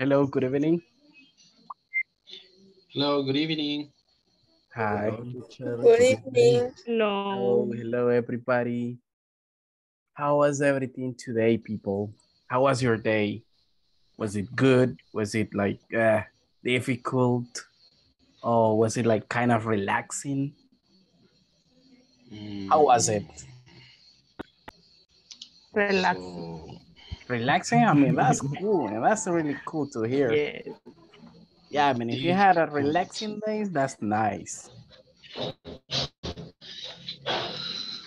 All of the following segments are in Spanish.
Hello, good evening. Hello, good evening. Hi. Good evening. Hello, hello everybody. How was everything today, people? How was your day? Was it good? Was it like uh, difficult? Or was it like kind of relaxing? How was it? Relaxing. So, Relaxing? I mean, that's cool. man. That's really cool to hear. Yes. Yeah, I mean, if you had a relaxing day, that's nice.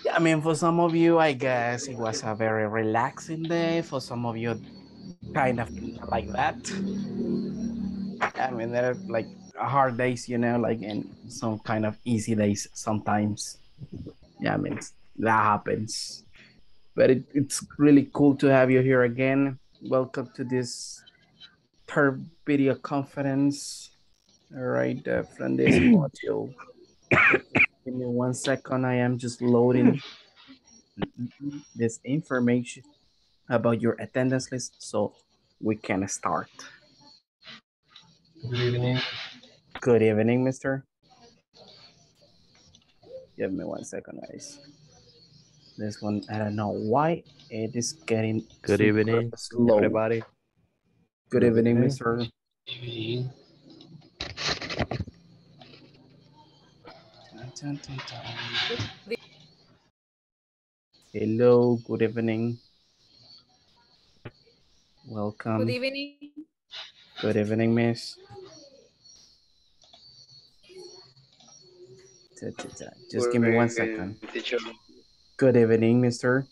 Yeah, I mean, for some of you, I guess it was a very relaxing day. For some of you, kind of like that. I mean, there are like hard days, you know, like and some kind of easy days sometimes. Yeah, I mean, that happens. But it, it's really cool to have you here again. Welcome to this third video conference. All right, uh, from this module. Give me one second. I am just loading this information about your attendance list so we can start. good evening. Good evening, mister. Give me one second, guys. This one, I don't know why it is getting Good evening, slow. everybody. Good Good evening, evening. mister. Evening. Dun, dun, dun, dun. Hello, good evening. Welcome. Good evening. Good evening, miss. Just give me one second. Good evening, mister.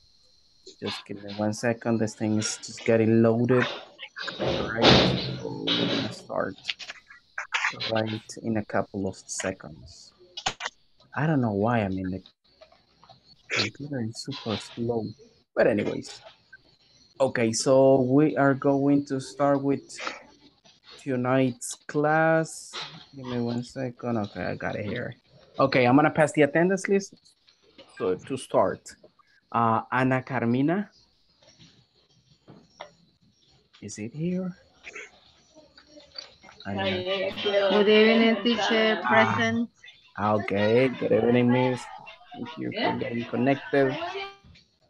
Just give me one second. This thing is just getting loaded. Right. So we're gonna start right in a couple of seconds. I don't know why. I mean, the computer is super slow. But anyways. Okay, so we are going to start with tonight's class. Give me one second. Okay, I got it here. Okay, I'm gonna pass the attendance list. So to start, uh, Ana Carmina. Is it here? Ana- Good evening, teacher. Present. Okay, good evening, miss. Thank you for getting connected.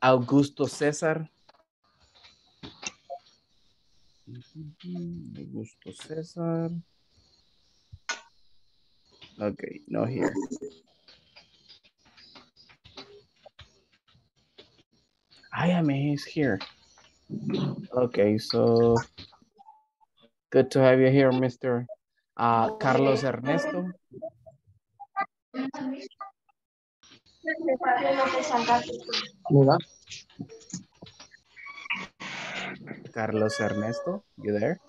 Augusto Cesar. Augusto Cesar. Okay, no here. I am he's here. Okay, so good to have you here, Mr. Uh, Carlos Ernesto. Carlos Ernesto, you there?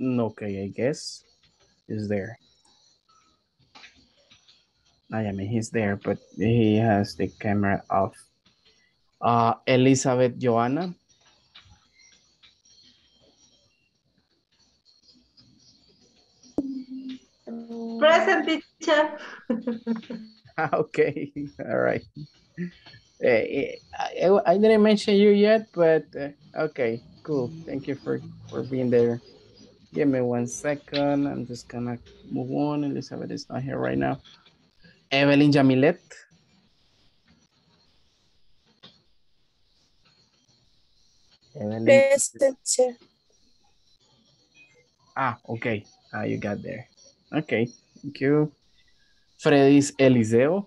Okay, I guess is there. I mean, he's there, but he has the camera off. Uh, Elizabeth Joanna. Present teacher. Okay, all right. Eh, eh, I, I didn't mention you yet, but uh, okay, cool. Thank you for, for being there. Give me one second. I'm just gonna move on. Elizabeth is not here right now. Evelyn Jamilet. Evelyn. Present, sir. Ah, okay. Ah, you got there. Okay, thank you. Freddy's Eliseo.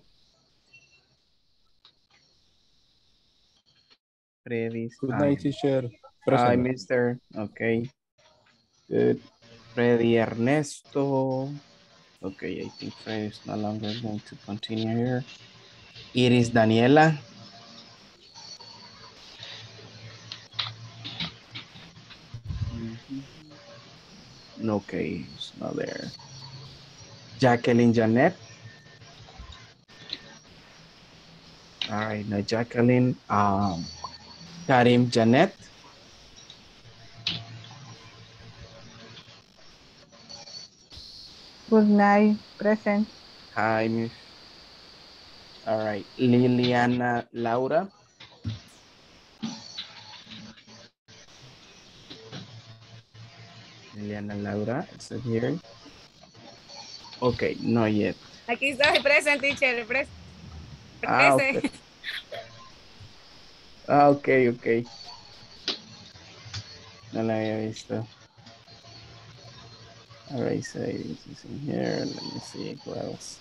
Freddy's. Good night, teacher. Hi, mister. Okay. Good. Freddy Ernesto. Okay, I think Freddy is no longer going to continue here. Iris Daniela. Okay, it's not there. Jacqueline Janet. All right, now Jacqueline. Um, Karim Janet. Good night. Present. Hi, Miss. All right, Liliana Laura. Liliana Laura, is it here? Okay, not yet. Aquí estoy present, teacher. Present. Ah, okay. Ah, ok, ok. No la había visto. Alright, so this is in here. Let me see what else.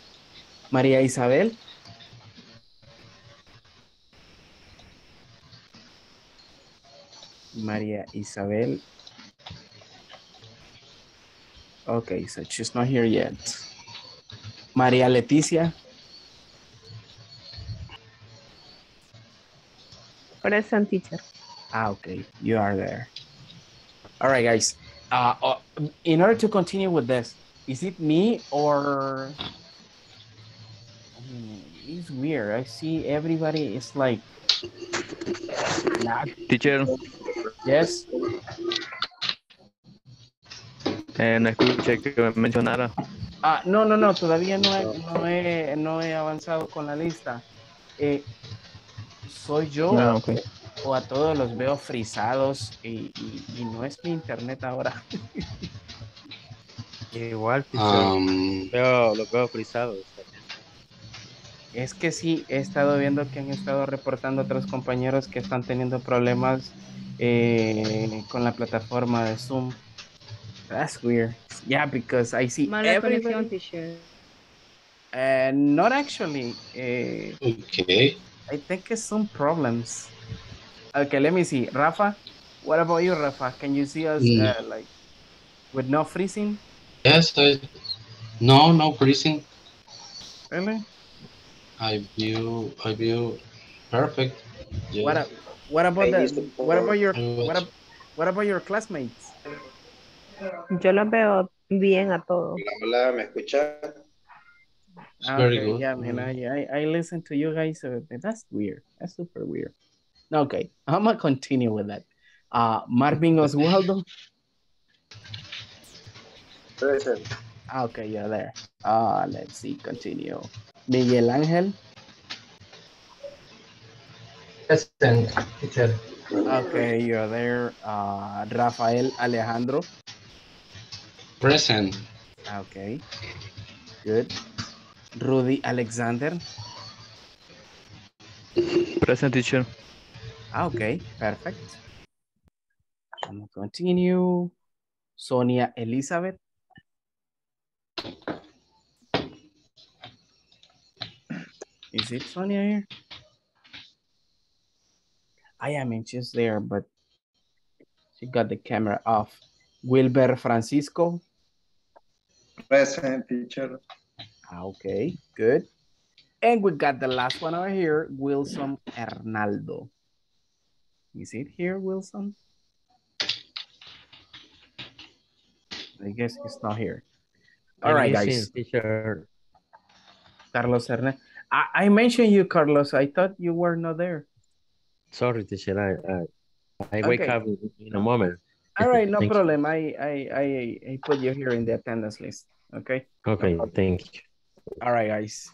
María Isabel. María Isabel. Okay, so she's not here yet. María Leticia. Present teacher. Ah, okay, you are there. All right, guys. Uh, uh, in order to continue with this, is it me or? I mean, it's weird. I see everybody is like. Not, Teacher, yes. eh, no escuché que me mencionara. Ah, no, no, no. Todavía no he, no he, no he avanzado con la lista. Eh, soy yo. Ah, ok. O a todos los veo frisados y, y- y no es mi internet ahora. Igual. Um, Veo, los veo frisados. Es que sí, he estado viendo que han estado reportando otros compañeros que están teniendo problemas eh, con la plataforma de Zoom. That's weird. Yeah, because I see Mala conexión, everybody. teacher. Uh, not actually. eh, okay. I think it's some problems. Okay, let me see. Rafa, what about you, Rafa? Can you see us Mm. uh, like with no freezing? Yes, I. No, no freezing. Really? I view. I view. Perfect. Yes. What, a- what about I the, use the what about your I what, watch. ab- what about your classmates? Yo los veo bien a todos. Hola, hola, ¿me escucha? It's very Okay, good. yeah, man, I, I I listen to you guys. So that's weird. That's super weird. Okay, I'm gonna continue with that. Uh, Marvin Oswaldo. Present. Ah, Okay, you're there. Uh, let's see. Continue. Miguel Ángel. Present, teacher. Okay, you're there. Uh, Rafael Alejandro. Present. Okay, good. Rudy Alexander. Present teacher. Okay, perfect. I'm gonna continue. Sonia Elizabeth. Is it Sonia here? I am in she's there, but she got the camera off. Wilber Francisco. Present, teacher. Ah, Okay, good. And we got the last one over here, Wilson Hernaldo. Is it here, Wilson? I guess he's not here. All right, guys. Teacher. Carlos Hernandez. I, I mentioned you, Carlos. I thought you were not there. Sorry, teacher. I, I, I wake Okay. up in, a moment. All right, no you. problem. I, I, I, I put you here in the attendance list. Okay. Okay, thank you. All right, guys.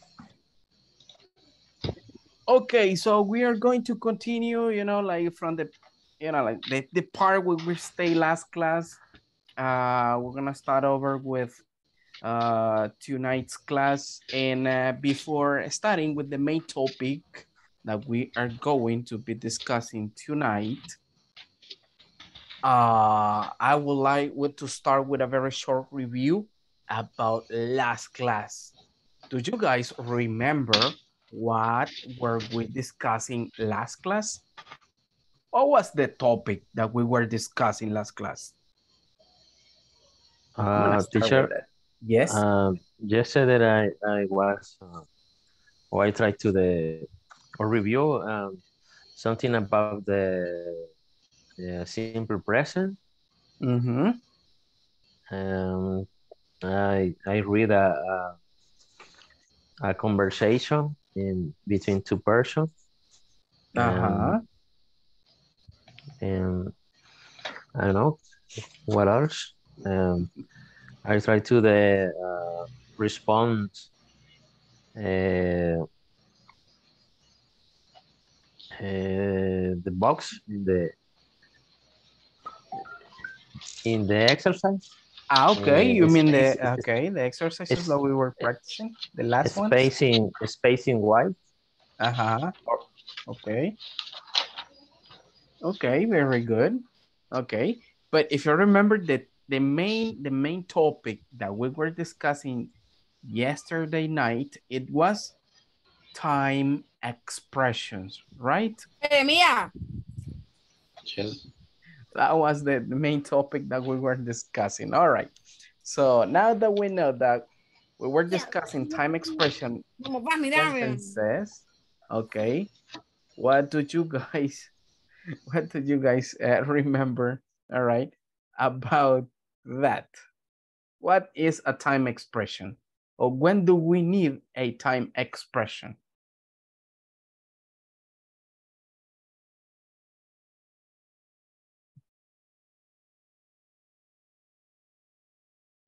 Okay, so we are going to continue, you know, like from the, you know, like the, the part where we stay last class. Uh, we're gonna start over with uh, tonight's class. And uh, before starting with the main topic that we are going to be discussing tonight, uh, I would like to start with a very short review about last class. Do you guys remember what were we discussing last class? What was the topic that we were discussing last class? Uh, teacher. Yes. um, yesterday I, I was, uh, or I tried to the, or review um, something about the, the simple present. mm-hmm. Um, I I read a, a a conversation in between two persons. Uh-huh. And, and I don't know what else. Um, I try to the uh, respond uh, uh, the box in the in the exercise. Ah, okay, you Uh, mean the, okay, the exercises that we were practicing, the last one? Spacing spacing wide. Uh-huh, okay. Okay, very good. Okay, but if you remember that the main, the main topic that we were discussing yesterday night, it was time expressions, right? Eh, Mía, Yes. That was the, the main topic that we were discussing. All right. So now that we know that we were discussing time expression ¿cómo vas a mirarme? sentences, okay, what do you guys, what do you guys uh, remember, all right, about that? What is a time expression? Or when do we need a time expression?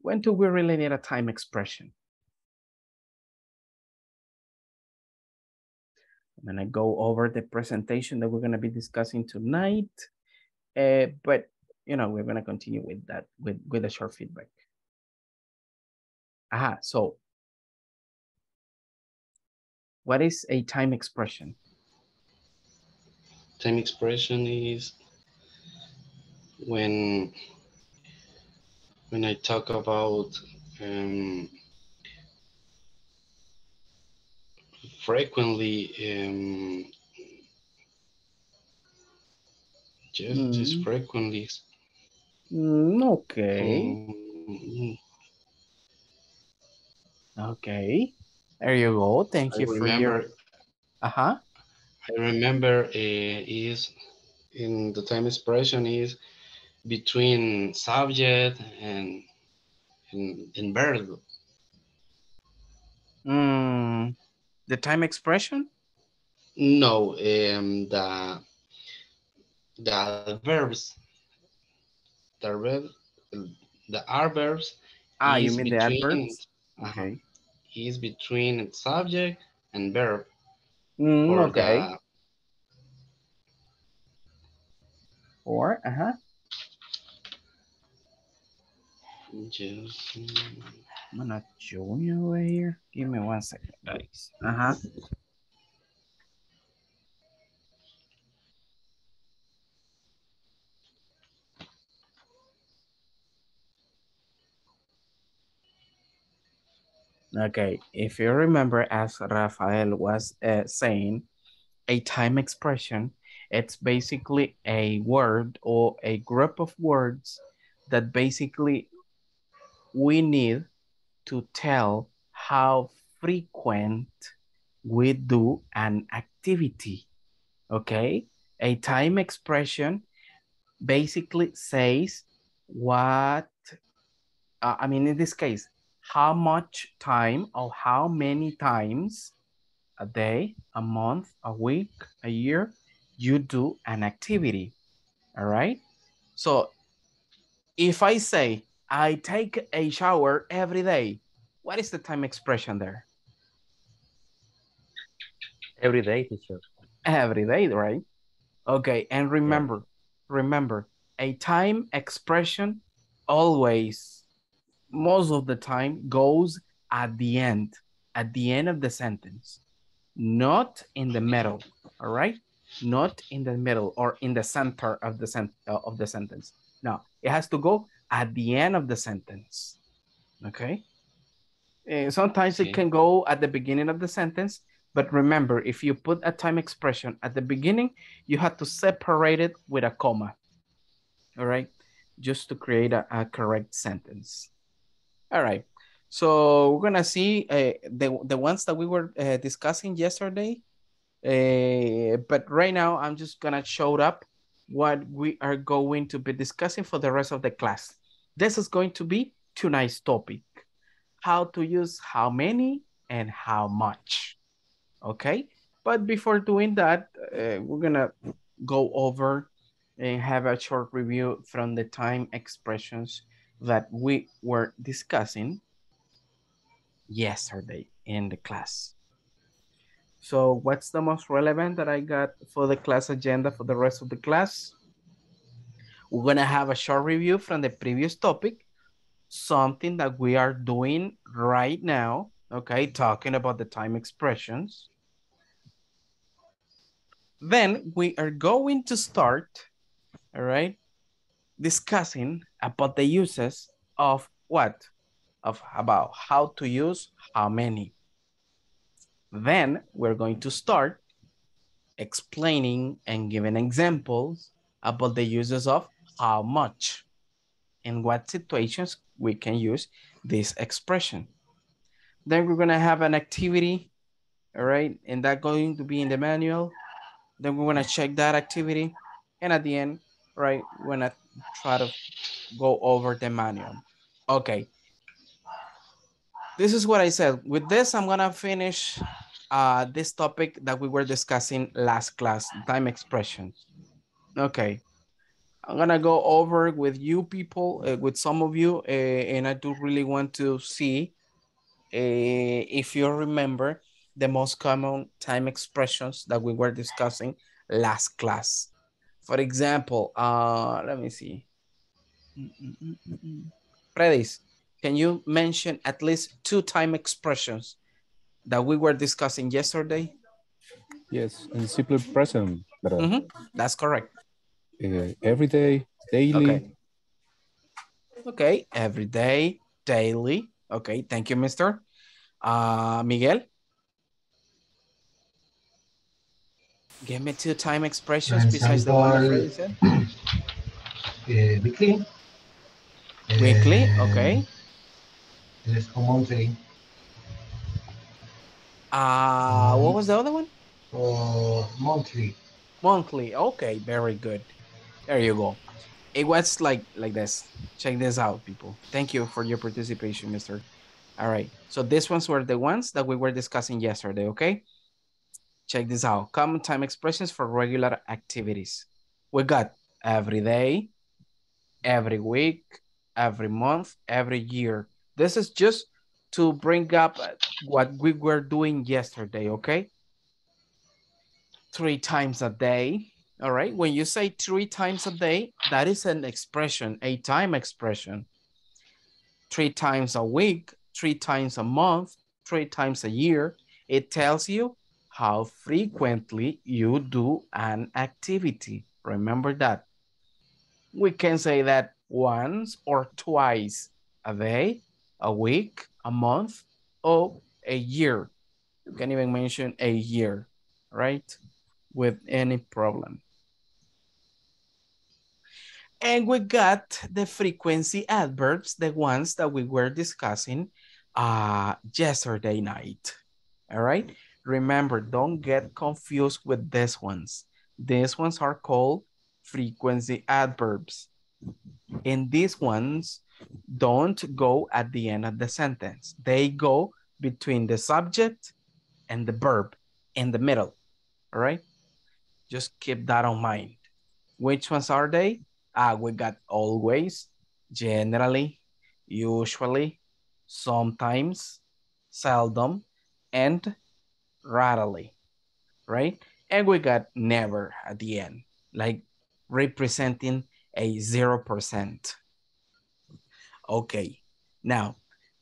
When do we really need a time expression? I'm gonna go over the presentation that we're gonna be discussing tonight. Uh, but you know, we're gonna continue with that, with, with a short feedback. Aha, so what is a time expression? Time expression is when when I talk about um, frequently um, just, Mm. frequently Mm, okay, um, okay. There you go. Thank I you for your, remember uh-huh. I remember uh, is in the time expression is between subject and and, and verb. Mm, the time expression? No, um, the the verbs, the verb, the adverbs. Ah, you mean the between- adverbs? uh-huh, Okay. is between subject and verb. Mm, okay. the- Or, uh-huh. just, I'm gonna join you over here. Give me one second, guys. Uh-huh. Okay, if you remember, as Rafael was uh, saying, a time expression, it's basically a word or a group of words that basically we need to tell how frequent we do an activity. Okay, a time expression basically says what, uh, I mean, in this case, how much time or how many times a day, a month, a week, a year, you do an activity. All right. So if I say I take a shower every day, what is the time expression there? Every day, teacher. Every day, right? Okay. And remember, remember, a time expression always, most of the time, goes at the end, at the end of the sentence, not in the middle. All right, not in the middle or in the center of the sent uh, of the sentence. No, it has to go at the end of the sentence. Okay. Uh, sometimes Okay. it can go at the beginning of the sentence, but remember, if you put a time expression at the beginning, you have to separate it with a comma. All right, just to create a, a correct sentence. All right, so we're gonna see uh, the the ones that we were uh, discussing yesterday. Uh, but right now, I'm just gonna show it up what we are going to be discussing for the rest of the class. This is going to be tonight's topic: how to use how many and how much. Okay, but before doing that, uh, we're gonna go over and have a short review from the time expressions that we were discussing yesterday in the class. So what's the most relevant that I got for the class agenda for the rest of the class? We're gonna have a short review from the previous topic, something that we are doing right now, okay, talking about the time expressions. Then we are going to start, all right, discussing about the uses of what? Of about how to use how many. Then we're going to start explaining and giving examples about the uses of how much in what situations we can use this expression. Then we're gonna have an activity, all right? And that going to be in the manual. Then we're gonna check that activity. And at the end, right, we're gonna try to go over the manual. Okay. This is what I said. With this, I'm gonna finish uh, this topic that we were discussing last class, time expressions. Okay. I'm gonna go over with you people, uh, with some of you, uh, and I do really want to see uh, if you remember the most common time expressions that we were discussing last class. For example, uh, let me see. Predis, can you mention at least two time expressions that we were discussing yesterday? Yes, in simple present. But, uh, Mhm, That's correct. uh, every day, daily. Okay. Okay, every day, daily. Okay, thank you, mister. Uh, Miguel? Give me two time expressions For besides the one that example, Freddy said. Uh, weekly. Weekly, Uh, okay. Yes, or monthly. Uh, what was the other one? Or monthly. Monthly, okay, very good. There you go. It was like like this. Check this out, people. Thank you for your participation, mister. All right, so these ones were the ones that we were discussing yesterday, okay? Check this out. Common time expressions for regular activities. We got every day, every week, every month, every year. This is just to bring up what we were doing yesterday, okay? Three times a day, all right? When you say three times a day, that is an expression, a time expression. Three times a week, three times a month, three times a year. It tells you how frequently you do an activity. Remember that. We can say that once or twice a day, a week, a month, or a year. You can even mention a year, right? With any problem. And we got the frequency adverbs, the ones that we were discussing uh, yesterday night. All right. Remember, don't get confused with these ones. These ones are called frequency adverbs. And these ones don't go at the end of the sentence. They go between the subject and the verb in the middle. All right. Just keep that on mind. Which ones are they? Ah, we got always, generally, usually, sometimes, seldom, and rarely, right? And we got never at the end, like representing a 0%. Okay, now,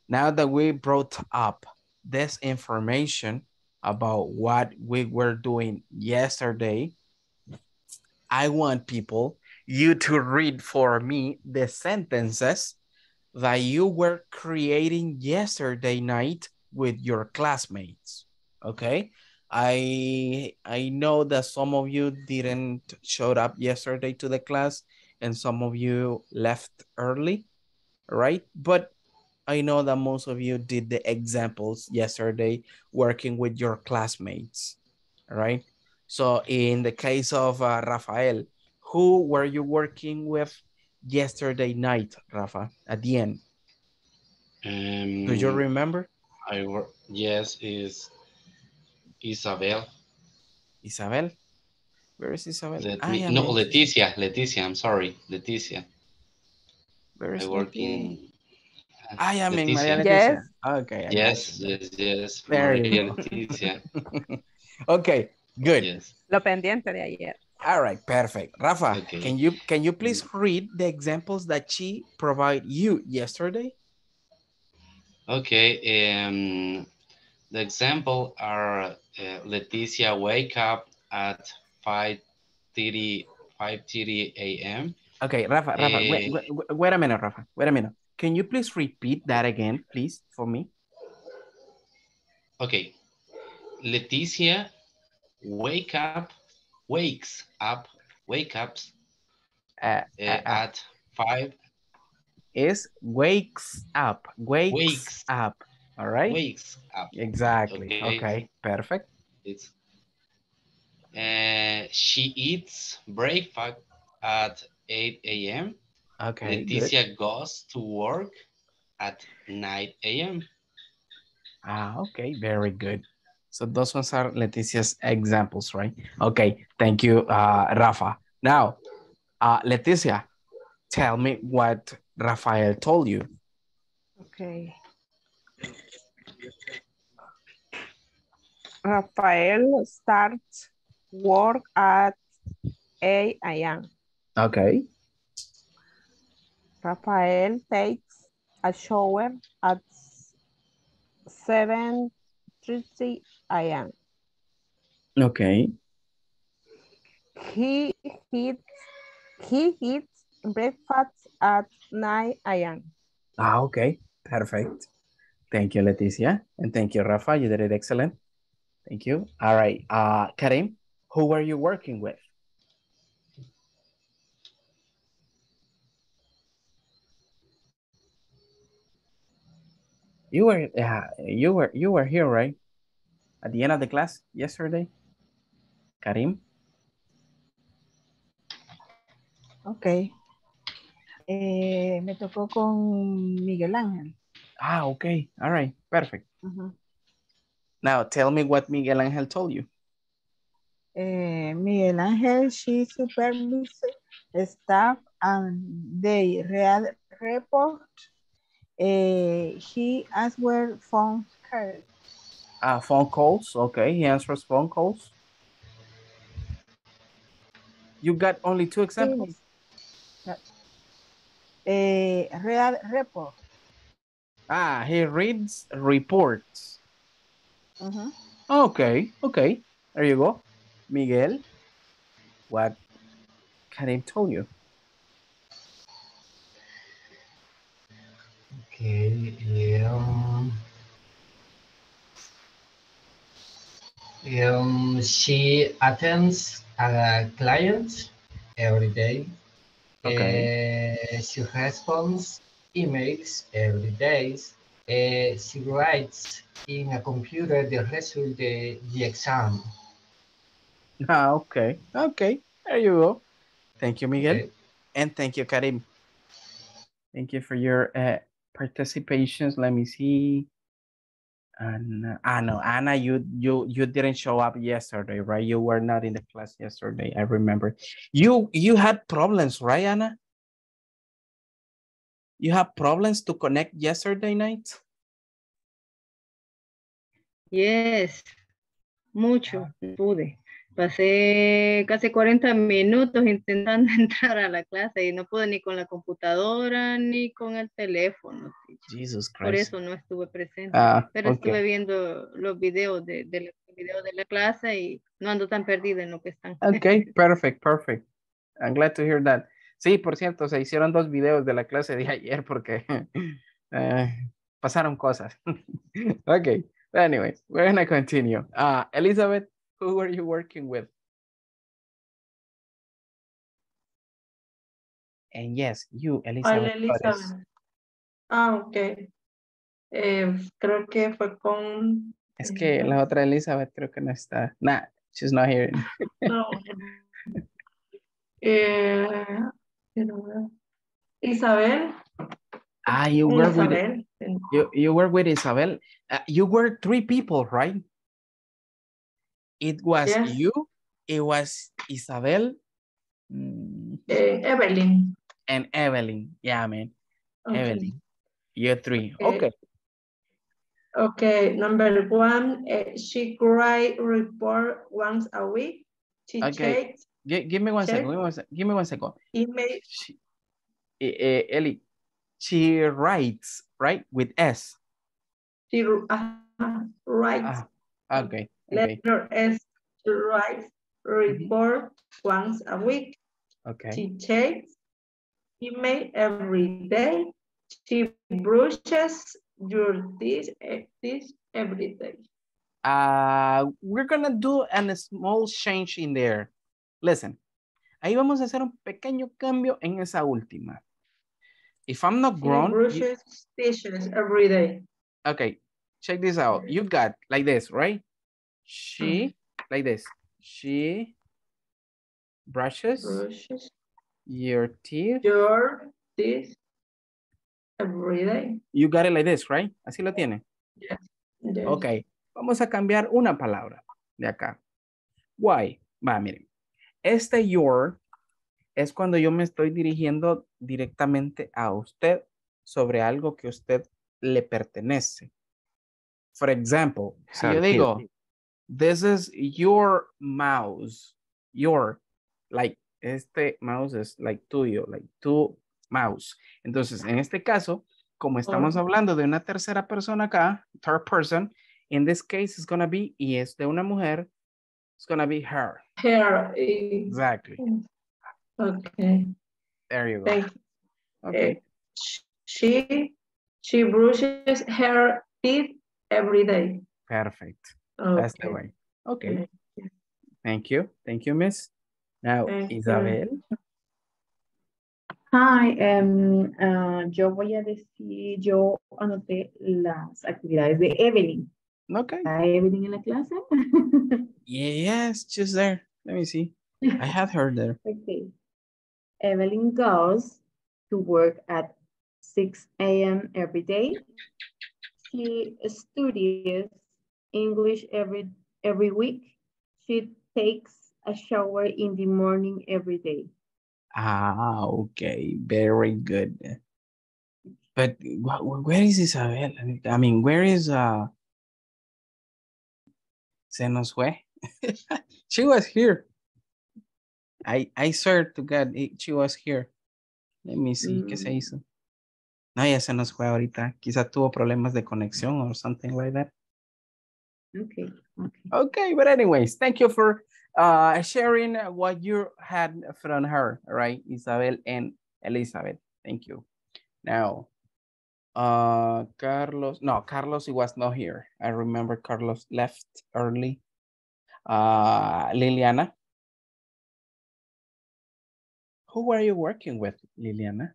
now that we brought up this information about what we were doing yesterday, I want people, you to read for me the sentences that you were creating yesterday night with your classmates. Okay. I I know that some of you didn't showed up yesterday to the class and some of you left early, right? But I know that most of you did the examples yesterday working with your classmates, right? So in the case of uh, Rafael, who were you working with yesterday night, Rafa, at the end? Um, Do you remember? I work. Yes, is Isabel. Isabel? Where is Isabel? Let Ah, me- yeah, no. Leticia. Leticia. I'm sorry, Leticia. Where is I work Leti? in. I am in Leticia. Maria Yes. Okay. Yes, yes, yes. There Maria. Leticia. Okay, good. Yes. Lo pendiente de ayer. All right, perfect. Rafa, Okay. can you can you please read the examples that she provided you yesterday? Okay. Um, the example are uh, Leticia wake up at 5.30 5.30 a.m. Okay, Rafa, Rafa, wait, Eh. wait, wait a minute, Rafa. Wait a minute. Can you please repeat that again, please, for me? Okay. Leticia wake up, wakes up, wake ups Uh, uh, at 5, is wakes up, wakes, Wakes. up. All right. wakes up. Exactly. Okay. Okay. Perfect. It's uh, she eats breakfast at 8 a.m. Okay. good. Leticia goes to work at 9 a.m. Ah, okay. Very good. So those ones are Leticia's examples, right? Okay. Thank you, uh, Rafa. Now, uh, Leticia, tell me what Rafael told you. Okay. Rafael starts work at 8 a.m. Okay. Rafael takes a shower at 7.30 a.m. Okay. He eats, he eats breakfast at 9 a.m. Ah, okay. Perfect. Thank you, Leticia. And thank you, Rafa. You did it excellent. Thank you. All right. Uh, Karim, who were you working with? You were, yeah, you were, you were here, right? At the end of the class yesterday? Karim? Ok. Eh, me tocó con Miguel Ángel. Ah, okay. All right. Perfect. Now, tell me what Miguel Angel told you. Eh, Miguel Ángel, she supervises staff and they read report. Eh, he answered phone calls. Ah, phone calls. Okay. He answers phone calls. You got only two examples? Eh, read report. Ah, he reads reports. Ujú. Okay, okay. There you go. Miguel, what Karim tell you? Okay. Um, um, she attends a client every day. Okay. Uh, she responds emails every day. Uh, she writes in a computer the result of the, the exam. Ah, okay, okay. There you go. Thank you, Miguel. Okay. And thank you, Karim. Thank you for your uh, participations. Let me see. Anna, ah, no, Anna, you you you didn't show up yesterday, right? You were not in the class yesterday. I remember. You you had problems, right, Anna? You have problems to connect yesterday night. Yes, mucho, pude. Pasé casi 40 minutos intentando entrar a la clase y no pude ni con la computadora ni con el teléfono. Jesus Christ. Por eso no estuve presente. Ah, Pero estuve okay. viendo los videos de, de la, videos de la clase y no ando tan perdida en lo que están. Okay, perfect, perfect. I'm glad to hear that. Sí, por cierto, se hicieron dos videos de la clase de ayer porque eh, pasaron cosas. okay, but anyway, we're gonna continue. Uh, Elizabeth, who were you working with? And yes, you, Elizabeth. Elizabeth. Ah, ok. Eh, creo que fue con... Es que la otra Elizabeth creo que no está. Nah, she's not here. No. Eh. Isabel. Ah, you were with Isabel. you, you were with Isabel. Uh, you were three people, right? It was Yes. you, it was Isabel, Eh, Evelyn. and Evelyn. Yeah, man. Okay. Evelyn. You three. Eh, Okay. Okay, number one, uh, she write report once a week. She Okay. Gi- give me one second. Give me one, sec- give me one second. email. She, eh, Ellie, she writes, right? With S. She uh, writes Ah, okay. Okay. letter S. She writes report once a week. Okay. She checks email every day. She brushes your teeth, eh, teeth every day. Uh, we're gonna do a small change in there. Listen, ahí vamos a hacer un pequeño cambio en esa última. If I'm not She grown, you- brushes dishes every day. okay, check this out. You've got like this, right? She, like this. She brushes Brushes your teeth. your teeth every day. You got it like this, right? Así lo tiene. Yes. Ok, vamos a cambiar una palabra de acá. Why? Va, miren. Este your es cuando yo me estoy dirigiendo directamente a usted sobre algo que usted le pertenece. For example, si yo digo. This is your mouse, your, like, este mouse es like tuyo, like tu mouse. Entonces, en este caso, como estamos hablando de una tercera persona acá, third person, in this case it's gonna be, y es de una mujer, it's gonna be her. Eh, Exactly. Okay. There you go. Thank you. Okay. Eh, she she brushes her teeth every day. Perfect. That's the Okay. way. Okay. Thank you. Thank you, miss. Now, Thank you. Isabel. Hi, um, ah, yo voy a decir, yo anoté las actividades de Evelyn. Okay. ¿Está Evelyn en la clase? Yes, just there. Let me see. I had her there. Okay. Evelyn goes to work at 6 a.m. every day. She studies English every every week. She takes a shower in the morning every day. Ah, okay. Very good. But wh- wh- where is Isabel? I mean, where is uh Se nos fue. she was here. I I swear to God, it- she was here. Let me see, ¿qué se Mm. hizo? No, ya se nos fue ahorita. Quizá tuvo problemas de conexión or something like that. Okay. Okay. Okay, but anyways, thank you for uh, sharing what you had from her, right, Isabel and Elizabeth. Thank you. Now, uh, Carlos, no, Carlos, he was not here. I remember Carlos left early. Uh, Liliana. Who were you working with, Liliana?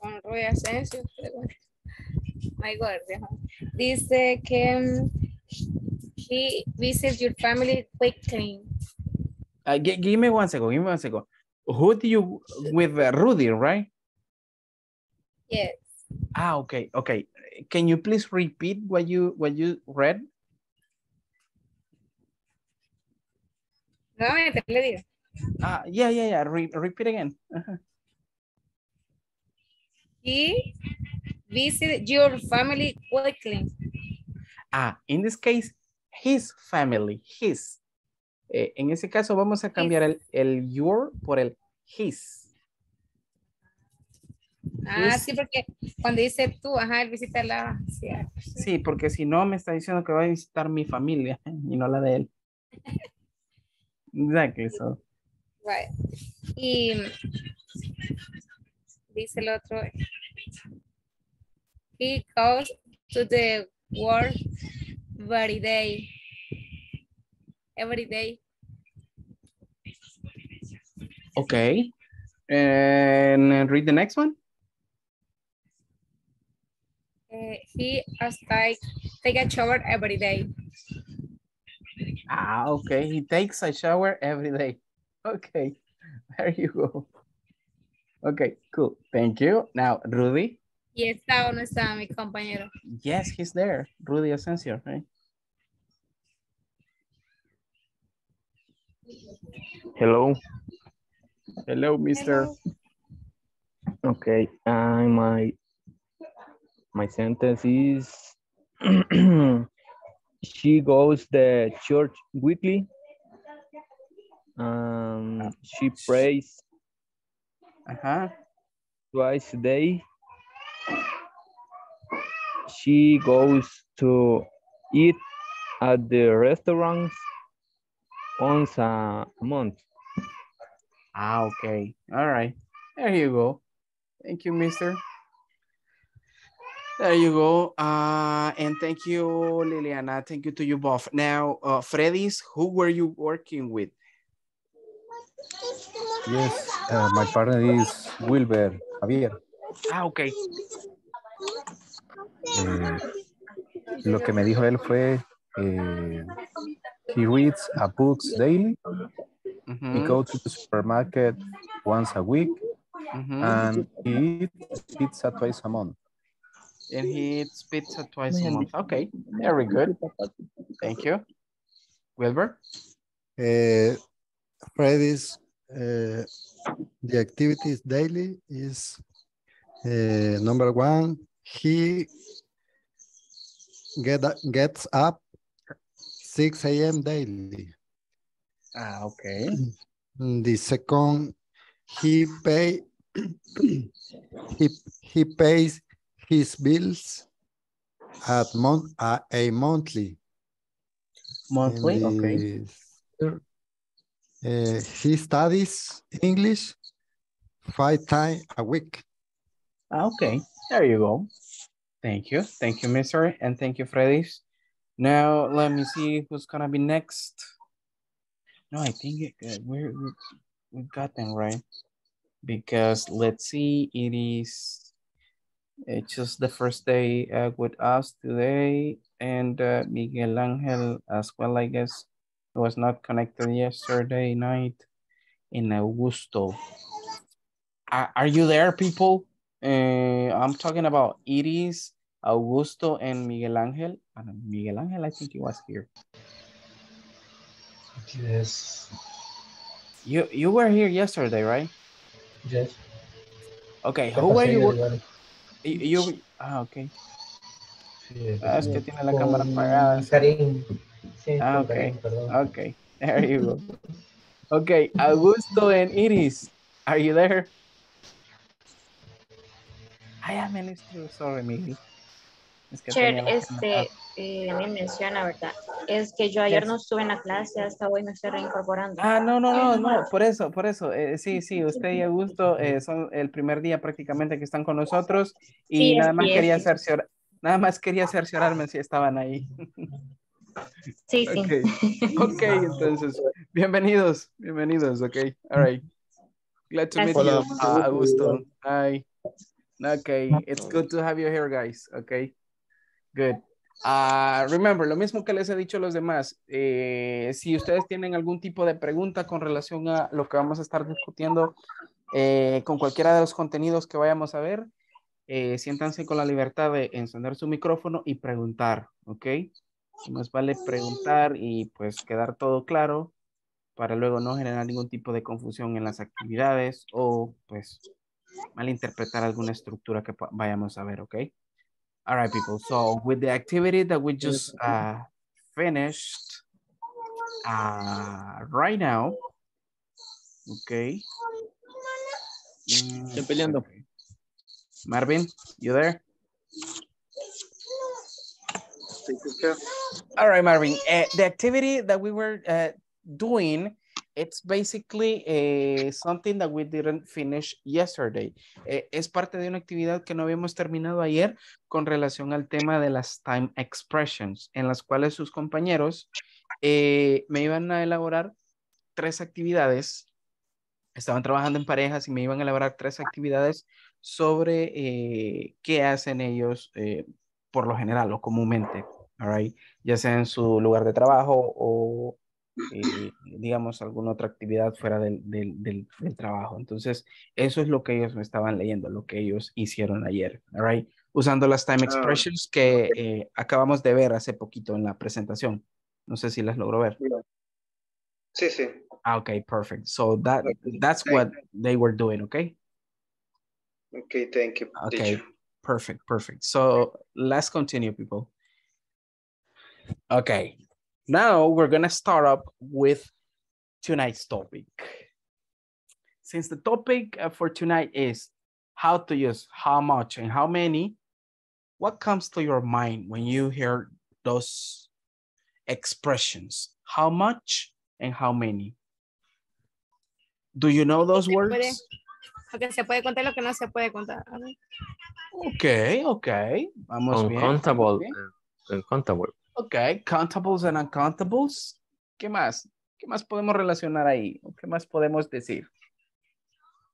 Con Roy Asensio. My God. Dice que mm, he visits your family quickly. Uh, gi- give me one second, give me one second. Who do you, with uh, Rudy, right? Yes. Ah, okay, okay. Can you please repeat what you what you read? Nuevamente le digo. Ah, yeah, yeah, yeah. Re- repeat again. Ajá. He visit your family quickly. Ah, in this case, his family, his. Eh, en ese caso vamos a cambiar el, el your por el his. Ah, His. sí, porque cuando dice tú, ajá, él visita la... Sí, Sí, porque si no me está diciendo que va a visitar mi familia y no la de él. Exactly, so. right. Y dice el otro, he goes to the work every day. Every day. Okay. And read the next one. Eh, he has take, take a shower every day. Ah, okay. He takes a shower every day. Okay. There you go. Okay, cool. Thank you. Now, Rudy. Y está o no está mi compañero. Yes, he's there. Rudy Asensio, right? Hello. Hello, mister. Okay, I might my sentence is she goes the church weekly. Um, she prays Uh-huh. twice a day. She goes to eat at the restaurants once a month. Ah, okay. All right. There you go. Thank you, mister. There you go. Uh, and thank you, Liliana. Thank you to you both. Now, uh, Freddy's, who were you working with? Yes, uh, my partner is Wilber Javier. Ah, okay. Eh, lo que me dijo él fue, eh, he reads a books daily. He Mhm. goes to the supermarket once a week, Mhm. and he eats pizza twice a month. And he eats pizza twice a month. Okay, very good. Thank you. Wilbur? Uh, Freddy's, uh, the activities daily is uh, number one, he get, gets up 6 a.m. daily. Ah, okay. Mm, The second, he pay he he pays his bills at month uh, a monthly. Monthly, And okay. uh, he studies English five times a week. Ah, Okay, there you go. Thank you. Thank you, mister. And thank you, Freddy's. Now, let me see who's gonna be next. No, I think it, uh, we're, we got them right. Because let's see, it is it's just the first day uh, with us today. And uh, Miguel Angel as well, I guess, was not connected yesterday night in Augusto. Are, are you there, people? Uh, I'm talking about Iris, Augusto, and Miguel Angel. Uh, Miguel Angel, I think he was here. Yes. You you were here yesterday, right? Yes. Okay, who were you? ya, wor- Eduardo. You, you- ah, okay. Sí, Ah, es que tiene la cámara apagada. Karim. Sí, Ah, okay. Karim. Okay, there you go. Okay, Augusto and Iris, are you there? I am minister, sorry, Miguel. Es que Cher, este, eh, a mí me menciona, ¿verdad? Es que yo ayer Yes. no estuve en la clase, hasta hoy me estoy reincorporando. Ah, no, no, no, no, por eso, por eso. eh, sí, sí, usted y Augusto eh, son el primer día prácticamente que están con nosotros y Sí, nada más quería cercior- nada más quería cerciorarme si estaban ahí. Sí, sí. Ok, ok, entonces, bienvenidos, bienvenidos, ok, all right. Glad to meet you, uh, Augusto. Hi. Okay, it's good to have you here, guys, okay. Good. Ah, remember, lo mismo que les he dicho a los demás, eh, si ustedes tienen algún tipo de pregunta con relación a lo que vamos a estar discutiendo eh, con cualquiera de los contenidos que vayamos a ver, eh, siéntanse con la libertad de encender su micrófono y preguntar, ¿ok? Más vale preguntar y pues quedar todo claro para luego no generar ningún tipo de confusión en las actividades o pues malinterpretar alguna estructura que vayamos a ver, ¿ok? All right, people. So with the activity that we just uh, finished uh, right now, okay. Mm, Estoy peleando. Marvin, you there? All right, Marvin. Uh, the activity that we were uh, doing, it's basically uh, something that we didn't finish yesterday. Eh, es parte de una actividad que no habíamos terminado ayer con relación al tema de las time expressions, en las cuales sus compañeros eh, me iban a elaborar tres actividades. Estaban trabajando en parejas y me iban a elaborar tres actividades sobre eh, qué hacen ellos eh, por lo general o comúnmente, all right? ya sea en su lugar de trabajo o eh, digamos alguna otra actividad fuera del, del- del- del trabajo. Entonces, eso es lo que ellos me estaban leyendo, lo que ellos hicieron ayer, right? usando las time Ah, expressions que eh, acabamos de ver hace poquito en la presentación. No sé si las logró ver. Sí, sí. Ah, okay, perfect. So that that's what they were doing, okay? Okay, thank you, Okay, teacher. Perfect, perfect. So let's continue, people. Okay, now we're gonna start up with tonight's topic. Since the topic uh, for tonight is how to use how much and how many, what comes to your mind when you hear those expressions? How much and how many? Do you know those words? Lo que se puede contar y lo que no se puede contar. A ver. Okay, okay. Vamos bien. Uncountable vamos bien. and uncountable. Ok, countables and uncountables. ¿Qué más? ¿Qué más podemos relacionar ahí? ¿O ¿Qué más podemos decir?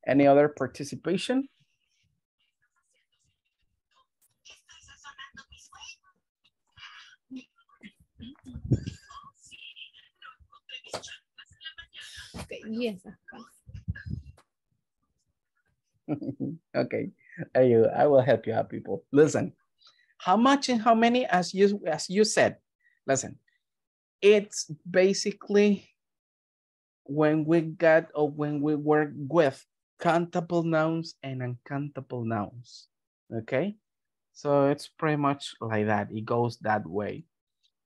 Any other participation? Ok, y okay, I, I will help you out, people. Listen, how much and how many, as you as you said, listen, it's basically when we got or when we work with countable nouns and uncountable nouns. Okay, so it's pretty much like that. It goes that way.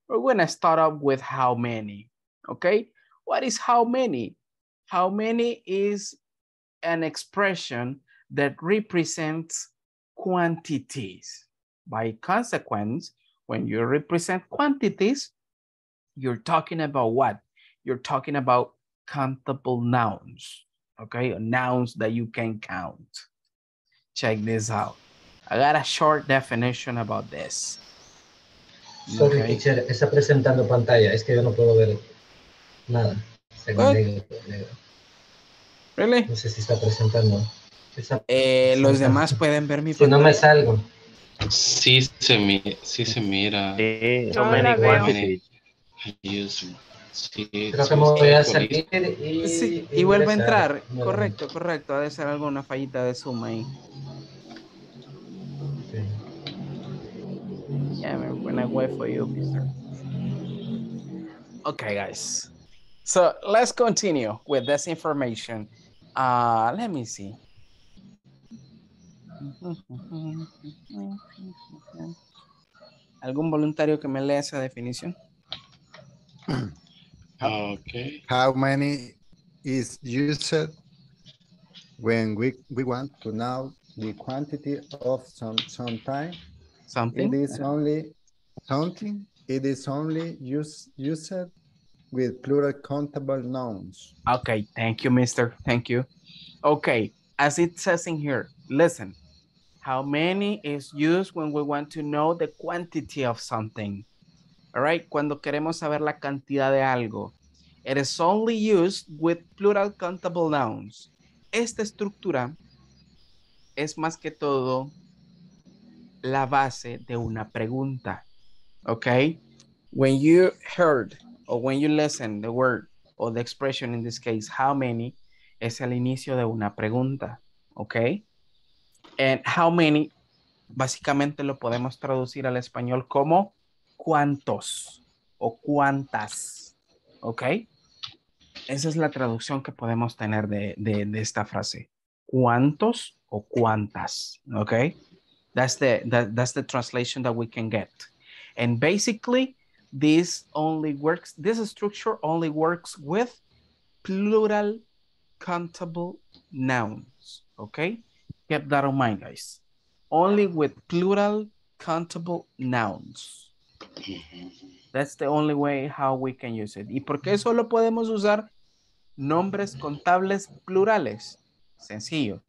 We're gonna start up with how many. Okay, what is how many? How many is an expression that represents quantities. By consequence, when you represent quantities, you're talking about what? You're talking about countable nouns, okay? Nouns that you can count. Check this out. I got a short definition about this. Sorry, Okay. teacher, está presentando pantalla. Es que yo no puedo ver nada. Negro, negro. Really? No sé si está presentando. Está Eh, los demás pueden ver mi Si no me pantalla. salgo. Sí se, mi, sí se mira. Sí, veo. quantities? Use- sí, Creo que me voy a salir y, Sí, y vuelve a entrar. No, Correcto, correcto. Ha de ser alguna fallita de suma ahí. sí. Yeah, man, when I wait for you, mister. Okay, guys. So let's continue with this information. Uh, let me see. ¿Algún voluntario que me lea esa definición? Ah, okay. How many is used when we, we want to know the quantity of some sometime? Something? It is only something. It is only used used with plural countable nouns. Okay, thank you, mister. Thank you. Okay, as it says in here, listen. How many is used when we want to know the quantity of something? All right, cuando queremos saber la cantidad de algo. It is only used with plural countable nouns. Esta estructura es más que todo la base de una pregunta. Okay? When you heard or when you listen the word or the expression in this case, how many, es el inicio de una pregunta. Okay? And how many, básicamente lo podemos traducir al español como cuántos o cuántas. Okay? Esa es la traducción que podemos tener de, de, esta frase. ¿Cuántos o cuántas? Okay? That's the, that, that's the translation that we can get. And basically, this only works, this structure only works with plural countable nouns. Okay? Keep that in mind, guys. Only with plural countable nouns. That's the only way how we can use it. ¿Y por qué solo podemos usar nombres contables plurales? Sencillo.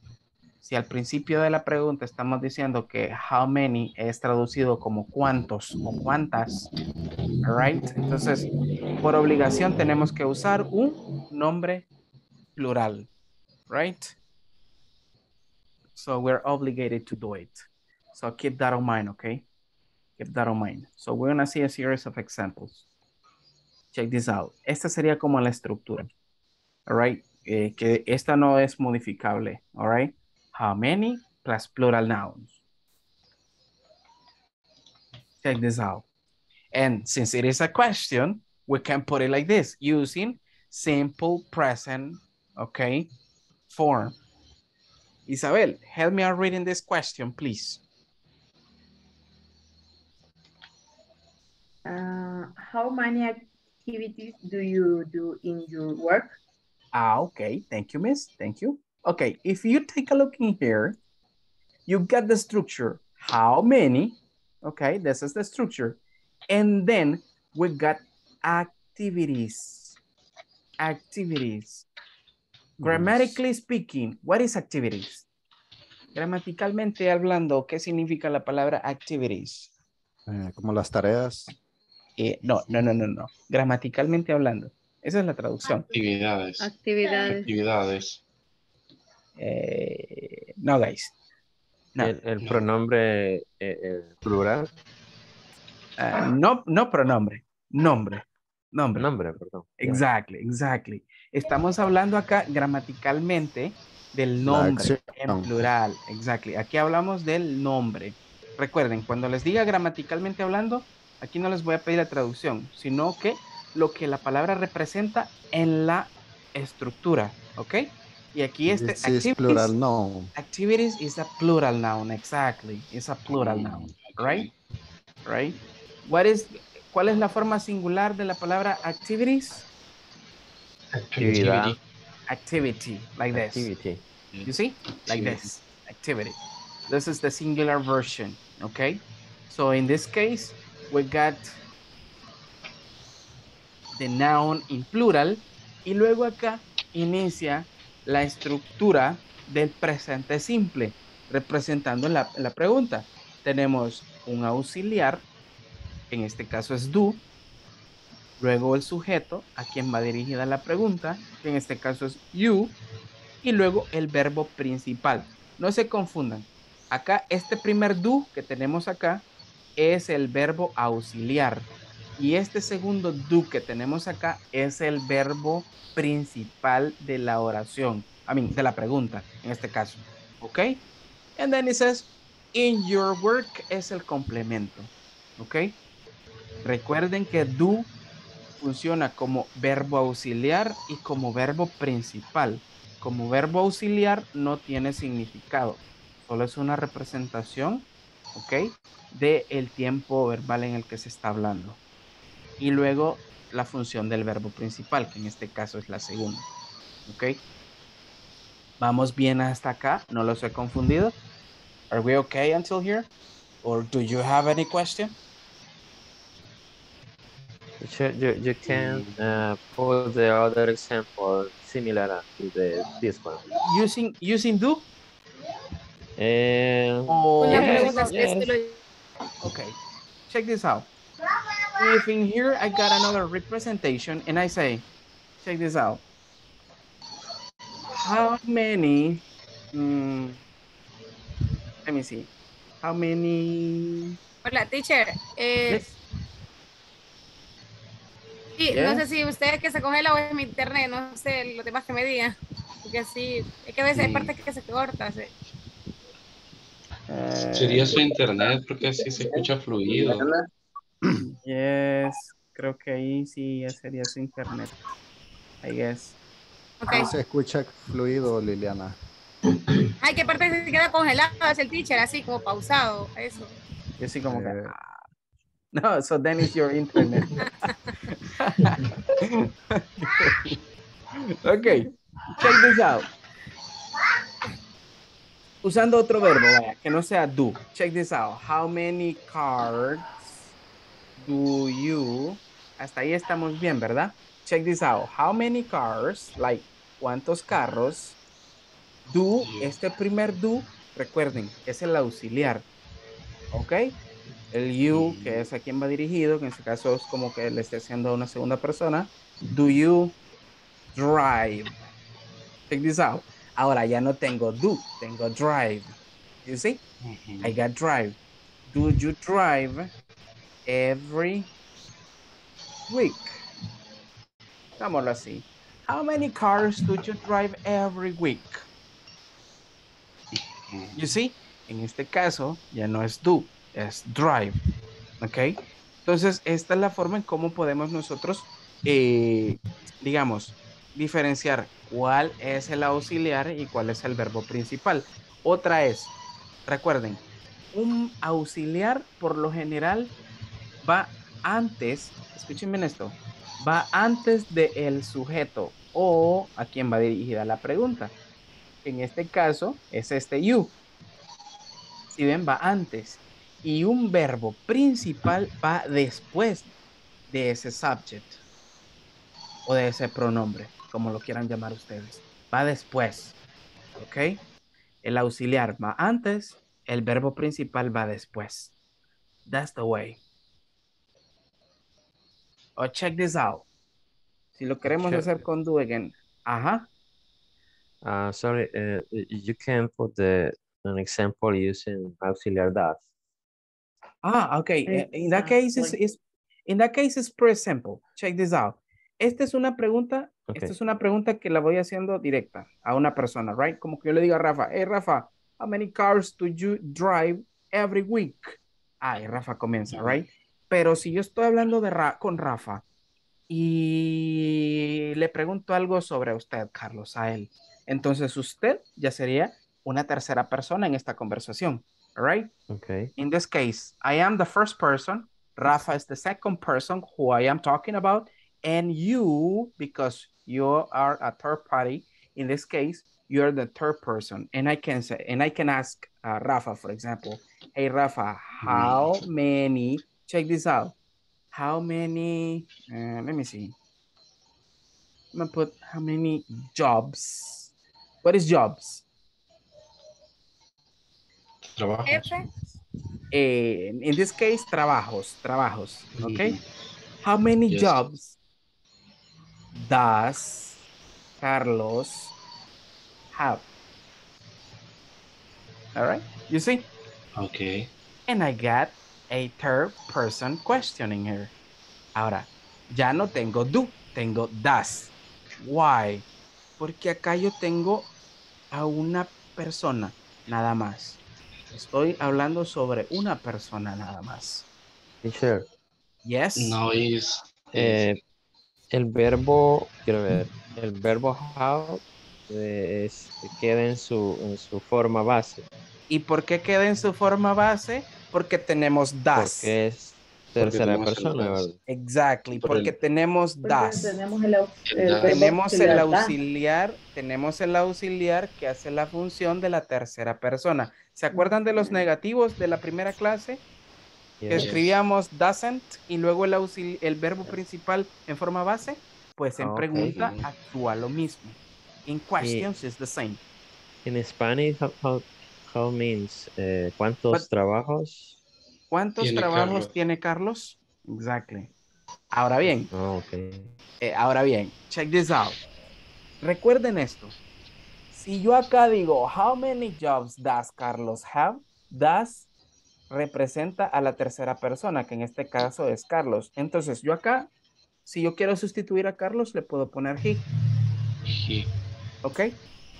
Si al principio de la pregunta estamos diciendo que how many es traducido como cuántos o cuántas, right? Entonces, por obligación tenemos que usar un nombre plural, right? So we're obligated to do it. So keep that in mind, okay? Keep that in mind. So we're gonna see a series of examples. Check this out. Esta sería como la estructura. All right? Eh, que esta no es modificable. All right? How many plus plural nouns. Check this out. And since it is a question, we can put it like this using simple present, okay, form. Isabel, help me out reading this question, please. Uh, how many activities do you do in your work? Ah, okay. Thank you, miss. Thank you. Okay, if you take a look in here, you get the structure. How many? Okay, this is the structure. And then we got activities. Activities. Grammatically speaking, what is activities? Gramaticalmente hablando, ¿qué significa la palabra activities? Eh, como las tareas. Eh, no, no, no, no, no. Gramaticalmente hablando. Esa es la traducción. Actividades. Actividades. Actividades. Eh, no, guys. No. El, el pronombre eh, eh, plural. Ah, no, no pronombre. Nombre. Nombre. Nombre, perdón. Exactly, exactly. Estamos hablando acá gramaticalmente del nombre en plural. Exactly. Aquí hablamos del nombre. Recuerden, cuando les diga gramaticalmente hablando, aquí no les voy a pedir la traducción, sino que lo que la palabra representa en la estructura, ¿ok? Y aquí este This is plural noun. activities is a plural noun, exactly. It's a plural noun, right? Right? What is, ¿Cuál es la forma singular de la palabra activities? Actividad. Activity, like this. Activity. You see? Like this. Activity. This is the singular version, okay? So in this case, we got the noun in plural y luego acá inicia la estructura del presente simple, representando la, la pregunta. Tenemos un auxiliar, en este caso es do, luego el sujeto a quien va dirigida la pregunta, que en este caso es you, y luego el verbo principal. No se confundan. Acá, este primer do que tenemos acá es el verbo auxiliar. Y este segundo do que tenemos acá es el verbo principal de la oración. I mean, de la pregunta, en este caso. ¿Ok? And then it says, in your work es el complemento. ¿Ok? Recuerden que do funciona como verbo auxiliar y como verbo principal. Como verbo auxiliar no tiene significado, solo es una representación, ¿ok? De el tiempo verbal en el que se está hablando. Y luego la función del verbo principal, que en este caso es la segunda, ¿ok? Vamos bien hasta acá, no los he confundido. Are we okay until here? Or do you have any question? You, you, you can uh, put the other example similar to the this one. Using using do? Eh, Oh, Una yes, yes. Okay, check this out. If in here I got another representation and I say, check this out. How many, mm, let me see, how many, Hola, teacher. Eh, sí, no sé si usted que se congela o es mi internet, no sé los demás que me digan. Porque sí, es que a veces hay Sí. partes que se corta. sí. uh, Sería su internet porque así se escucha fluido. yes, creo que ahí sí sería su internet, I guess. Ok. Se escucha fluido, Liliana. Ay, qué parte se queda congelado es el teacher, así como pausado. Eso. Yo sí como que, Eh, ah. no, so then it's your internet. ok, check this out. Usando otro verbo, que no sea do. Check this out. How many cards do you? Hasta ahí estamos bien, ¿verdad? Check this out. How many cars, like, ¿cuántos carros? Do, este primer do, recuerden, es el auxiliar. ¿Ok? El you, que es a quien va dirigido, que en este caso es como que le esté haciendo a una segunda persona. Do you drive? Check this out. Ahora ya no tengo do, tengo drive. You see? I got drive. Do you drive every week? Digámoslo así. How many cars do you drive every week? You see? En este caso ya no es do, es drive. ¿Ok? Entonces, esta es la forma en cómo podemos nosotros, eh, digamos, diferenciar cuál es el auxiliar y cuál es el verbo principal. Otra es, recuerden, un auxiliar por lo general va antes, escúchenme esto, va antes del sujeto o a quien va dirigida la pregunta. En este caso es este you. Si ven, va antes. Y un verbo principal va después de ese subject o de ese pronombre, como lo quieran llamar ustedes. Va después. ¿Ok? El auxiliar va antes, el verbo principal va después. That's the way. Or check this out. Si lo queremos Check. hacer con do again. Ajá. Uh, sorry, uh, you can put the an example using auxiliar that. Ah, okay. Eh, In that case, is, is- in that case, it's pretty simple. Check this out. Esta es una pregunta, esta Okay. es una pregunta que la voy haciendo directa a una persona, right? Como que yo le diga a Rafa, hey Rafa, how many cars do you drive every week? Ah, y Rafa comienza, right? Pero si yo estoy hablando de Ra- con Rafa y le pregunto algo sobre usted, Carlos, a él, entonces usted ya sería una tercera persona en esta conversación, right? Okay. In this case, I am the first person. Rafa is the second person who I am talking about. And you, because you are a third party, in this case, you're the third person. And I can say, and I can ask uh, Rafa, for example, hey, Rafa, how many, check this out. How many, uh, let me see. I'm gonna put how many jobs. What is jobs? Trabajos. Jefe, eh, in this case, trabajos, trabajos, okay? How many Yes. jobs does Carlos have? All right, you see? Okay. And I got a third person questioning here. Ahora, ya no tengo do, tengo does. Why? Porque acá yo tengo a una persona, nada más. Estoy hablando sobre una persona nada más. Teacher, Yes. No is eh, el verbo, quiero ver, el verbo have es- queda en su, en su forma base, ¿Y por qué queda en su forma base? Porque tenemos das. porque es tercera persona. Exactly, Por porque el- tenemos Porque das. tenemos el, Tenemos auxiliar da. tenemos el auxiliar que hace la función de la tercera persona. ¿Se acuerdan de los negativos de la primera clase? Que escribíamos doesn't y luego el, auxili- el verbo principal en forma base. Pues en Ah, pregunta actúa lo mismo. In questions is the same. En Spanish, how, how, how means, eh, ¿cuántos But- trabajos? ¿Cuántos Tiene trabajos Carlos. tiene Carlos? Exactly. Ahora bien, Ah. Eh, ahora bien, check this out. Recuerden esto. Si yo acá digo, how many jobs does Carlos have? Does representa a la tercera persona, que en este caso es Carlos. Entonces, yo acá, si yo quiero sustituir a Carlos, le puedo poner he, he. ¿ok?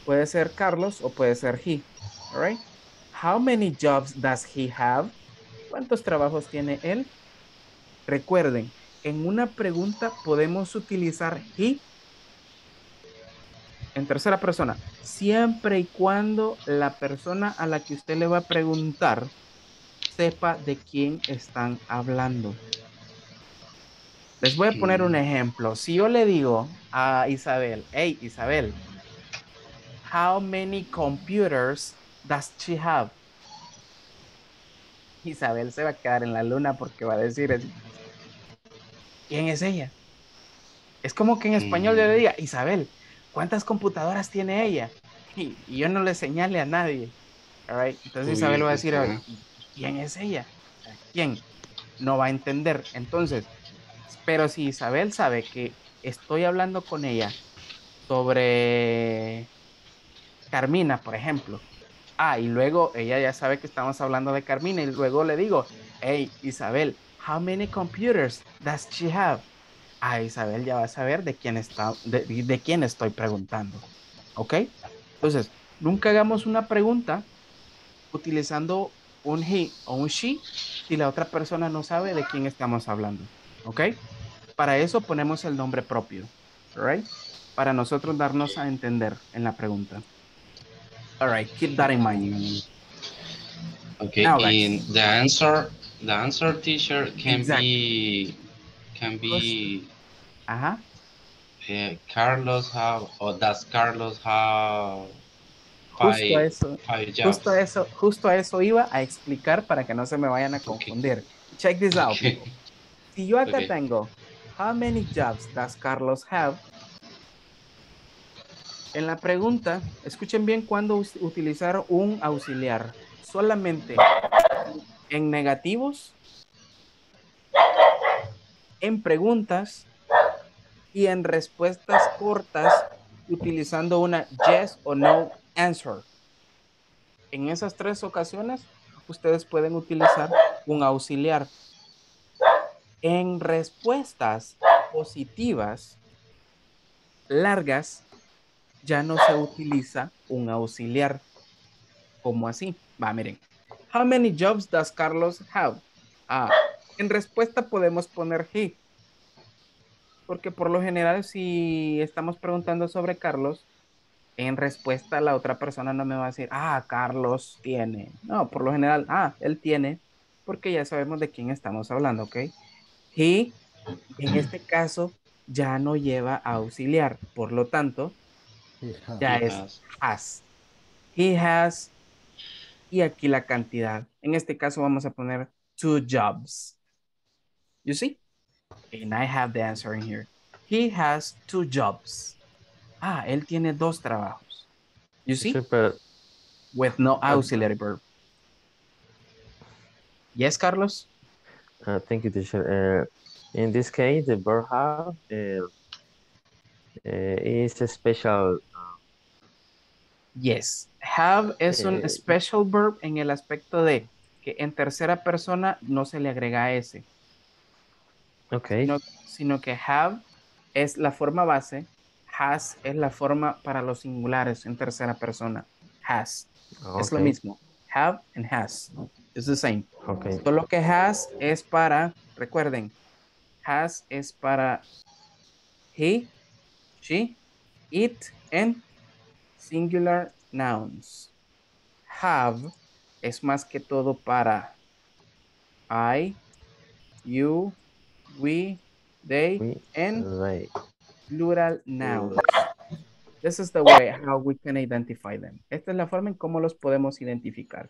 Puede ser Carlos o puede ser he, all right? How many jobs does he have? ¿Cuántos trabajos tiene él? Recuerden, en una pregunta podemos utilizar he en tercera persona, siempre y cuando la persona a la que usted le va a preguntar sepa de quién están hablando. Les voy a poner un ejemplo. Si yo le digo a Isabel, hey Isabel, how many computers does she have? Isabel se va a quedar en la luna porque va a decir, ¿quién es ella? Es como que en español yo le diga, Isabel, ¿cuántas computadoras tiene ella? Y, y yo no le señale a nadie. All right? Entonces Uy, Isabel va a decir, ajá. ¿quién es ella? ¿Quién? No va a entender. Entonces, pero si Isabel sabe que estoy hablando con ella sobre Carmina, por ejemplo. Ah, y luego ella ya sabe que estamos hablando de Carmina y luego le digo, hey, Isabel, how many computers does she have? Ah, Isabel ya va a saber de quién está, de, de quién estoy preguntando. ¿Ok? Entonces, nunca hagamos una pregunta utilizando un he o un she si la otra persona no sabe de quién estamos hablando. ¿Ok? Para eso ponemos el nombre propio. Right? Para nosotros darnos a entender en la pregunta. All right, keep that in mind. Okay. Now, guys. the answer, the answer teacher can Exactly. be can be Ajá. uh, Carlos have or does Carlos have Justo a five, eso, five jobs? justo a eso, justo a eso iba a explicar para que no se me vayan a confundir. Check this out. Okay. people. Si yo acá Okay. tengo, how many jobs does Carlos have? En la pregunta, escuchen bien cuándo utilizar un auxiliar. Solamente en negativos, en preguntas y en respuestas cortas utilizando una yes o no answer. En esas tres ocasiones, ustedes pueden utilizar un auxiliar. En respuestas positivas largas, ya no se utiliza un auxiliar. como así? Va, miren. How many jobs does Carlos have? Ah, en respuesta podemos poner he. Porque por lo general, si estamos preguntando sobre Carlos, en respuesta la otra persona no me va a decir, ah, Carlos tiene. No, por lo general, ah, él tiene, porque ya sabemos de quién estamos hablando, ¿ok? He, en este caso, ya no lleva auxiliar. Por lo tanto, ya He es has. has. He has. Y aquí la cantidad. En este caso vamos a poner two jobs. You see? And I have the answer in here. He has two jobs. Ah, él tiene dos trabajos. You see? Sí, pero With no auxiliary verb. Yes, Carlos? Uh, thank you, teacher. Uh, in this case, the verb have uh, is a special. Yes. Have es un Eh, special verb en el aspecto de que en tercera persona no se le agrega S. Okay. sino, sino que have es la forma base, has es la forma para los singulares en tercera persona. Has. Es lo Okay. mismo. Have and has. It's the same. Okay. Solo que has es para, recuerden, has es para he, she, it, and singular nouns. Have es más que todo para I, you, we, they, We- and plural nouns. This is the way how we can identify them. Esta es la forma en cómo los podemos identificar.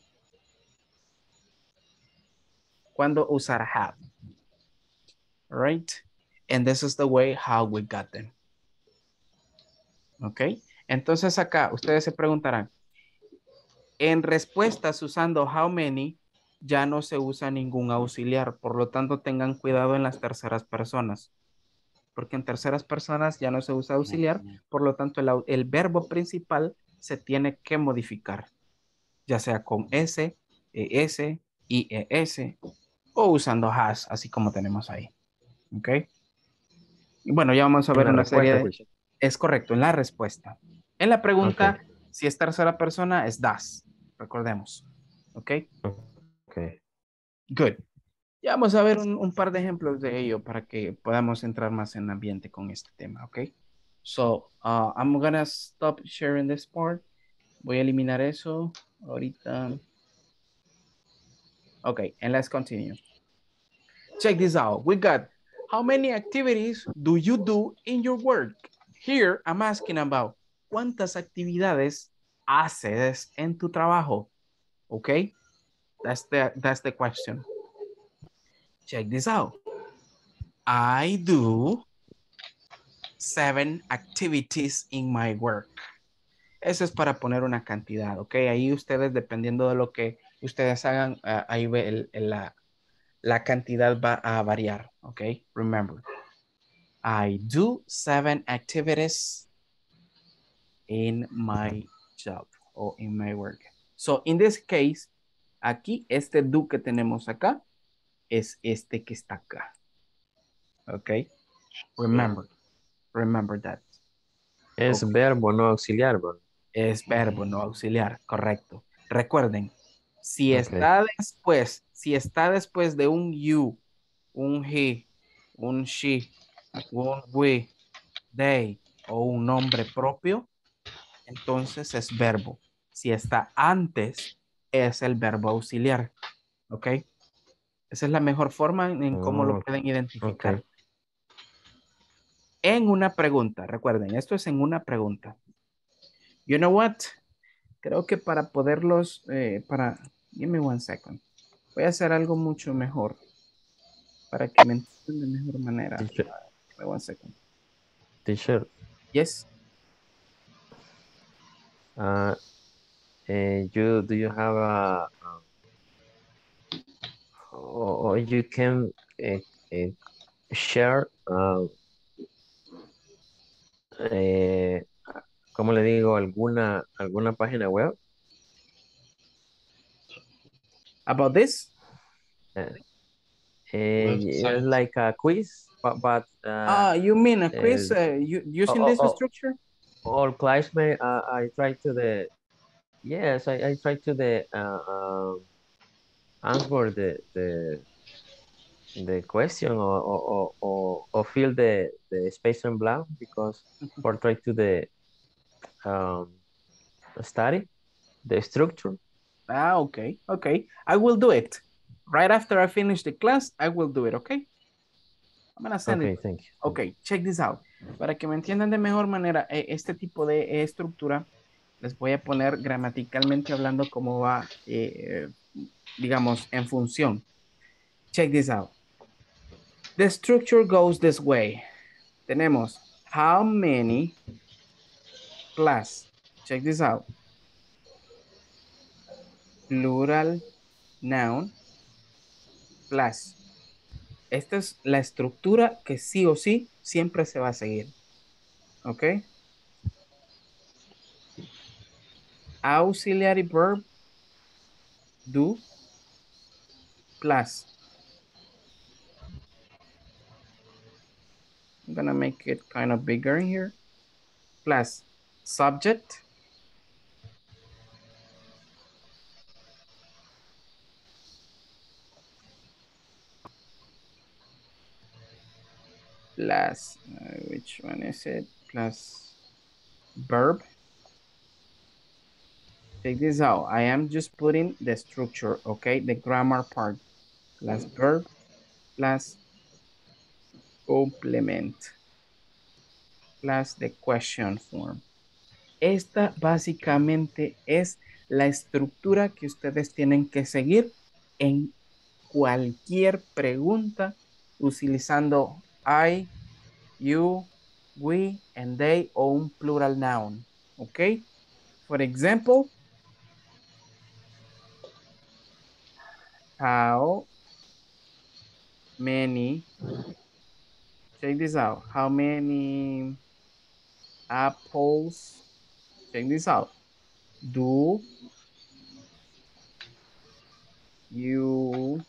Cuando usar have. All right? And this is the way how we got them. Ok. Entonces acá ustedes se preguntarán, en respuestas usando how many, ya no se usa ningún auxiliar. Por lo tanto, tengan cuidado en las terceras personas. Porque en terceras personas ya no se usa auxiliar. Por lo tanto, el, el verbo principal se tiene que modificar. Ya sea con S, ES, IES o usando has, así como tenemos ahí. ¿Ok? Y bueno, ya vamos a ver una serie de... Es correcto, en la respuesta. En la pregunta, si es tercera persona, es das. Recordemos. ¿Ok? Okay. Good. Ya vamos a ver un, un par de ejemplos de ello para que podamos entrar más en ambiente con este tema, ¿ok? So, uh, I'm gonna stop sharing this part. Voy a eliminar eso ahorita. Okay, and let's continue. Check this out. We got how many activities do you do in your work? Here, I'm asking about cuántas actividades haces en tu trabajo. Okay? That's the that's the question. Check this out. I do seven activities in my work. Eso es para poner una cantidad, ¿ok? Ahí ustedes, dependiendo de lo que ustedes hagan, ah, ahí ve el- la, la cantidad va a variar, ¿ok? Remember, I do seven activities in my job or in my work. So, in this case, aquí, este do que tenemos acá es este que está acá. ¿Ok? Remember, remember that. Es verbo, no auxiliar, bro. Es verbo, no auxiliar, correcto. Recuerden, si está después, si está después de un you, un he, un she, un we, they o un nombre propio, entonces es verbo. Si está antes, es el verbo auxiliar. ¿Ok? Esa es la mejor forma en, cómo lo Oh, pueden identificar. En una pregunta, recuerden, esto es en una pregunta. You know what? Creo que para poderlos, eh, para, give me one second. Voy a hacer algo mucho mejor para que me entiendan de mejor manera. Teacher. One second. Teacher, Yes. uh, eh, you do you have a um, or, you can eh, eh, share um, eh, ¿cómo le digo? alguna alguna página web About this? Eh, eh, Website. like a quiz but, but uh, Ah, you mean a quiz eh, uh, you, using oh, this oh, structure? all classmates uh, I try to the yes I, I try to the uh, um, answer the the the question or or, or, or, or fill the the space and blank because for try to the um, study the structure Ah, okay, okay. I will do it. Right after I finish the class, I will do it, okay? I'm gonna send okay it. thank you Ok, check this out. Para que me entiendan de mejor manera eh, este tipo de estructura, les voy a poner gramaticalmente hablando cómo va, eh, digamos, en función. Check this out. The structure goes this way. Tenemos how many plus, check this out. Plural noun plus. Esta es la estructura que sí o sí siempre se va a seguir. ¿Ok? Auxiliary verb do plus. I'm gonna make it kind of bigger here. Plus subject. Plus which one is it plus verb. Take this out. I am just putting the structure okay the grammar part. Plus verb plus complement plus the question form. Esta básicamente es la estructura que ustedes tienen que seguir en cualquier pregunta utilizando I, you, we, and they o un plural noun. Okay? For example, how many, check this out, how many apples, check this out, do you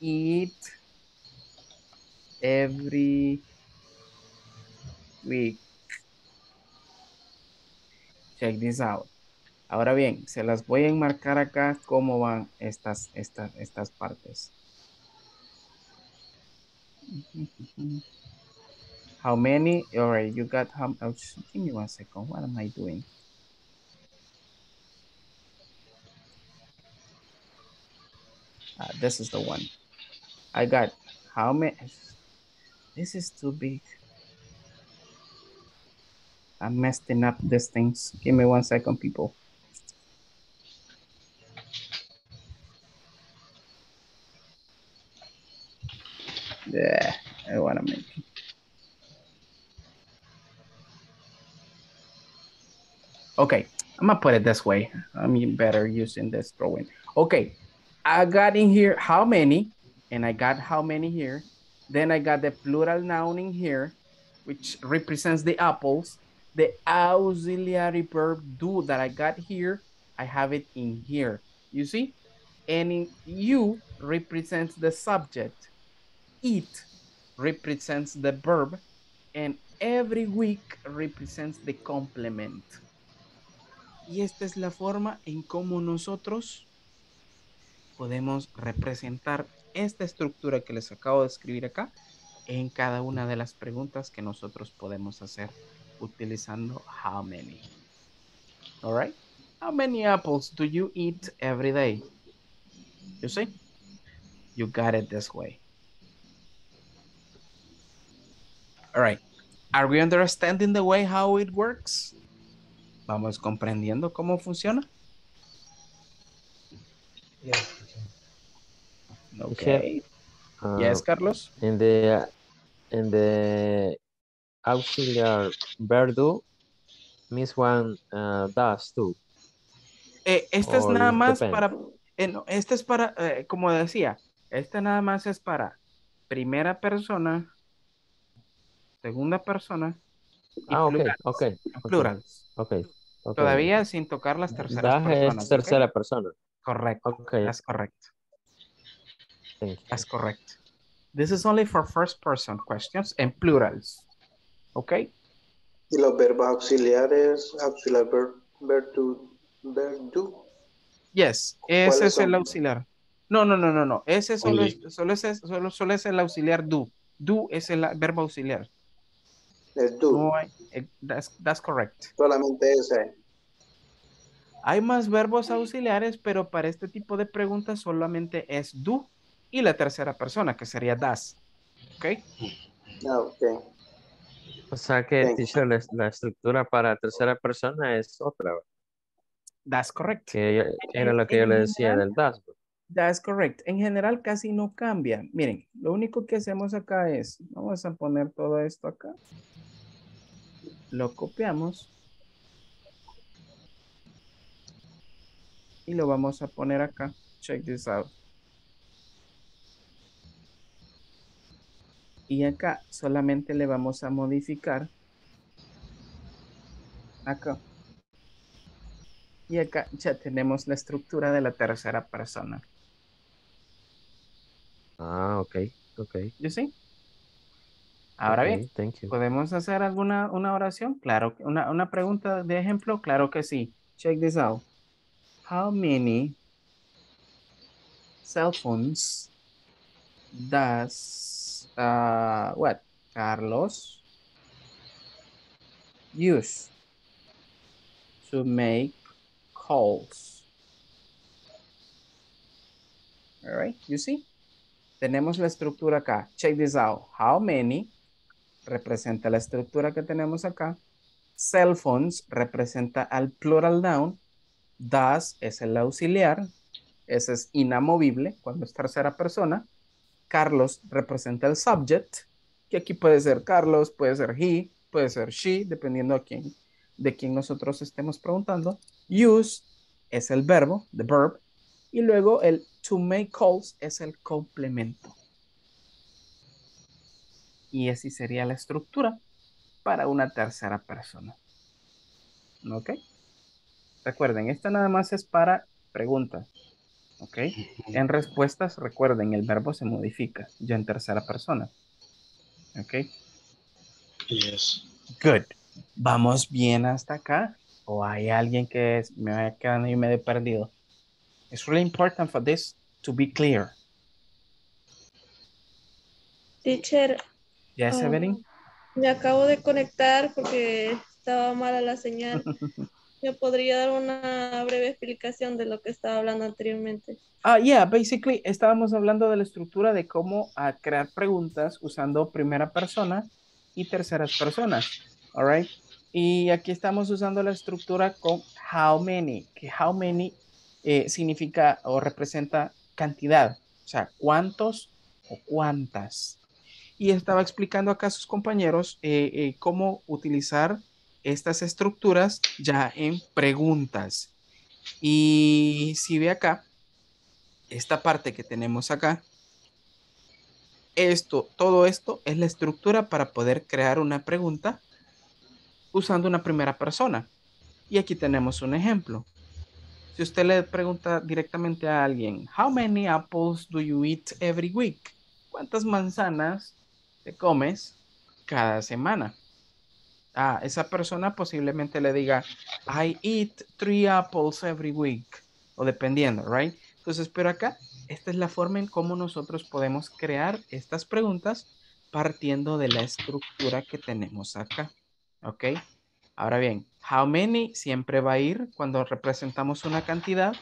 eat every week. Check this out. Ahora bien, se las voy a enmarcar acá cómo van estas, estas, estas partes. How many? All right, you got how? Oh, give me one second. What am I doing? Ah, this is the one. I got how many? This is too big. I'm messing up these things. Give me one second, people. Yeah, I want to make it. Okay, I'm gonna put it this way. I'm better using this drawing. Okay, I got in here how many, and I got how many here. Then I got the plural noun in here, which represents the apples. The auxiliary verb do that I got here, I have it in here. You see? And in you represents the subject. Eat represents the verb. And every week represents the complement. Y esta es la forma en cómo nosotros podemos representar esta estructura que les acabo de escribir acá en cada una de las preguntas que nosotros podemos hacer utilizando how many. All right? How many apples do you eat every day? You see? You got it this way. All right. Are we understanding the way how it works? Vamos comprendiendo cómo funciona. Okay. Uh, yes, Carlos. In the in the auxiliar verb do, Miss One uh, does too. Eh, este es nada más para, eh, no, este es para, eh, como decía, este nada más es para primera persona, segunda persona y Ah, ok, plurales, ok, ok. plurals. Ok, ok. Todavía sin tocar las terceras Das personas. es tercera persona. Correcto. Ok. That's That's correct. This is only for first person questions and plurals. Okay? Y los verbos auxiliares, auxiliar verb, verb to, verb do. Yes, ese ¿Cuáles es el auxiliar. No, no, no, no, no. Ese solo es, solo es, solo, solo es el auxiliar do. Do es el verbo auxiliar. El do. No hay- eh, that's, that's correct. Solamente ese. Hay más verbos auxiliares, pero para este tipo de preguntas solamente es do y la tercera persona, que sería das. ¿Ok? Ah, ok. O sea que, teacher, la, la estructura para tercera persona es otra. ¿verdad? That's correct. Que yo- era lo que yo le decía del das. That's correct. En general casi no cambia. Miren, lo único que hacemos acá es, vamos a poner todo esto acá. Lo copiamos. Y lo vamos a poner acá. Check this out. Y acá solamente le vamos a modificar. Acá. Y acá ya tenemos la estructura de la tercera persona. Ah, ok, ok. ¿Yo sí? Ahora bien, Thank you. ¿podemos hacer alguna una oración? Claro, una, una pregunta de ejemplo, claro que sí. Check this out. How many cell phones does uh, what Carlos use to make calls? All right, you see? Tenemos la estructura acá. Check this out. How many representa la estructura que tenemos acá. Cell phones representa al plural noun. Does es el auxiliar. Ese es inamovible cuando es tercera persona. Carlos representa el subject, que aquí puede ser Carlos, puede ser he, puede ser she, dependiendo a quién, de quién nosotros estemos preguntando. Use es el verbo, the verb, y luego el to make calls es el complemento. Y así sería la estructura para una tercera persona. ¿Ok? Recuerden, esta nada más es para preguntas. ¿Ok? En respuestas, recuerden, el verbo se modifica ya en tercera persona. ¿Ok? Yes. Good. ¿Vamos bien hasta acá? ¿O hay alguien que es- me vaya quedando y me he perdido? It's really important for this to be clear. Teacher, Yes, Ah. Evelyn? me acabo de conectar porque estaba mala la señal. ¿Me podría dar una breve explicación de lo que estaba hablando anteriormente? Ah, yeah, basically estábamos hablando de la estructura de cómo crear preguntas usando primera persona y terceras personas. All right. Y aquí estamos usando la estructura con how many, que how many eh, significa o representa cantidad, o sea, cuántos o cuántas. Y estaba explicando acá a sus compañeros eh, eh, cómo utilizar estas estructuras ya en preguntas. Y si ve acá, esta parte que tenemos acá, esto, todo esto es la estructura para poder crear una pregunta usando una primera persona. Y aquí tenemos un ejemplo. Si usted le pregunta directamente a alguien, how many apples do you eat every week? ¿Cuántas manzanas te comes cada semana? Ah, esa persona posiblemente le diga, I eat three apples every week. O dependiendo, right? Entonces, pero acá, esta es la forma en cómo nosotros podemos crear estas preguntas partiendo de la estructura que tenemos acá. ¿Ok? Ahora bien, how many siempre va a ir cuando representamos una cantidad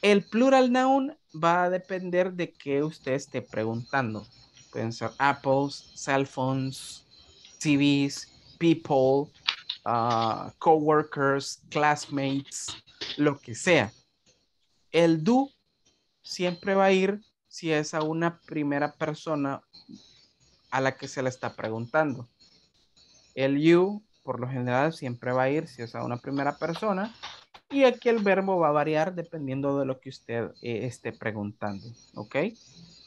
El plural noun va a depender de qué usted esté preguntando. Pueden ser apples, cell phones, TVs, people, uh, coworkers, classmates, lo que sea. El do siempre va a ir si es a una primera persona a la que se le está preguntando. El you, por lo general, siempre va a ir si es a una primera persona. Y aquí el verbo va a variar dependiendo de lo que usted eh, esté preguntando. ¿Ok?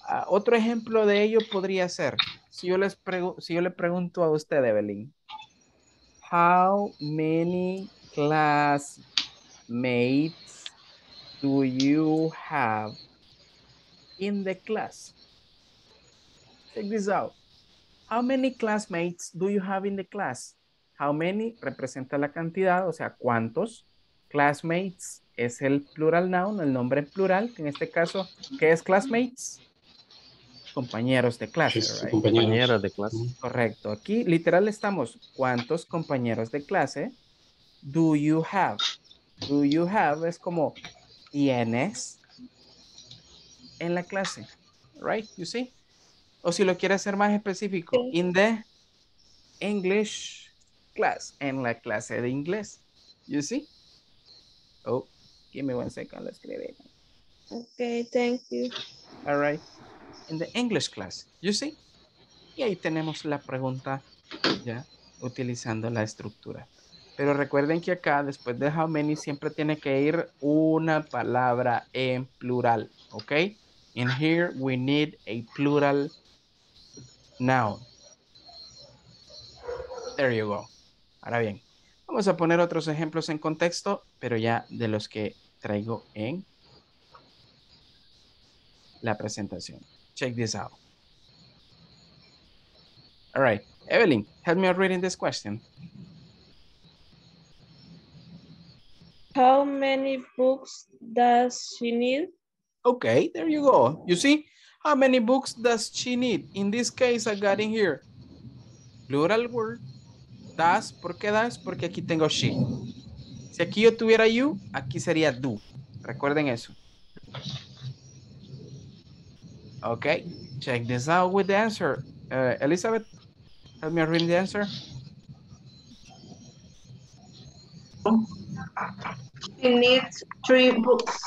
Ah, otro ejemplo de ello podría ser, si yo, les si yo le pregunto a usted, Evelyn, how many classmates do you have in the class? Check this out. How many classmates do you have in the class? How many representa la cantidad, o sea, cuántos. Classmates es el plural noun, el nombre plural, que en este caso, ¿qué es classmates? Compañeros de clase. Right? Compañeros de clase. Correcto. Aquí literal estamos, ¿cuántos compañeros de clase do you have? Do you have es como, ¿tienes en la clase? Right? You see? O si lo quiere hacer más específico, in the English class, en la clase de inglés. You see? Oh, give me one second, let's escribir. Okay, thank you. All right. In the English class, you see? Y ahí tenemos la pregunta ya utilizando la estructura. Pero recuerden que acá, después de how many, siempre tiene que ir una palabra en plural, ¿ok? In here, we need a plural noun. There you go. Ahora bien, vamos a poner otros ejemplos en contexto, pero ya de los que traigo en la presentación. Check this out. All right. Evelyn, help me out reading this question. How many books does she need? Okay, there you go. You see, how many books does she need? In this case, I got in here. Plural word. Does, ¿por qué does? Porque aquí tengo she. Si aquí yo tuviera you, aquí sería do. Recuerden eso. Okay, check this out with the answer. Uh, Elizabeth, help me read the answer. She needs three books.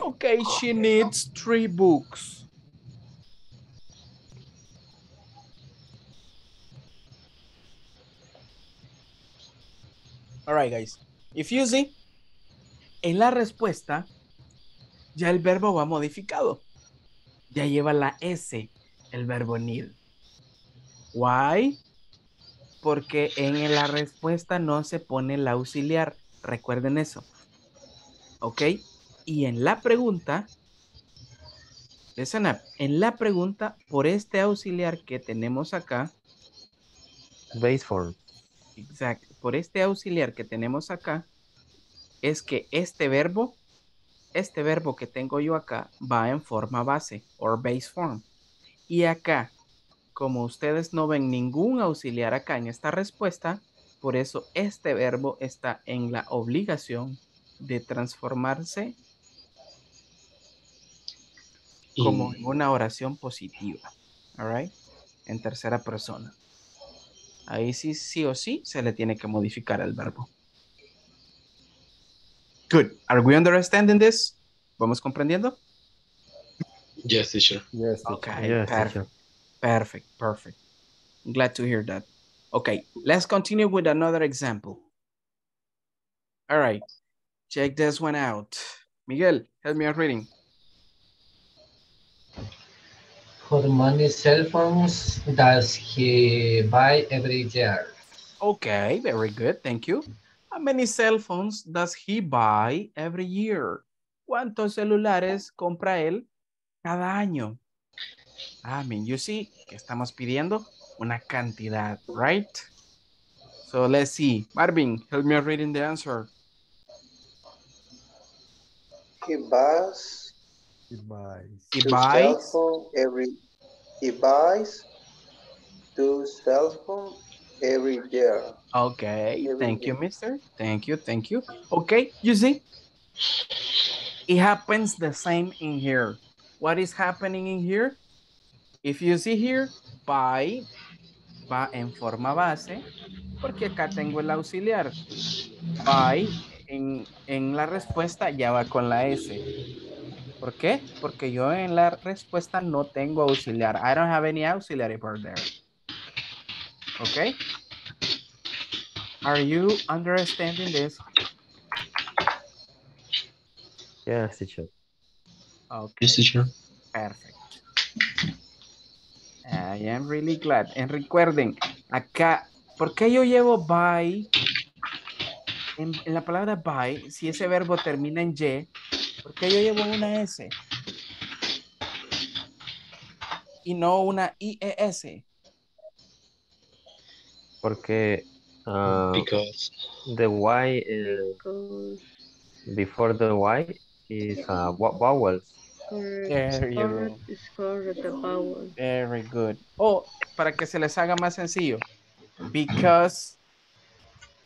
Okay, she needs three books. All right, guys. If you see, en la respuesta, ya el verbo va modificado. Ya lleva la S, el verbo need. Why? Porque en la respuesta no se pone el auxiliar. Recuerden eso. ¿Ok? Y en la pregunta, listen up, en la pregunta, por este auxiliar que tenemos acá, Base form. exacto, por este auxiliar que tenemos acá, es que este verbo, este verbo que tengo yo acá, va en forma base, or base form. Y acá, como ustedes no ven ningún auxiliar acá en esta respuesta, por eso este verbo está en la obligación de transformarse como en una oración positiva. All right? En tercera persona. Ahí sí, sí o sí, se le tiene que modificar el verbo. Good. Are we understanding this? ¿Vamos comprendiendo? Yes, teacher. Yes, teacher. Okay, Yes, perfect. teacher. Perfect, perfect. Glad to hear that. Okay, let's continue with another example. All right, check this one out. Miguel, help me out reading. For many cell phones does he buy every year? Okay, very good, thank you. How many cell phones does he buy every year? ¿Cuántos celulares compra él cada año? I mean, you see que estamos pidiendo una cantidad, right? So let's see. Marvin, help me reading the answer. He buys He buys. He two buys cell phone every he buys two cell phone every year. Okay, Every thank you, mister. Thank you, thank you. Okay, you see, It happens the same in here. What is happening in here? If you see here, by va en forma base, porque acá tengo el auxiliar. By en, en la respuesta ya va con la S. ¿Por qué? Porque yo en la respuesta no tengo auxiliar. I don't have any auxiliary verb there. Okay? Are you understanding this? Yes, teacher. Okay. Yes, teacher. Perfect. I am really glad. And recuerden, acá, ¿por qué yo llevo by? En, en la palabra by, si ese verbo termina en Y, ¿por qué yo llevo una S? Y no una IES. Porque uh, Because the Y uh, before the Y is uh, wa- vowels. There you go. Is correct, the vowel. Very good. O para que se les haga más sencillo. Because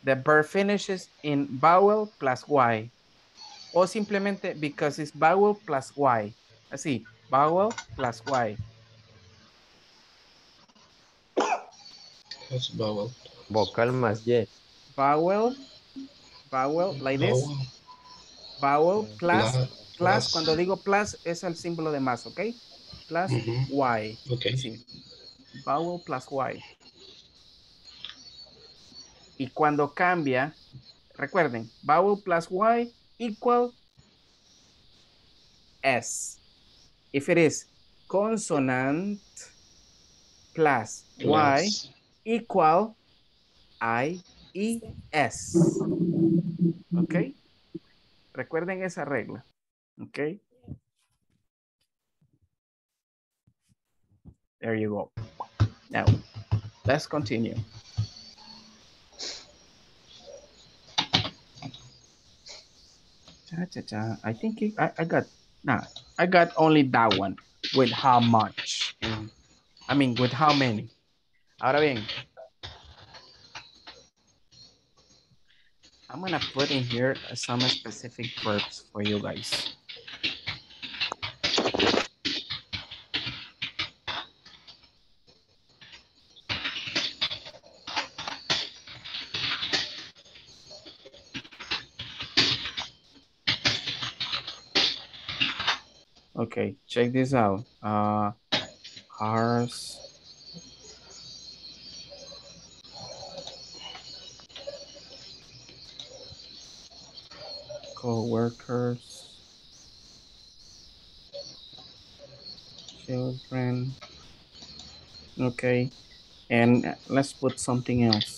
the verb finishes in vowel plus Y. O simplemente because it's vowel plus Y. Así, vowel plus Y. vowel. Vocal más Y. Vowel, vowel, like this. Vowel. Plus, Plus, plus, plus. cuando digo plus es el símbolo de más, ¿ok? Plus. Y. Okay. Sí. Vowel plus Y. Y cuando cambia, recuerden, vowel plus Y equal S. If it is consonant plus Y. equal I E S. ¿Ok? Recuerden esa regla. ¿Ok? There you go. Now, let's continue. Cha, cha, cha. I think it- I, I got, nah, I got only that one with how much. I mean, with how many. Ahora bien, I'm gonna put in here some specific verbs for you guys. Okay, check this out. Uh, cars. Co-workers. Children. Okay, and let's put something else.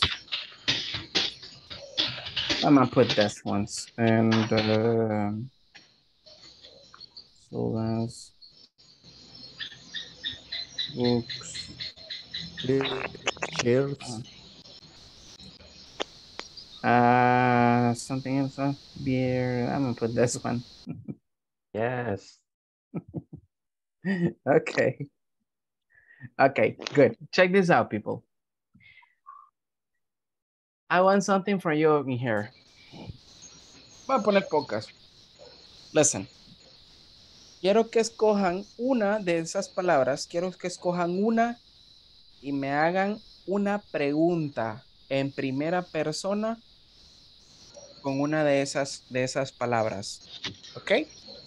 I'm gonna put this ones and um so as books. Chairs. Uh, something else. Beer. I'm gonna put this one. Yes. okay. Okay, good. Check this out, people. I want something from you in here. Voy a poner pocas. Listen. Quiero que escojan una de esas palabras. Quiero que escojan una y me hagan una pregunta en primera persona con una de esas, de esas palabras. ¿Ok?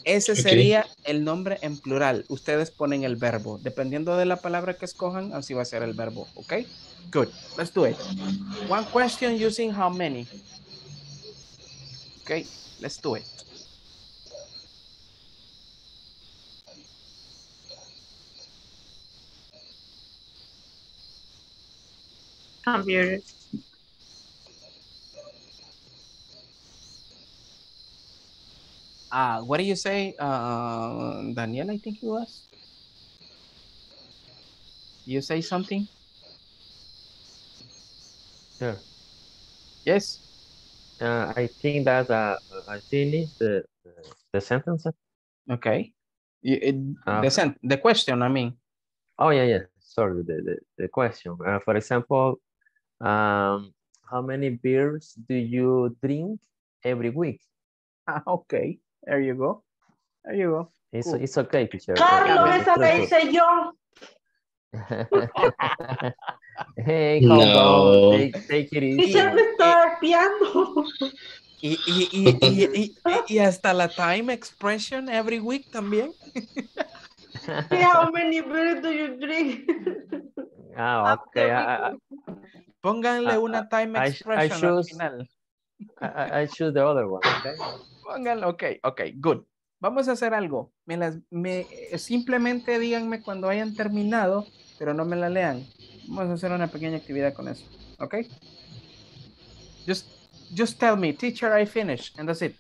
Ese sería el nombre en plural. Ustedes ponen el verbo. Dependiendo de la palabra que escojan, así va a ser el verbo. ¿Ok? Good. Let's do it. One question using how many? Ok, let's do it. Computers. Uh, what do you say, uh, Daniel, I think it was? You say something? Sure. Yes? Uh, I think that uh, I finished the, the, sentence. Okay. It- Uh, the, sen- the question, I mean. Oh, yeah, yeah. Sorry, the, the, the question. Uh, for example, um, how many beers do you drink every week? Okay, there you go. There you go. It's, Cool. it's okay, teacher. Carlos, Okay, esa la hice yo. hey, No. Take, take it easy. Teacher me estaba espiando. Y, y, y, y, y, y hasta la time expression every week también. How many beers do you drink? Ah, okay. I, I, Pónganle I- una time I- I expression al choose- final. I, choose the other one, okay? Pónganlo, ok, ok, good. Vamos a hacer algo. Me las, me, simplemente díganme cuando hayan terminado, pero no me la lean. Vamos a hacer una pequeña actividad con eso, ok? Just, just tell me, teacher, I finished, and that's it.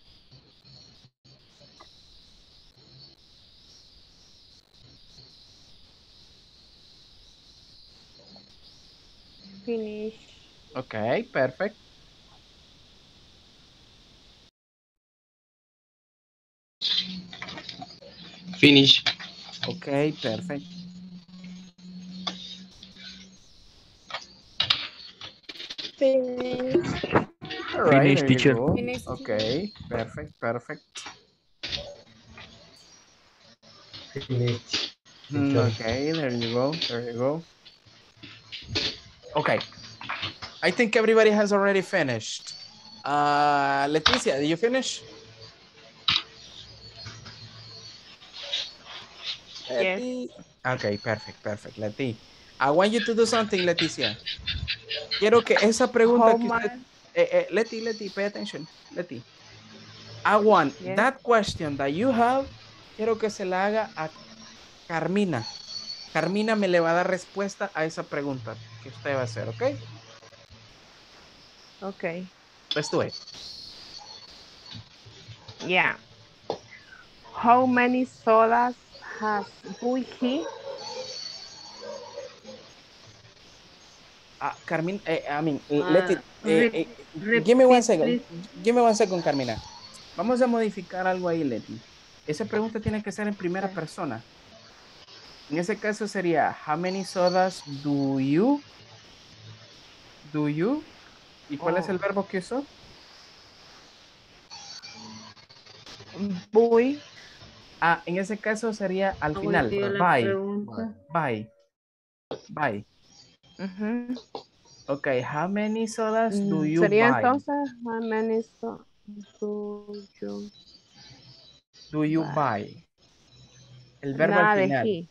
Finish. Okay, perfect. Finish. Okay, perfect. Finish. All right, Finish, there teacher. Finish. Okay, perfect, perfect. Finish. Mm, Okay, there you go, there you go. Okay, I think everybody has already finished. Uh, Leticia, did you finish? Yes. Leti? Okay, perfect, perfect, Leti. I want you to do something, Leticia. Quiero que esa pregunta que usted... Eh, eh, Leti, Leti, pay attention. Leti. I want Yes. that question that you have, quiero que se la haga a Carmina. Carmina me le va a dar respuesta a esa pregunta que usted va a hacer, ¿ok? Okay. Let's do it. Yeah. How many sodas has Buihi? Ah, Carmina, eh, I mean, Ah, Leti, eh, rep- eh, give me one second. Give me one second, Carmina. Vamos a modificar algo ahí, Leti. Esa pregunta tiene que ser en primera persona. En ese caso sería, how many sodas do you? Do you? ¿Y cuál es el Oh. verbo que usó? Bui. Ah, en ese caso sería al final. Bye. pregunta. Bye. Bye. Ujú. Okay, how many sodas do Mm, you Sería buy? entonces, how many so do you Do you buy? El verbo Nada al de final. he.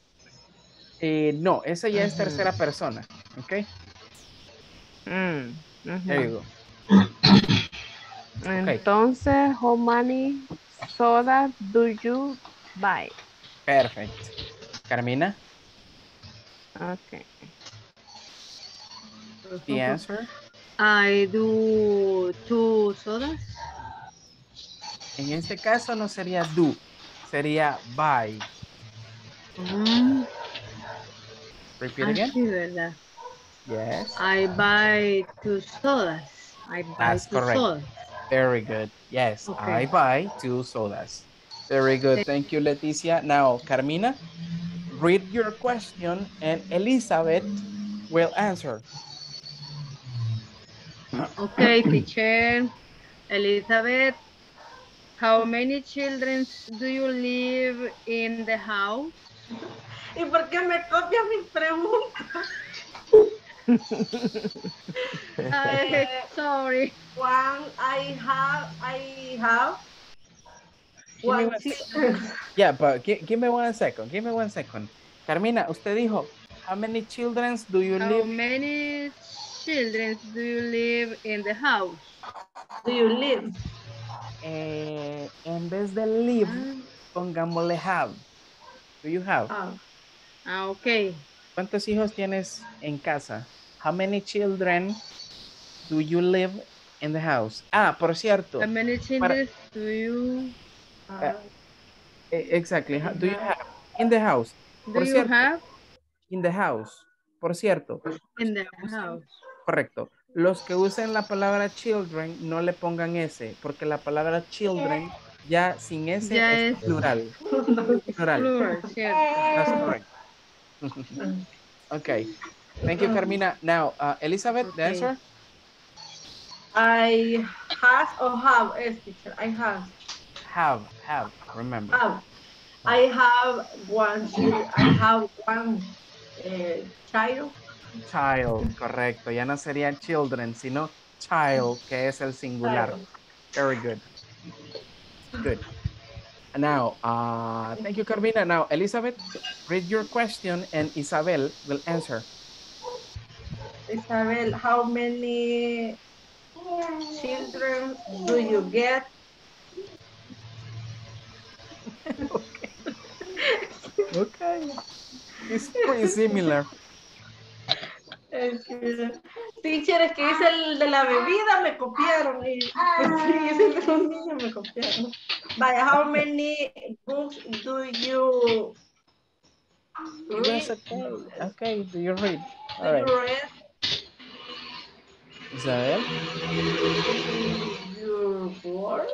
Eh, no, esa ya es Ujú. tercera persona. Ok, Mm, there you go. Entonces, how many sodas do you buy? Perfect. Carmina, Okay. the answer. I do two sodas. En este caso no sería do, sería buy. Mm, Repeat ah, again. sí, verdad. Yes. I buy two sodas. I buy That's two correct. sodas. Very good. Yes, I buy two sodas. Very good. Thank you, Leticia. Now, Carmina, read your question and Elizabeth will answer. Okay, teacher. Elizabeth, how many children do you live in the house? ¿Y por qué me copias mis preguntas? I, sorry. One, I have, I have. Me One Yeah, but gi- give me one second. Give me one second. Carmina, usted dijo, how many children do you How live? many children do you live in the house? Do you live? Eh, en vez de live, pongámosle have. Do you have? Ah, Ah, okay. ¿Cuántos hijos tienes en casa? How many children do you live in the house? Ah, por cierto. How many para- children do you eh, exactly. Do you have in the house? do Por you cierto, have in the house. Por cierto, in the house? correcto. Los que usen la palabra children no le pongan S, porque la palabra children ya sin S Ya es es- plural. Plural. That's correct. okay. Thank you, Carmina. Now, uh, Elizabeth, the Okay. answer? I have or have, yes, teacher. I have. Have, have, remember. Have. I have one, I have one eh, child. Child, correcto. Ya no sería children, sino child, que es el singular. Very good. Good. Now, uh, thank you, Carmina. Now, Elizabeth, read your question and Isabel will answer. Isabel, how many children do you get? Okay. It's pretty similar. Es que- Teacher, es que dice el de la bebida, me copiaron. Y dice el de los niños, me copiaron. Vaya, how many books do you read? okay. Okay, do you read? All right. you Isabel? work?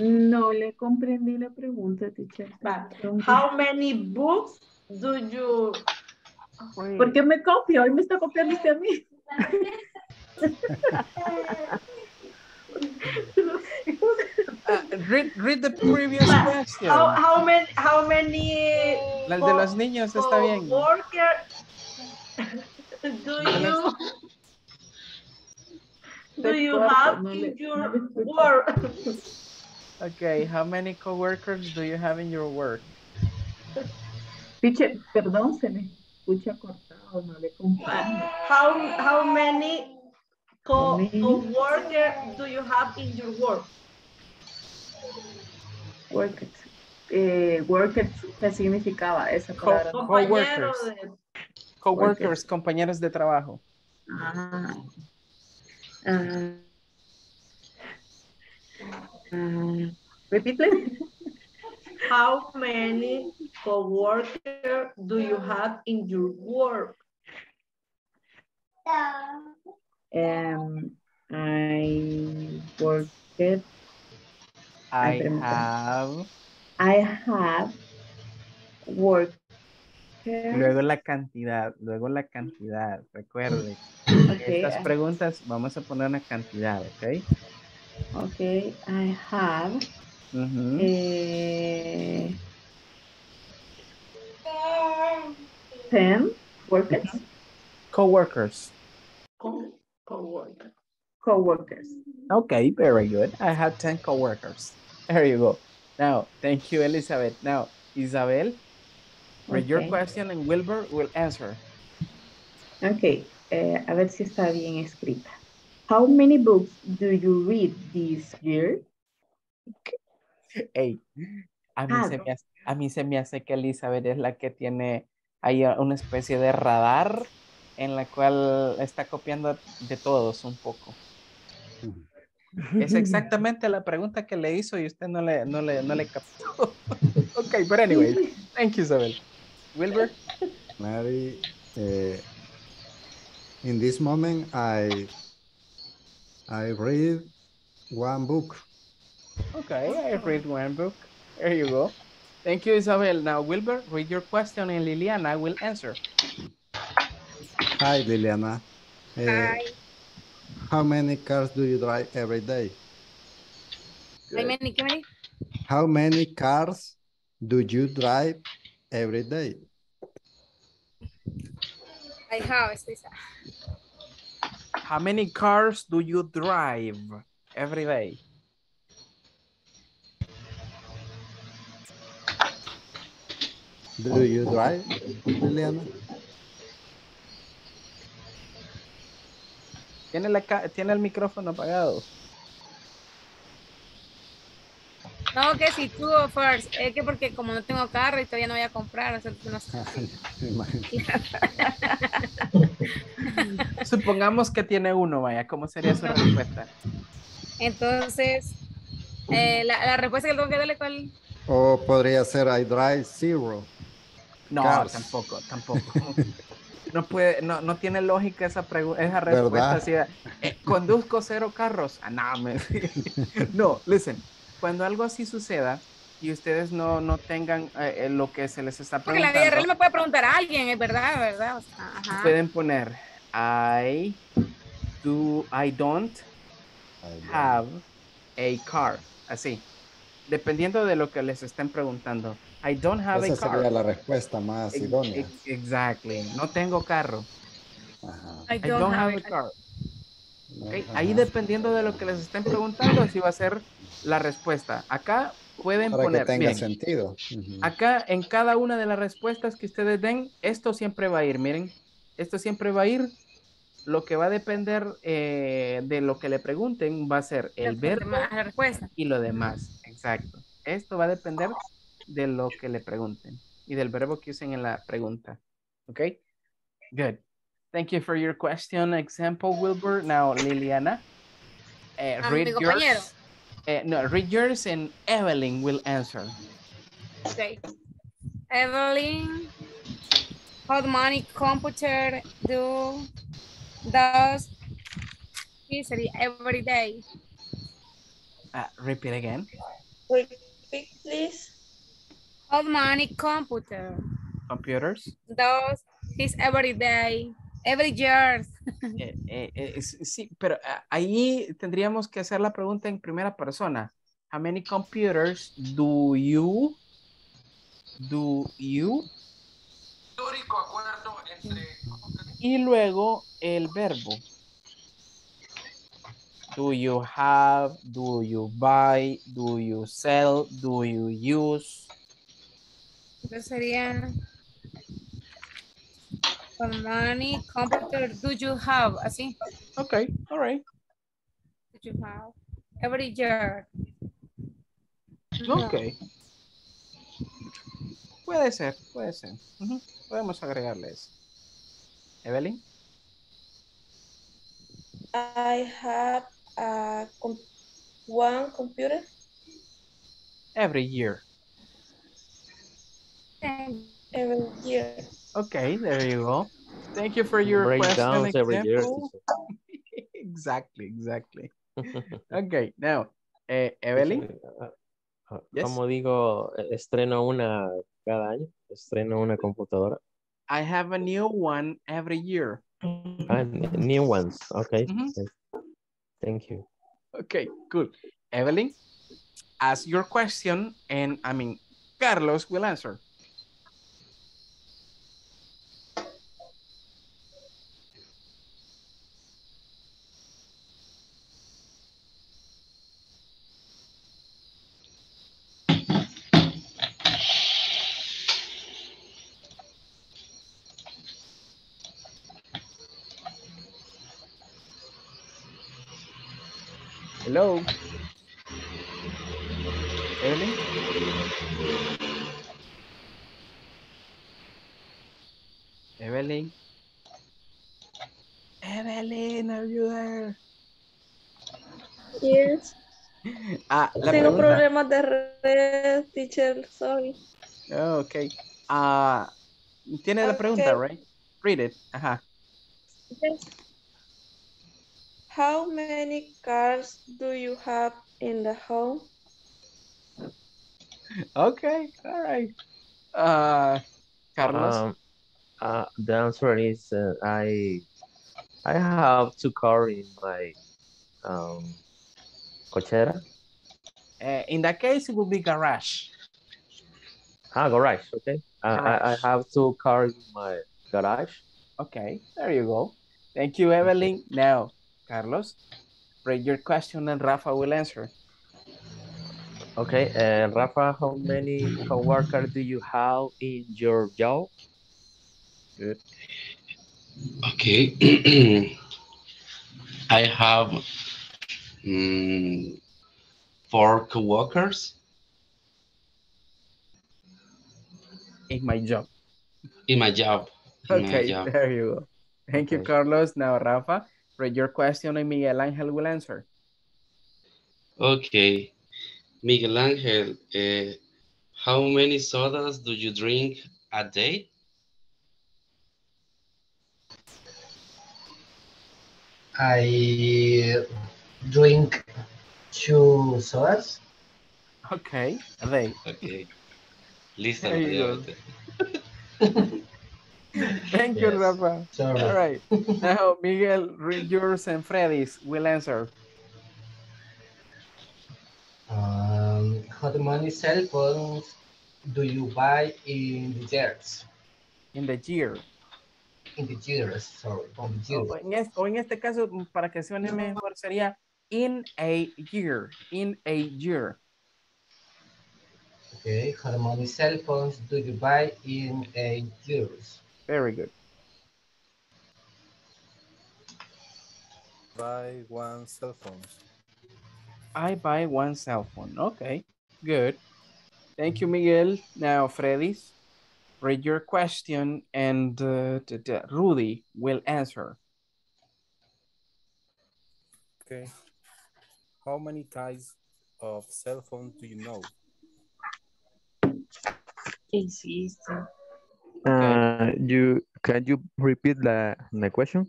No le comprendí la pregunta, teacher. Va. How many books do you ¿Por qué me copia? Hoy me está copiando usted a mí. Uh, read, read the previous question. How, how many how many La de los niños está bien. worker do you do you have in your work? Okay, how many coworkers do you have in your work? Teacher, perdón, se me escucha cortado, no le comprendo. How how many co How many? co-worker do you have in your work? Workers. Eh, workers, ¿qué significaba esa palabra? Compañero Coworkers. Coworkers, compañeros de trabajo. Ah. Ah. Ah, repeat, please. how many co-worker do you have in your work? Um, I worked. I have. I have worked. Luego la cantidad, luego la cantidad. Recuerde. Okay, Estas I- preguntas vamos a poner una cantidad, ¿ok? Okay, I have Ujú. eh, ten workers, Coworkers. Co- co-worker. co-workers. Okay, very good. I have 10 coworkers. There you go. Now, thank you, Elizabeth. Now, Isabel, read your question and Wilbur will answer. Okay, eh, a ver si está bien escrita. How many books do you read this year? Hey, a mí, Ah, se me hace, a mí se me hace que Elizabeth es la que tiene ahí una especie de radar en la cual está copiando de todos un poco. Es exactamente la pregunta que le hizo y usted no le, no le, no le captó. ok, but anyway, thank you, Isabel. Wilbur? Mary, eh, in this moment, I I read one book. Okay, I read one book. There you go. Thank you, Isabel. Now, Wilbur, read your question and Liliana will answer. Hi, Liliana. Eh, Hi. How many cars do you drive every day? How many, how many? How many cars do you drive every day? I have, Estisa. How many cars do you drive every day? Do you drive, Liliana? Tiene, la, ca- tiene el micrófono apagado. No, que si tú first. Es que porque como no tengo carro y todavía no voy a comprar, o sea, no sé. Supongamos que tiene uno, vaya, ¿cómo sería su respuesta? Entonces, eh, la, la respuesta que tengo que darle, ¿cuál? O podría ser I drive zero. No, Cars. tampoco, tampoco. No puede, no, no tiene lógica esa pregunta, esa respuesta eh, conduzco cero carros. Ah, no, me- no, listen, cuando algo así suceda y ustedes no, no tengan eh, eh, lo que se les está Porque en la vida preguntando, real me puede preguntar a alguien, es verdad, es verdad. O sea, ajá. pueden poner I do, I don't have a car, así. dependiendo de lo que les estén preguntando. I don't have Esa a car. sería la respuesta más idónea. ex- Exactly. No tengo carro. I I don't, don't have, have a car. No, Ok, ajá. Ahí dependiendo de lo que les estén preguntando, así va a ser la respuesta. Acá pueden Para que poner, tenga miren, sentido. Acá en cada una de las respuestas que ustedes den, esto siempre va a ir, miren, esto siempre va a ir. Lo que va a depender eh, de lo que le pregunten va a ser el que verbo y lo demás. Exacto. Esto va a depender de lo que le pregunten y del verbo que usen en la pregunta. ¿Ok? Good. Thank you for your question. Example, Wilbur. Now, Liliana. eh, Ah, read mi yours. Eh, no, read yours and Evelyn will answer. Okay. Evelyn, how many computer do does usually every day? Uh, repeat again. Repeat, please. How many computer Computers. does his every day? Every year. Eh, eh, eh, sí, pero ah, ahí tendríamos que hacer la pregunta en primera persona. How many computers do you do you y luego el verbo. Do you have, do you buy, do you sell, do you use. Entonces sería how many computer do you have? Así. Okay, all right. Do you have every year? Ok. Puede ser, puede ser. Ujú, Podemos agregarle eso. Evelyn. I have a com- one computer. Every year. Every year. Okay, there you go. Thank you for your question Breakdowns every year. exactly, exactly. Okay, now, eh, Evelyn. Ah, ah, Yes. Como digo, eh, estreno una cada año, estreno una computadora. I have a new one every year. Ah, new ones, okay. Mhm. Thank you. Okay, cool. Evelyn, ask your question and I mean, Carlos will answer. Hello. Evelyn. Evelyn. Evelyn, are you there? Yes. Ah, la Tengo pregunta. problemas de red, teacher, sorry. Oh, ok. Ah, tiene la pregunta, Okay. right? Read it. Ajá. Yes. How many cars do you have in the home? Okay, all right. Uh, Carlos. Um, uh, the answer is uh, I I have two cars in my um, cochera. Uh, in that case, it would be garage. Ah, garage, okay. I, I, I have two cars in my garage. Okay, there you go. Thank you, Evelyn. Now, Carlos, read your question and Rafa will answer. Okay, uh, Rafa, how many coworkers do you have in your job? Good. Okay. I have mm, four coworkers In my job. in my job. in my Okay, job. there you go. Thank you, Carlos. Now, Rafa, read your question and Miguel Angel will answer. Okay. Miguel Angel, eh, how many sodas do you drink a day? I drink two sodas. Okay, they. Okay. Listen. There you Diego. Thank you, Rafa. Sorry. All right. Now, Miguel, read yours and Freddy's will answer. Um, how many cell phones do you buy in the years? In the year. In the years, sorry, on the years. O en, este, o en este caso, para que suene mejor, sería in a year. In a year. Okay, how many cell phones do you buy in a year? Very good. Buy one cell phone. I buy one cell phone. Okay, good. Thank you, Miguel. Now, Freddy's, read your question and uh, t- t- Rudy will answer. Okay. How many types of cell phone do you know? Uh, you can you repeat the, the question?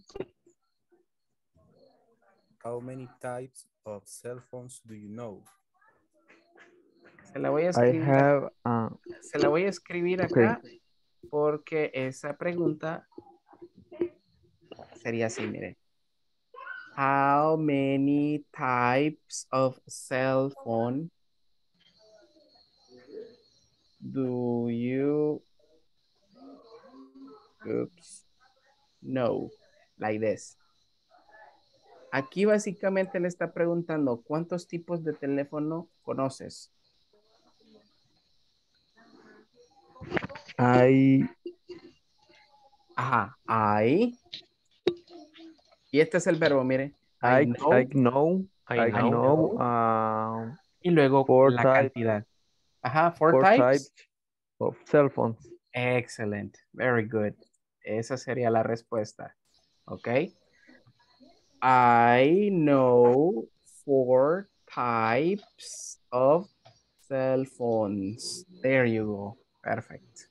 How many types of cell phones do you know? Se la voy a I escribir, have uh, se la voy a escribir acá porque esa pregunta sería así, mire. How many types of cell phone do you oops, know? Like this. Aquí básicamente le está preguntando cuántos tipos de teléfono conoces. I Ajá, I. Y este es el verbo, mire. I, know. I know I, I know, know. uh, y luego four la type- cantidad. Ajá, four, four types. types of cell phones. Excellent. Very good. Esa sería la respuesta. Ok. I know four types of cell phones. There you go. Perfect.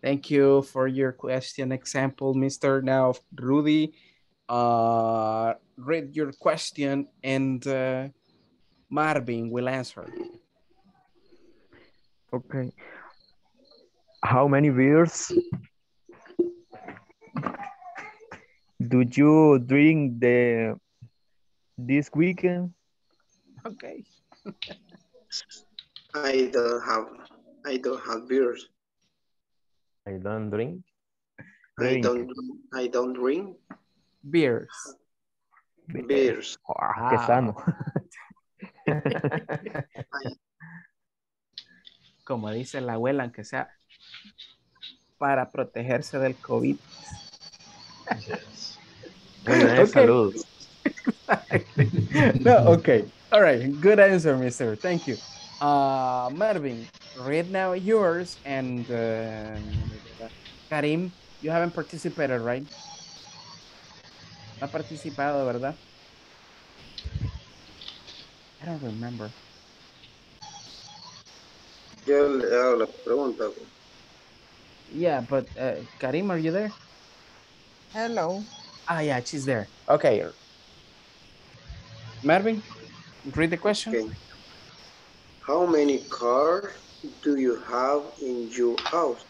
Thank you for your question example, Mr. Now, Rudy, uh, read your question and uh, Marvin will answer. Okay. How many beers do you drink the this weekend? Okay. I don't have I don't have beers. I don't drink. I don't I don't drink Beers. beers. Ah, qué sano. Como dice la abuela, aunque sea para protegerse del COVID. Yes. Bueno, es Okay. salud. no, okay. All right. Good answer, mister. Thank you. Uh, Marvin, read now yours and uh, Karim, you haven't participated, right? No ha participado, ¿verdad? I don't remember. Yo le hago la pregunta. Yeah, but uh, Karim, are you there? Hello. Ah, yeah, she's there. Okay. Marvin, read the question. Okay. How many cars do you have in your house?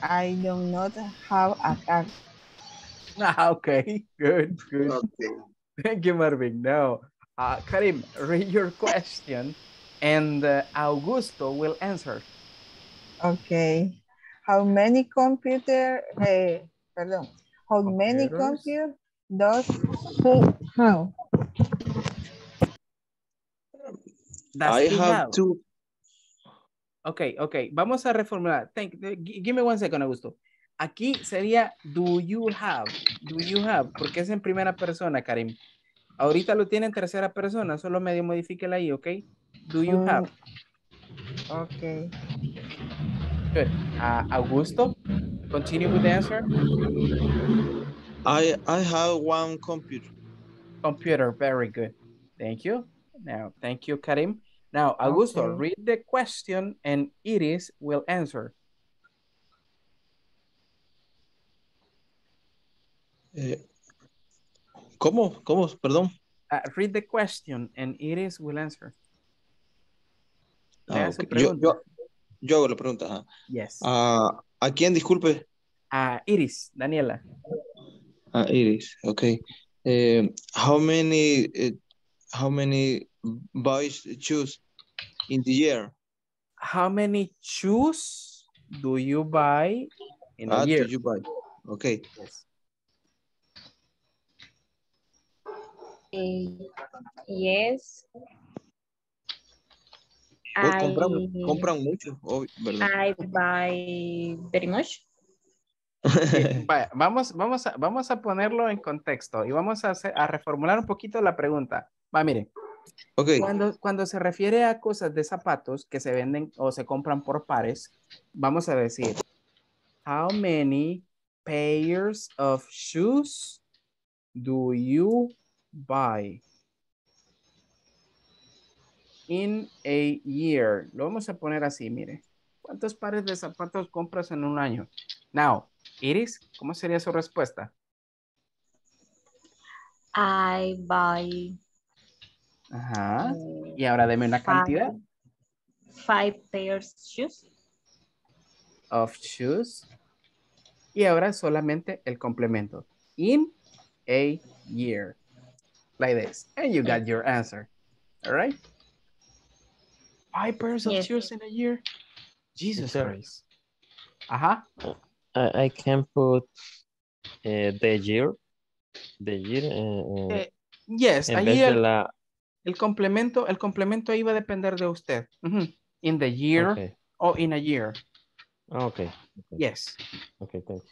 I do not have a car. Ah, okay, good, good. Okay. Thank you, Marvin. Now, uh, Karim, read your question and uh, Augusto will answer. Okay. How many computer, hey, perdón, how many computer does he have? Does I he have two. Ok, ok. Vamos a reformular. Thank, gi- give me one second, Augusto. Aquí sería do you have. Do you have. Porque es en primera persona, Karim. Ahorita lo tiene en tercera persona. Solo medio modifíquela ahí, ¿ok? Do you Mm. have. Okay. Good. Uh, Augusto, continue with the answer. I I have one computer. Computer, very good. Thank you. Now, thank you, Karim. Now, Augusto, Okay. read the question and Iris will answer. Eh, ¿Cómo? ¿Cómo? Perdón. Uh, read the question and Iris will answer. Ah, ok. yo, yo, yo hago la pregunta. ajá. Yes. Ah, ¿A quién? Disculpe. Uh, Iris, Daniela. Ah, Iris. Okay. Eh, how many eh, how many boys choose? In the year. How many shoes do you buy in a Ah, year? do you buy? Okay. Yes. Yes. Oh, compran, I, compran mucho, oh, ¿verdad? I buy very much. Vamos, vamos, a, vamos a ponerlo en contexto y vamos a, hacer- a reformular un poquito la pregunta. Va, mire. Ok. Cuando, cuando se refiere a cosas de zapatos que se venden o se compran por pares, vamos a decir, how many pairs of shoes do you buy in a year? Lo vamos a poner así, mire. ¿Cuántos pares de zapatos compras en un año? Now, Iris, ¿cómo sería su respuesta? I buy Ajá. Y ahora deme una cantidad five pairs shoes. of shoes. Y ahora solamente el complemento. In a year. Like this. And you got your answer. All right? Five pairs of Yes. shoes in a year. Jesus Sir. Christ. Ajá. I, I can put eh, the year. The year. eh, eh, yes, en ahí vez de el, la. el complemento, el complemento ahí va a depender de usted. Ujú. In the year Okay. or in a year. Ah, Okay. Yes. Okay, thanks.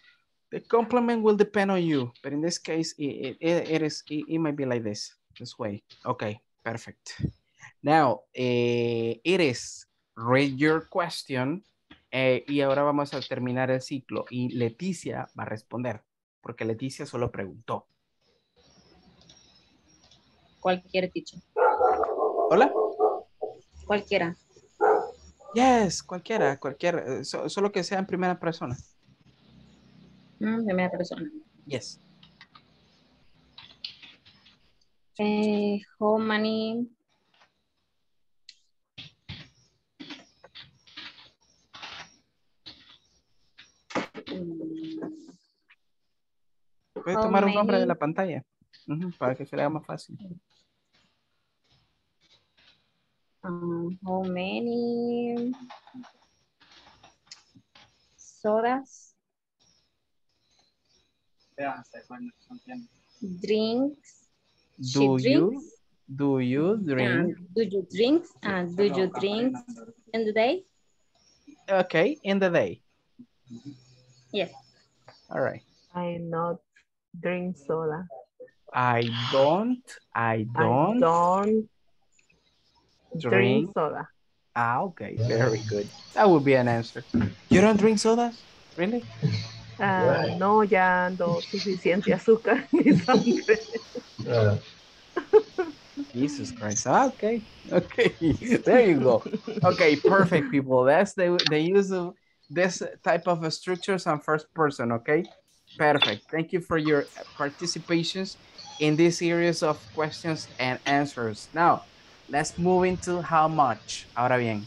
The compliment will depend on you, but in this case, it, it, it is, it, it might be like this, this way. Okay, perfect. Now, eh, it is read your question eh, y ahora vamos a terminar el ciclo y Leticia va a responder, porque Leticia solo preguntó. Cualquier teacher. Hola. Cualquiera. Yes, cualquiera, cualquiera, eh, so- solo que sea en primera persona. Mm, primera persona. Yes. Eh, how many Puede tomar un nombre de many? la pantalla ujú, para que se le haga más fácil. um, how many sodas drinks she Do you, drinks do you drink? and do you drink and do you drink in the day Okay, in the day. yes All right. I not drink soda. I don't, I I don't, don't drink drink. soda. Ah, okay, very good. That would be an answer. You don't drink sodas? Really? Ah, no, ya ando suficiente azúcar en mi sangre. Jesus Christ. Ah, okay. Okay. There you go. Okay, perfect people. That's the the use of this type of structures on first person, okay? Perfect. Thank you for your participations in this series of questions and answers. Now, let's move into how much. Ahora bien,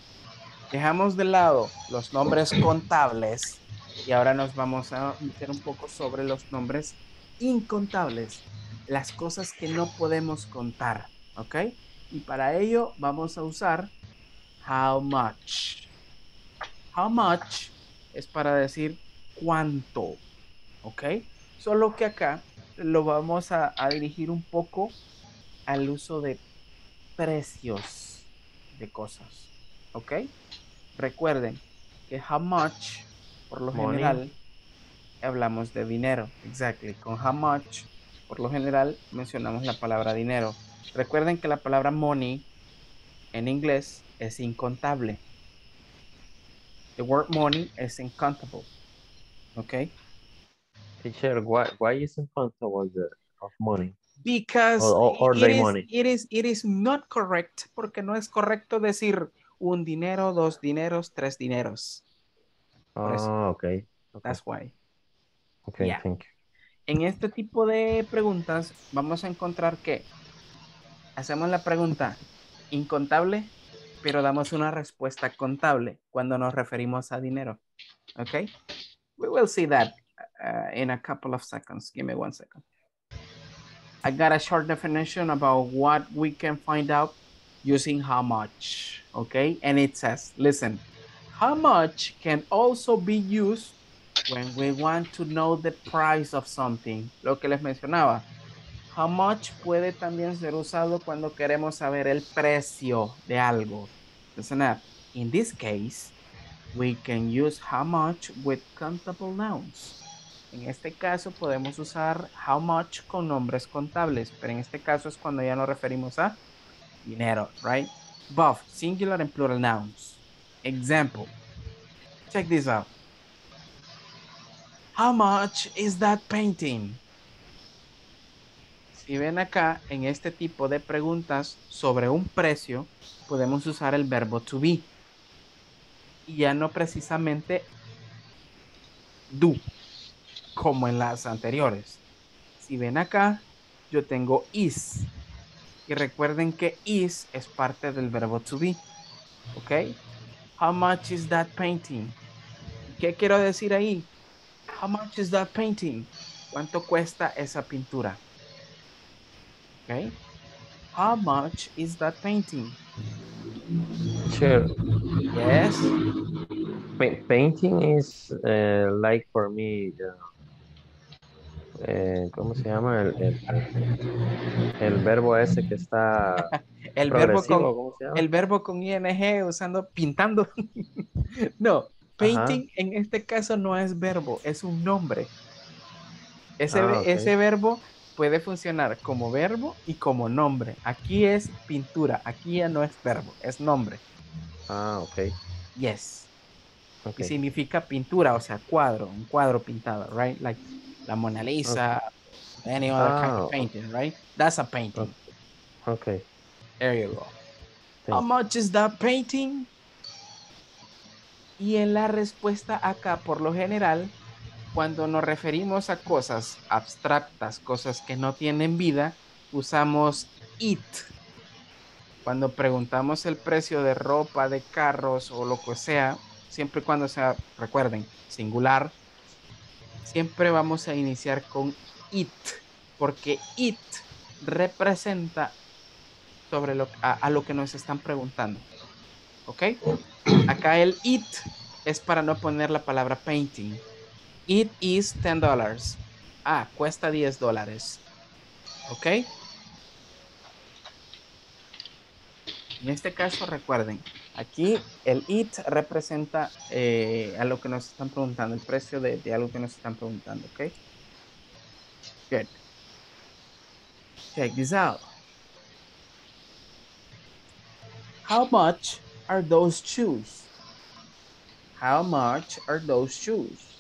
dejamos de lado los nombres contables y ahora nos vamos a meter un poco sobre los nombres incontables, las cosas que no podemos contar, ¿ok? Y para ello vamos a usar how much. How much es para decir cuánto, ¿ok? Solo que acá lo vamos a, a dirigir un poco al uso de precios de cosas, ¿ok? Recuerden que how much, por lo Money. general, hablamos de dinero, exactly. Con how much, por lo general, mencionamos la palabra dinero. Recuerden que la palabra money en inglés es incontable. The word money is incontable. ¿Ok? Teacher, why why isn't comfortable the of money? Because Or- or- or it, is, money. it is it is not correct porque no es correcto decir un dinero, dos dineros, tres dineros. Ah, okay. That's why. Okay, Yeah. thank you. En este tipo de preguntas vamos a encontrar que hacemos la pregunta incontable, pero damos una respuesta contable cuando nos referimos a dinero. ¿Ok? We will see that uh, in a couple of seconds. Give me one second. I got a short definition about what we can find out using how much, okay? And it says, listen, how much can also be used when we want to know the price of something. Lo que les mencionaba. How much puede también ser usado cuando queremos saber el precio de algo. Listen up. In this case, we can use how much with countable nouns. En este caso podemos usar how much con nombres contables, pero en este caso es cuando ya nos referimos a dinero, right? Both singular and plural nouns. Example. Check this out. How much is that painting? Si ven acá, en este tipo de preguntas sobre un precio, podemos usar el verbo to be. Y ya no precisamente do, como en las anteriores. Si ven acá, yo tengo is. Y recuerden que is es parte del verbo to be. ¿Ok? How much is that painting? ¿Qué quiero decir ahí? How much is that painting? ¿Cuánto cuesta esa pintura? Okay. How much is that painting? Sure. Yes. Pa- painting is uh, like for me. uh, eh, ¿Cómo se llama? El, el, el verbo ese que está El verbo, con, el verbo con ing usando pintando. no, painting en este caso no es verbo, es un nombre. Ese, Ah, ese verbo puede funcionar como verbo y como nombre. Aquí es pintura, aquí ya no es verbo, es nombre. Ah, ok. Yes. Ok. Y significa pintura, o sea, cuadro, un cuadro pintado, right? Like la Mona Lisa, any other kind Ah, of painting, right? That's a painting. Ok. There you go. How much is that painting? Y en la respuesta acá, por lo general, cuando nos referimos a cosas abstractas, cosas que no tienen vida, usamos it. Cuando preguntamos el precio de ropa, de carros o lo que sea, siempre y cuando sea, recuerden, singular, siempre vamos a iniciar con it, porque it representa sobre lo, a, lo que nos están preguntando. ¿Ok? Acá el it es para no poner la palabra painting. It is 10 dollars. Ah, cuesta 10 dólares. ¿Ok? En este caso, recuerden, aquí el it representa eh, a lo que nos están preguntando, el precio de, de algo que nos están preguntando, ¿ok? Good. Check this out. How much are those shoes? How much are those shoes?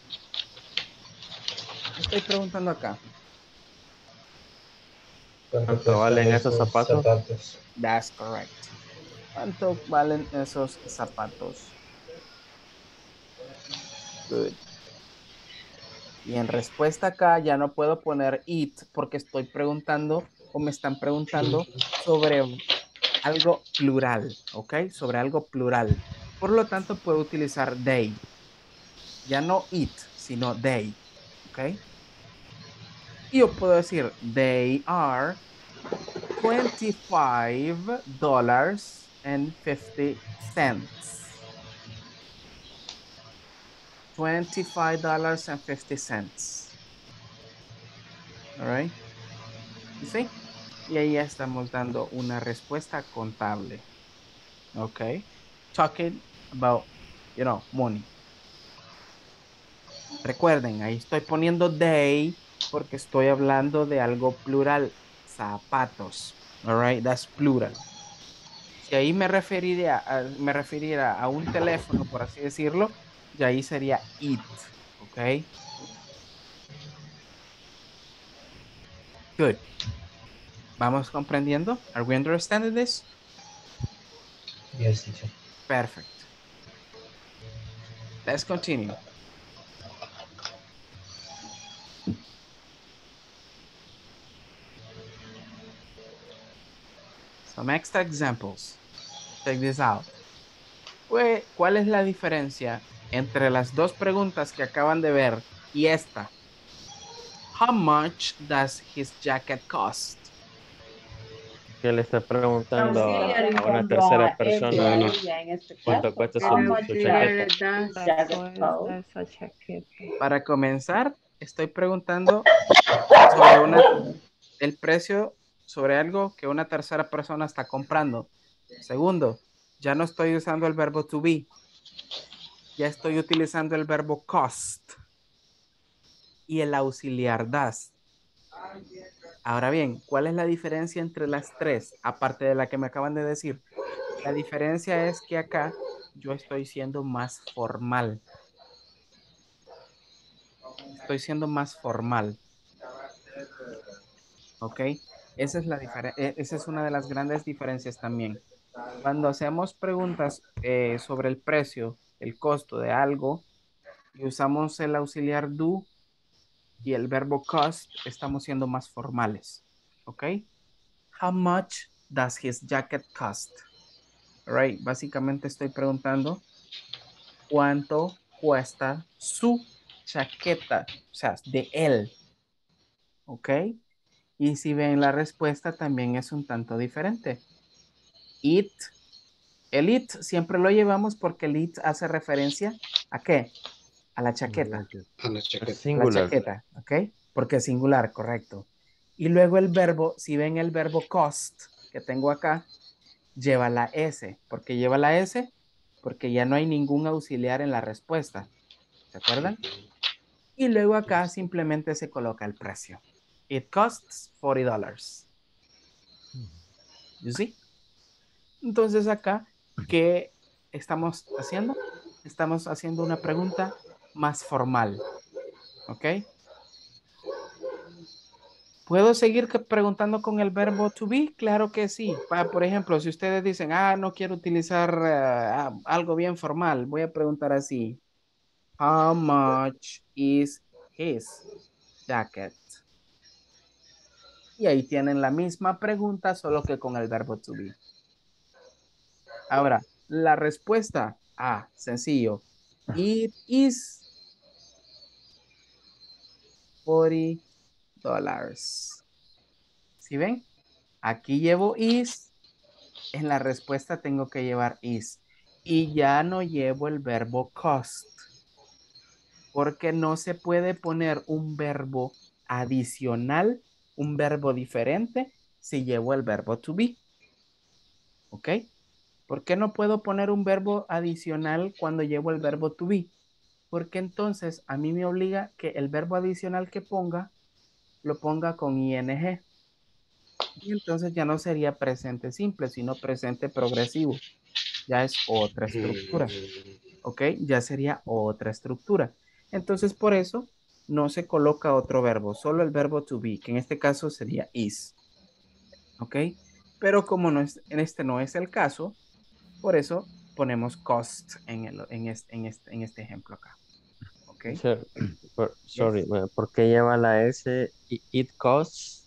Estoy preguntando acá. ¿Cuánto valen esos zapatos? That's correct. ¿Cuánto valen esos zapatos? Good. Y en respuesta acá ya no puedo poner it porque estoy preguntando o me están preguntando sobre algo plural, ¿ok? Sobre algo plural. Por lo tanto, puedo utilizar they. Ya no it, sino they, ¿ok? Y yo puedo decir, they are 25 dollars and 50 cents. 25 dollars and 50 cents. All right. See? Y ahí ya estamos dando una respuesta contable. Ok. Talking about, you know, money. Recuerden, ahí estoy poniendo they porque estoy hablando de algo plural. Zapatos. All right, that's plural. Si ahí me referiría a, me refiriera a un teléfono, por así decirlo, y ahí sería it. Ok. Good. ¿Vamos comprendiendo? Are we understanding this? Yes, teacher. Perfect. Let's continue. Some extra examples. Check this out. Pues, ¿Cuál es la diferencia entre las dos preguntas que acaban de ver y esta? How much does his jacket cost? Que le está preguntando a, una tercera persona o a ella en este cuánto cuesta How su, much su chaqueta. Para comenzar, estoy preguntando sobre una, el precio sobre algo que una tercera persona está comprando. Segundo, ya no estoy usando el verbo to be. Ya estoy utilizando el verbo cost y el auxiliar das. Ahora bien, ¿cuál es la diferencia entre las tres? Aparte de la que me acaban de decir. La diferencia es que acá yo estoy siendo más formal. Estoy siendo más formal. ¿Ok? Esa es, la eh, esa es una de las grandes diferencias también. Cuando hacemos preguntas eh, sobre el precio, el costo de algo, y usamos el auxiliar do y el verbo cost, estamos siendo más formales. ¿Ok? How much does his jacket cost? Right, básicamente estoy preguntando cuánto cuesta su chaqueta, o sea, de él. ¿Ok? Y si ven la respuesta también es un tanto diferente. It, el it siempre lo llevamos porque el it hace referencia a qué? A la chaqueta. A la chaqueta. La Singular. chaqueta, ¿ok? Porque es singular, correcto. Y luego el verbo, si ven el verbo cost que tengo acá, lleva la S. ¿Por qué lleva la S? Porque ya no hay ningún auxiliar en la respuesta. ¿Se acuerdan? Y luego acá simplemente se coloca el precio. It costs $40. You see? Entonces acá, ¿qué estamos haciendo? Estamos haciendo una pregunta más formal. ¿Ok? ¿Puedo seguir preguntando con el verbo to be? Claro que sí. Por ejemplo, si ustedes dicen, ah, no quiero utilizar eh, algo bien formal, voy a preguntar así. How much is his jacket? Y ahí tienen la misma pregunta, solo que con el verbo to be. Ahora, la respuesta, ah, sencillo. It is 40 dólares. ¿Sí ven? Aquí llevo is. En la respuesta tengo que llevar is. Y ya no llevo el verbo cost. Porque no se puede poner un verbo adicional, un verbo diferente, si llevo el verbo to be. ¿Ok? ¿Por qué no puedo poner un verbo adicional cuando llevo el verbo to be? Porque entonces a mí me obliga que el verbo adicional que ponga lo ponga con ing. Y entonces ya no sería presente simple, sino presente progresivo. Ya es otra estructura. ¿Ok? Ya sería otra estructura. Entonces por eso no se coloca otro verbo, solo el verbo to be, que en este caso sería is. ¿Ok? Pero como no es, en este no es el caso, por eso ponemos cost en, el, en, este, en, este, en este ejemplo acá. ¿Ok? Sir, por- sorry, eh, ¿por qué lleva la S? y It costs.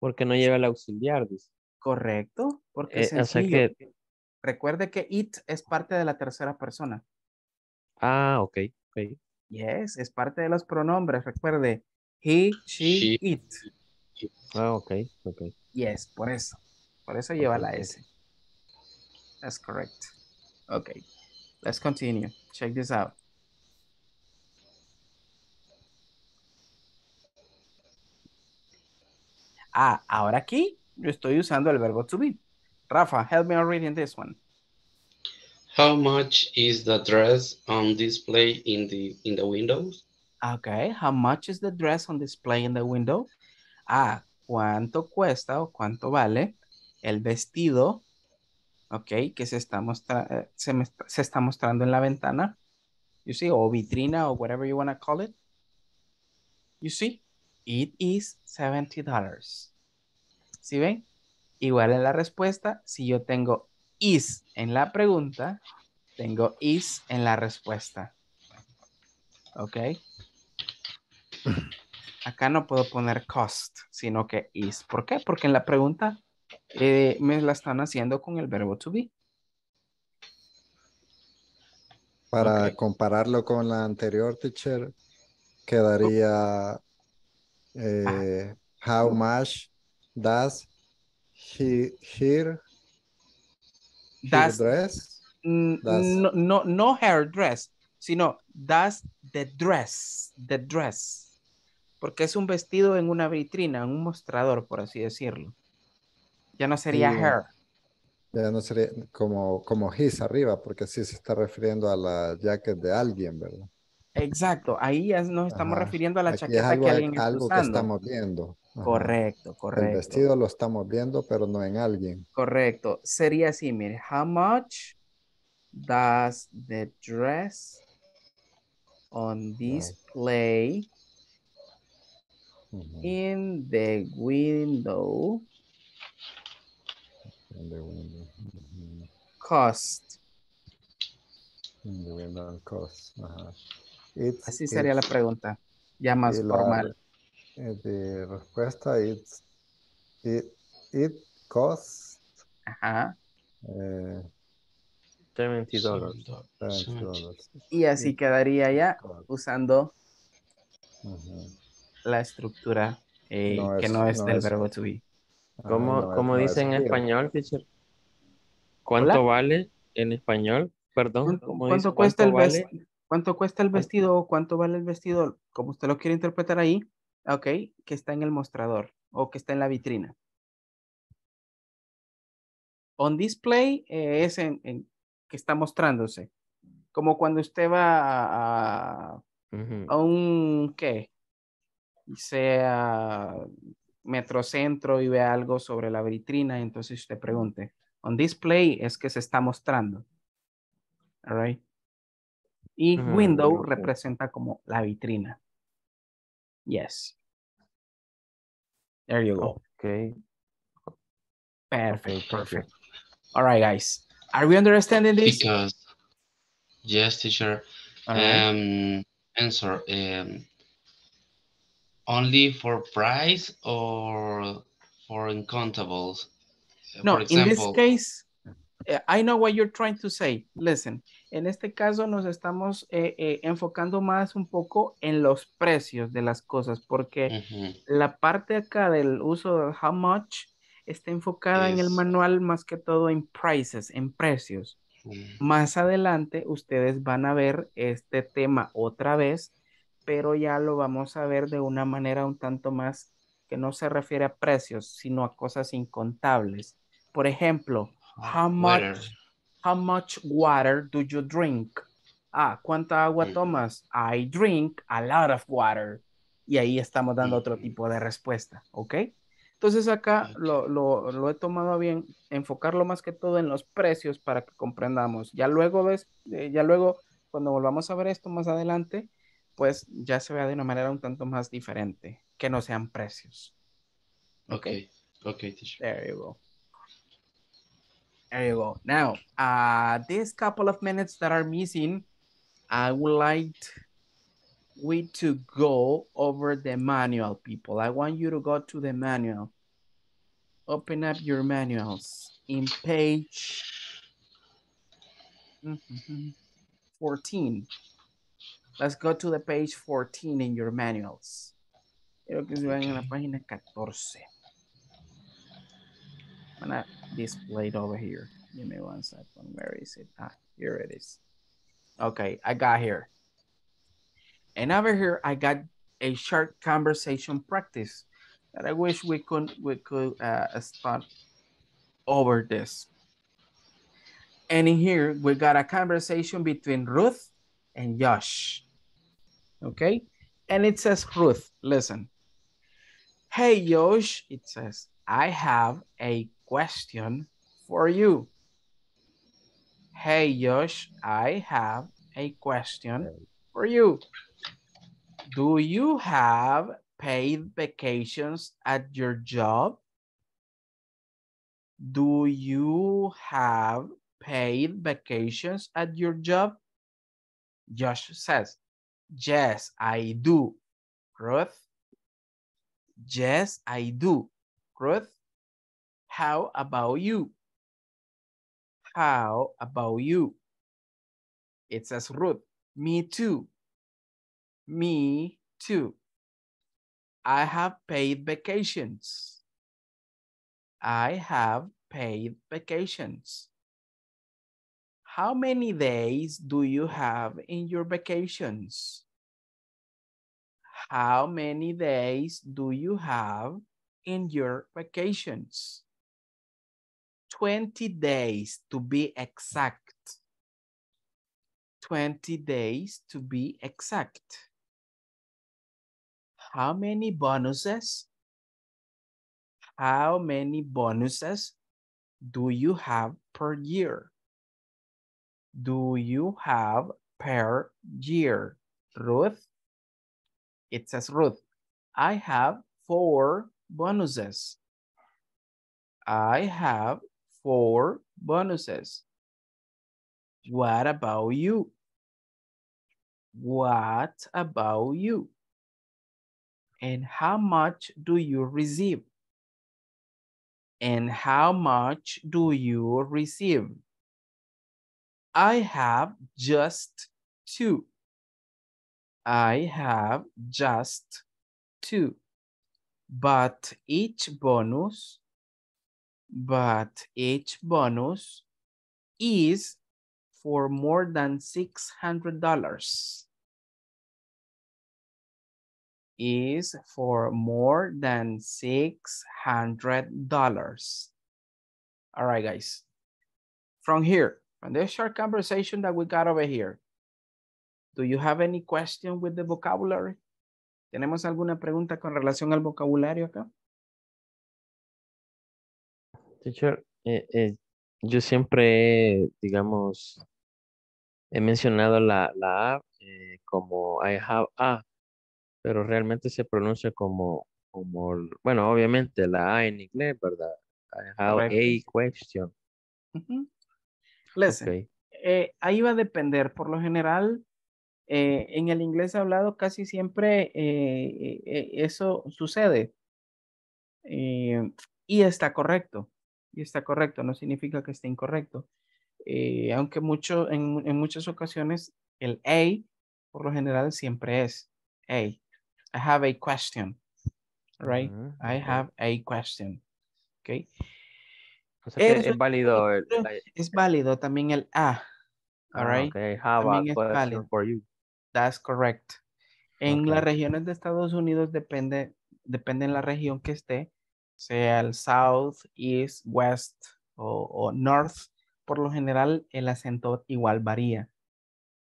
Porque no lleva el auxiliar, dice. Correcto, porque Eh, es o sea sencillo. que- Recuerde que it es parte de la tercera persona. Ah, ok, ok. Yes, es parte de los pronombres. Recuerde, he, she, She. it. Ah, ok, ok. Yes, por eso. Por eso lleva la S. That's correct. Okay, let's continue. Check this out. Ah, ahora aquí yo estoy usando el verbo to be. Rafa, help me out reading this one. How much is the dress on display in the in the windows? Okay, how much is the dress on display in the window? Ah, ¿cuánto cuesta o cuánto vale el vestido? Ok, que se está, eh, se, me mostrando en la ventana. You see, o vitrina o whatever you want to call it. You see, it is $70. ¿Sí ven? Igual en la respuesta, si yo tengo is en la pregunta, tengo is en la respuesta. ¿Ok? Acá no puedo poner cost, sino que is. ¿Por qué? Porque en la pregunta eh, me la están haciendo con el verbo to be. Para compararlo con la anterior, teacher, quedaría eh, how much does he, here, Does- dress? Does- No, no, no hair dress, sino does the dress, the dress. Porque es un vestido en una vitrina, en un mostrador, por así decirlo. Ya no sería Sí. hair. Ya no sería como, como his arriba, porque sí se está refiriendo a la jacket de alguien, ¿verdad? Exacto, ahí ya nos estamos Ajá. refiriendo a la Aquí es chaqueta algo, que alguien está algo que usando. estamos viendo. Ajá. Correcto, El correcto. vestido lo estamos viendo, pero no en alguien. Correcto. Sería así, mire. How much does the dress on display in the window In the window. Ujú. cost? In the window cost. Así sería la pregunta, ya más formal. Eh, de respuesta, it's, it, it costs Ajá. eh, 70 dólares. 70 dólares. Y así quedaría ya usando la estructura eh, No que es- no es no del es- verbo to be. ¿Cómo, no, cómo no dice en español, teacher? ¿Cuánto Hola. vale en español? Perdón. ¿Cuánto, ¿cómo cuánto dice? cuesta el ¿Cuánto ves- vale? ¿Cuánto cuesta el vestido o cuánto vale el vestido? Como usted lo quiere interpretar ahí, ok, que está en el mostrador o que está en la vitrina. On display eh, es en, en- que está mostrándose. Como cuando usted va a, un, ¿qué? Sea metrocentro y ve algo sobre la vitrina, entonces usted pregunte. On display es que se está mostrando. All right. Y window representa como la vitrina. Yes. There you go. Okay. Perfect, Okay, perfect. All right, guys. Are we understanding this? Because, yes, teacher. All right. Um, answer. Um, only for price or for uncountables? No, for in this case, I know what you're trying to say. Listen, en este caso nos estamos eh, eh, enfocando más un poco en los precios de las cosas, porque ujú, la parte acá del uso de how much está enfocada en el manual más que todo en prices, en precios. mm, Más adelante ustedes van a ver este tema otra vez, pero ya lo vamos a ver de una manera un tanto más que no se refiere a precios, sino a cosas incontables. Por ejemplo, how water. much, how much water do you drink? Ah, ¿cuánta agua Mm. tomas? I drink a lot of water. Y ahí estamos dando otro tipo de respuesta, ¿ok? Entonces acá lo, lo- lo he tomado bien enfocarlo más que todo en los precios para que comprendamos. Ya luego ves, eh, ya luego cuando volvamos a ver esto más adelante, pues ya se vea de una manera un tanto más diferente, que no sean precios. Okay, okay, teacher. There you go. There you go. Now, uh, this couple of minutes that are missing, I would like we to go over the manual, people. I want you to go to the manual. Open up your manuals in page mhm, 14. Let's go to the page 14 in your manuals. Quiero que se vayan a la página 14. I'm gonna display it over here. Give me one second. Where is it? Ah, here it is. Okay, I got here. And over here, I got a short conversation practice that I wish we could we could uh, start over this. And in here, we got a conversation between Ruth and Josh. Okay, and it says Ruth, listen. Hey Josh, it says, I have a question for you. Hey Josh, I have a question for you. Do you have paid vacations at your job? Do you have paid vacations at your job? Josh says, Yes, I do. Ruth? Yes, I do. Ruth? How about you? How about you? It says Ruth, me too. Me too. I have paid vacations. I have paid vacations. How many days do you have in your vacations? How many days do you have in your vacations? 20 days to be exact. 20 days to be exact. How many bonuses? How many bonuses do you have per year? Do you have per year? Ruth? It says Ruth. I have four bonuses. I have four bonuses. What about you? What about you? And how much do you receive? And how much do you receive? I have just two. I have just two. But each bonus, but each bonus is for more than $600. Is for more than $600. All right, guys. From here, from this short conversation that we got over here, do you have any question with the vocabulary? ¿Tenemos alguna pregunta con relación al vocabulario acá? Teacher, eh, eh, yo siempre, digamos, he mencionado la, la A eh, como I have a, pero realmente se pronuncia como, como, bueno, obviamente la A en inglés, ¿verdad? I have Correcto. a question. Listen, eh, ahí va a depender. Por lo general, eh, en el inglés hablado casi siempre eso sucede. Y está correcto. Y está correcto, no significa que esté incorrecto. Eh, aunque mucho, en, en muchas ocasiones el A, por lo general, siempre es A. I have a question. Right? I have a question. Okay. O sea es válido el, es válido también el A. All ah, right. ok, I have a También es question válido. for you. That's correct. En las regiones de Estados Unidos depende, depende en la región que esté, sea el South, East, West o, o North. Por lo general, el acento igual varía.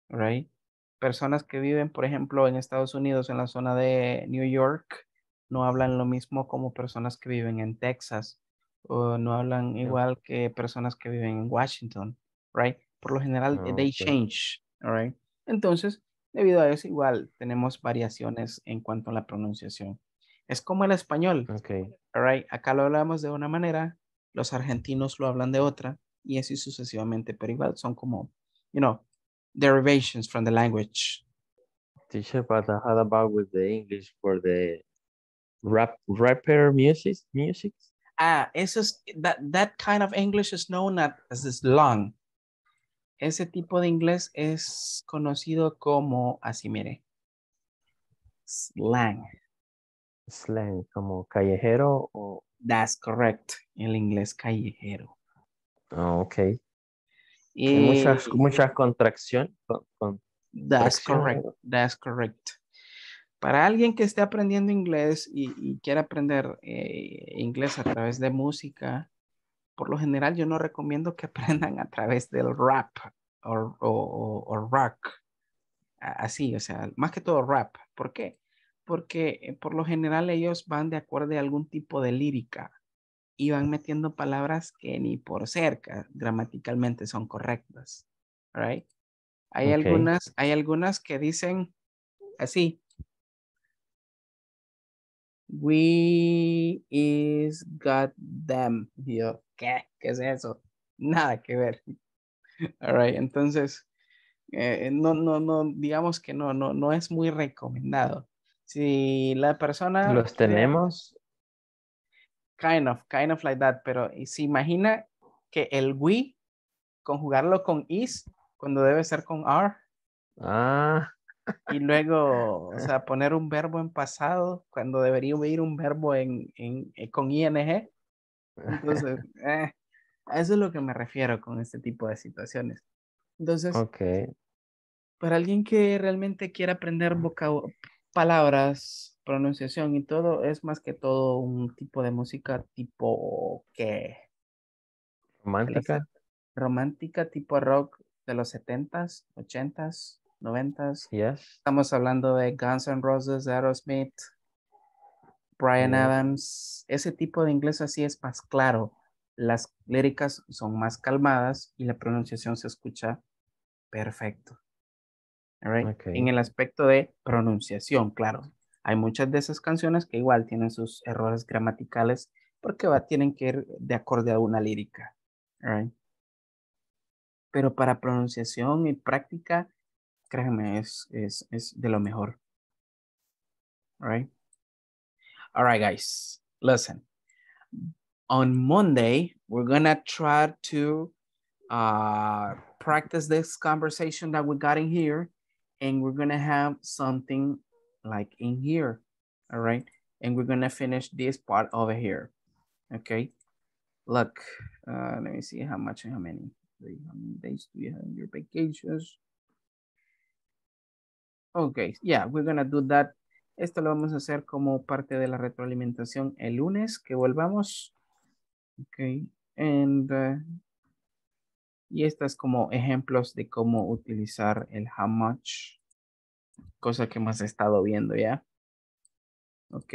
Right? Personas que viven, por ejemplo, en Estados Unidos, en la zona de New York, no hablan lo mismo como personas que viven en Texas o no hablan igual que personas que viven en Washington, right? Por lo general, Ah, they change, right? Entonces, debido a eso, igual tenemos variaciones en cuanto a la pronunciación. Es como el español, Ok. all right? Acá lo hablamos de una manera, los argentinos lo hablan de otra y así sucesivamente, pero igual son como, you know, derivations from the language. Teacher, but uh, how about with the English for the rap rapper music music? Ah, eso es, that, that kind of English is known as slang. Ese tipo de inglés es conocido como, así mire, slang. Slang, como callejero o That's correct, el inglés callejero. ah, ok. Y Hay muchas muchas contracción con, con- that's correct, that's correct. Para alguien que esté aprendiendo inglés y, y quiera aprender eh, inglés a través de música, por lo general yo no recomiendo que aprendan a través del rap o, o- o- o rock. Así, o sea, más que todo rap. ¿Por qué? Porque eh, por lo general ellos van de acuerdo a algún tipo de lírica y van metiendo palabras que ni por cerca gramaticalmente son correctas. Right? Hay algunas, hay algunas que dicen así. We is got them. Yo, ¿qué? ¿Qué es eso? Nada que ver. All right, entonces, eh, no, no, no, digamos que no, no, no es muy recomendado. Si la persona... Los tenemos. Kind of, kind of like that, pero se imagina que el we, conjugarlo con is, cuando debe ser con are, Ah, y luego, o sea, poner un verbo en pasado, cuando debería ir un verbo en, en, eh, con ing, Entonces, eh, a eso es lo que me refiero con este tipo de situaciones. Entonces, Okay. para alguien que realmente quiera aprender vocab palabras, pronunciación y todo, es más que todo un tipo de música tipo que Romántica. romántica, tipo rock de los 70s, 80s, 90s. Yes. Estamos hablando de Guns N' Roses, Aerosmith, Brian. Adams. Ese tipo de inglés así es más claro. Las líricas son más calmadas y la pronunciación se escucha perfecto. Right? Ok. En el aspecto de pronunciación, claro. Hay muchas de esas canciones que igual tienen sus errores gramaticales porque va, tienen que ir de acorde a una lírica. right? Pero para pronunciación y práctica, créanme, es, es, es de lo mejor. All right? All right, guys, listen. On Monday, we're gonna try to uh, practice this conversation that we got in here, and we're gonna have something like in here, all right? And we're gonna finish this part over here, okay? Look, uh, let me see how much, how many, how many days do you have in your vacations? Okay, yeah, we're gonna do that. Esto lo vamos a hacer como parte de la retroalimentación el lunes que volvamos. Okay, and uh, y estas como ejemplos de cómo utilizar el how much, cosa que hemos estado viendo ya. Ok,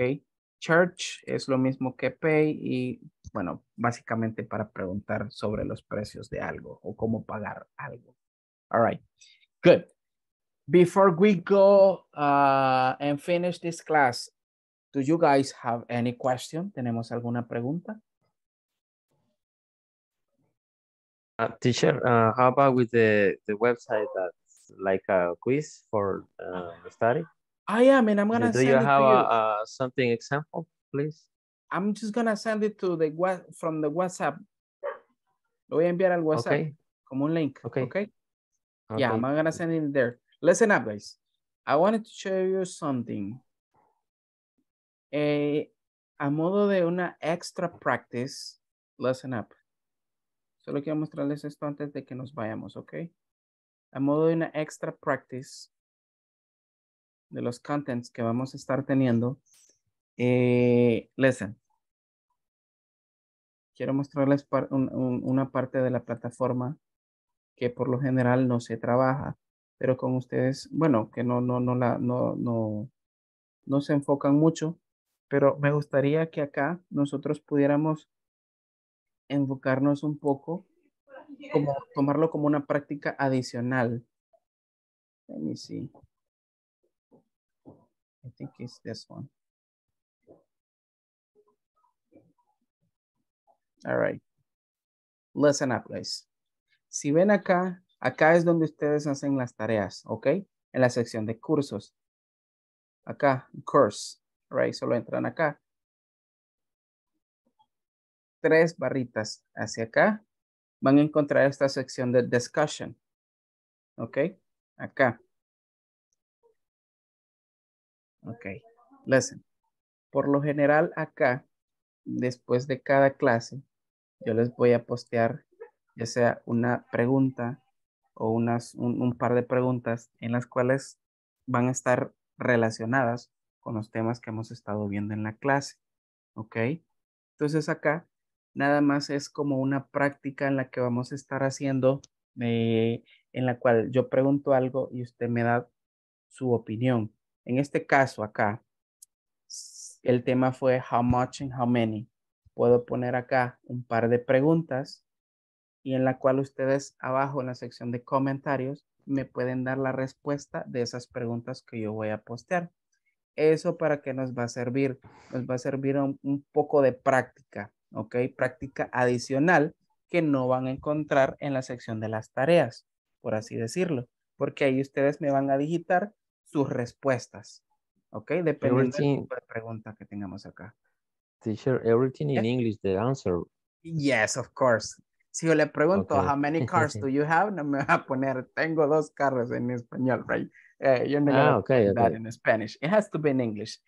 church es lo mismo que pay y bueno, básicamente para preguntar sobre los precios de algo o cómo pagar algo. All right, good. Before we go uh, and finish this class, do you guys have any question? ¿Tenemos alguna pregunta? Uh, teacher, uh, how about with the, the website that's like a quiz for uh, study? I am, and I'm gonna Do send you it have a, you. a something example, please? I'm just gonna send it to the what from the WhatsApp. Lo voy a enviar al WhatsApp Okay. como un link. Okay. Okay. Yeah, I'm gonna send it there. Listen up, guys. I wanted to show you something. Eh, a modo de una extra practice, listen up. Solo quiero mostrarles esto antes de que nos vayamos, ¿ok? A modo de una extra practice de los contents que vamos a estar teniendo. Eh, listen. Quiero mostrarles par- un- un- una parte de la plataforma que por lo general no se trabaja, pero con ustedes, bueno, que no, no, no, la, no, no, no se enfocan mucho, pero me gustaría que acá nosotros pudiéramos enfocarnos un poco, como tomarlo como una práctica adicional. Let me see. I think it's this one. All right. Listen up, guys. Si ven acá, acá es donde ustedes hacen las tareas, ¿ok? En la sección de cursos. Acá, course, right? Solo entran acá. Tres barritas hacia acá. Van a encontrar esta sección de discussion. ¿Ok? Acá. Ok. Listen. Por lo general acá, después de cada clase, yo les voy a postear ya sea una pregunta o unas, un, un par de preguntas en las cuales van a estar relacionadas con los temas que hemos estado viendo en la clase. ¿Ok? Entonces acá nada más es como una práctica en la que vamos a estar haciendo, eh, en la cual yo pregunto algo y usted me da su opinión. En este caso acá, el tema fue how much and how many. Puedo poner acá un par de preguntas y en la cual ustedes abajo en la sección de comentarios me pueden dar la respuesta de esas preguntas que yo voy a postear. Eso para qué nos va a servir? Nos va a servir un poco de práctica, ¿ok? Práctica adicional que no van a encontrar en la sección de las tareas, por así decirlo, porque ahí ustedes me van a digitar sus respuestas, ¿ok? Dependiendo del Everything- tipo de pregunta que tengamos acá. Teacher, everything in English, the answer. Yes, of course. Si yo le pregunto, Okay. how many cars do you have? No me va a poner, tengo dos carros en español, right? Eh, you're not gonna Ah, okay, put that okay. in Spanish. It has to be in English.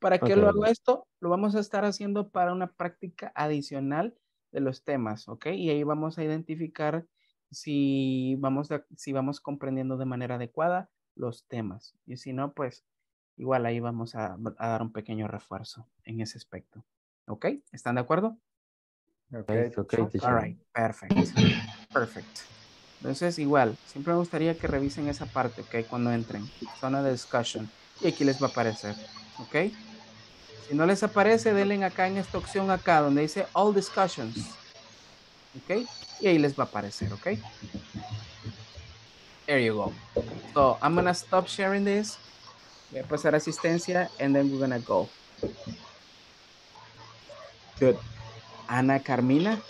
¿Para qué Okay, lo hago esto? Lo vamos a estar haciendo para una práctica adicional de los temas, ¿ok? Y ahí vamos a identificar si vamos, si vamos comprendiendo de manera adecuada los temas. Y si no, pues igual ahí vamos a, a dar un pequeño refuerzo en ese aspecto. ¿Ok? ¿Están de acuerdo? Okay, okay, teacher. All right, perfect. Perfect. Entonces, igual, siempre me gustaría que revisen esa parte, ¿ok? Cuando entren. Zona de discussion. Y aquí les va a aparecer, ¿ok? Si no les aparece, denle acá en esta opción acá, donde dice All Discussions. ¿Ok? Y ahí les va a aparecer, ¿ok? There you go. So, I'm gonna stop sharing this. Voy a pasar asistencia, and then we're gonna go. Good. Ana Carmina.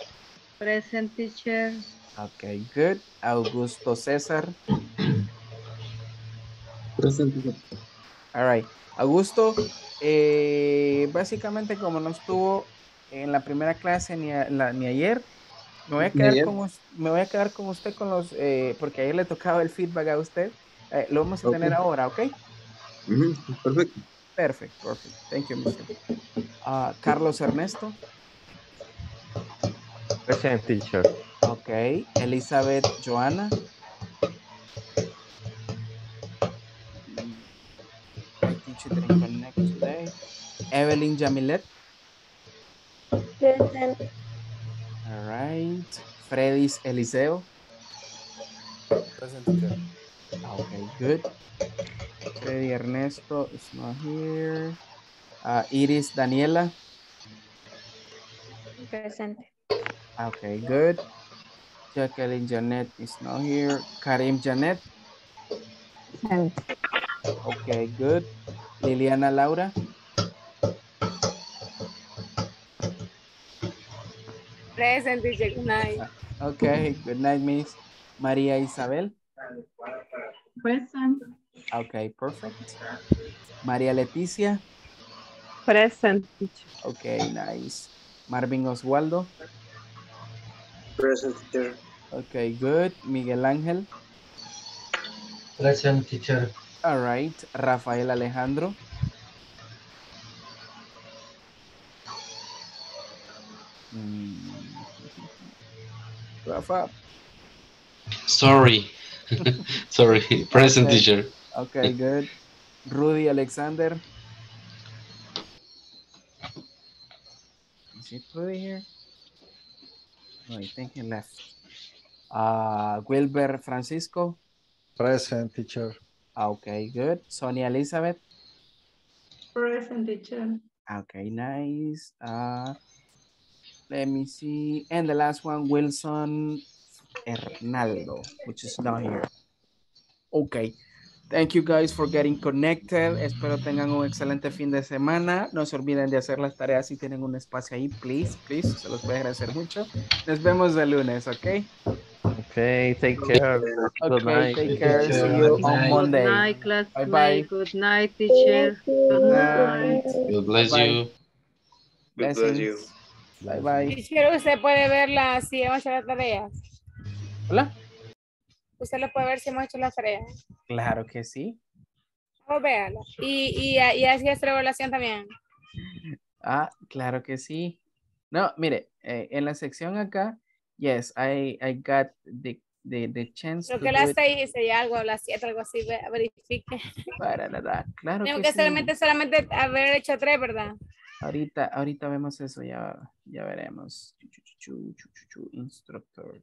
Present teacher. Okay, good. Augusto César. Presente. All right. Augusto, eh, básicamente como no estuvo en la primera clase ni, a- la- ni ayer, me voy a quedar con, us- me voy a quedar con usted con los, eh, porque ayer le tocaba el feedback a usted. Eh, lo vamos a tener ahora, ¿ok? Perfecto. Perfect, perfect. Thank you, Mr. Ah, Carlos Ernesto. Present teacher. Ok. Elizabeth Joana. My teacher didn't connect today. Evelyn Jamilet. Present. All right. Fredis Eliseo. Present teacher. Okay, good. Freddy Ernesto is not here. Ah, Iris Daniela. Presente. Okay, good. Jacqueline Janet is not here. Karim Janet. Present. Okay, good. Liliana Laura. Present, teacher. Good night. Okay, good night, Miss. María Isabel. Present. Okay, perfect. María Leticia. Present. Okay, nice. Marvin Oswaldo. Present teacher. Okay, good. Miguel Ángel. Present teacher. All right. Rafael Alejandro. Mm. Rafa. Sorry. Sorry. Present Okay. teacher. Okay, good. Rudy Alexander. Is it Rudy here? No, I think he left. Uh, Wilber Francisco. Present teacher. Okay, good. Sonia Elizabeth. Present teacher. Okay, nice. Uh, let me see. And the last one, Wilson Hernaldo, which is not here. Okay. Thank you guys for getting connected. Espero tengan un excelente fin de semana. No se olviden de hacer las tareas si tienen un espacio ahí, please, please. Se los voy a agradecer mucho. Nos vemos el lunes, ¿ok? Okay, take care. Good Okay, night. take care. See you on Good Monday. night, classmate. Bye bye. Good night, teacher. Good night. God bless Bye. you. Blessings. Bye bye. Teacher, usted puede verla si hemos hecho las tareas. Hola. Usted lo puede ver si hemos hecho las tareas. Claro que sí. O véala. Y, y, y así es la evaluación también. Ah, claro que sí. No, mire, eh, en la sección acá, yes, I, I got the, the, the chance Creo to que las seis y seis algo, las siete, algo así, ve- verifique. Para nada. Claro Tengo que, que sí. solamente, solamente haber hecho tres, ¿verdad? Ahorita, ahorita vemos eso, ya, ya veremos. Chu, Instructor.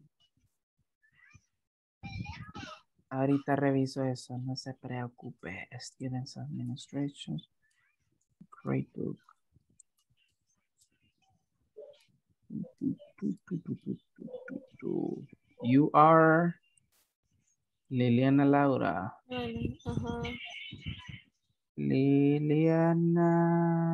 Ahorita reviso eso, no se preocupe. Students Administration. Great book. You are Liliana Laura. Ajá. Liliana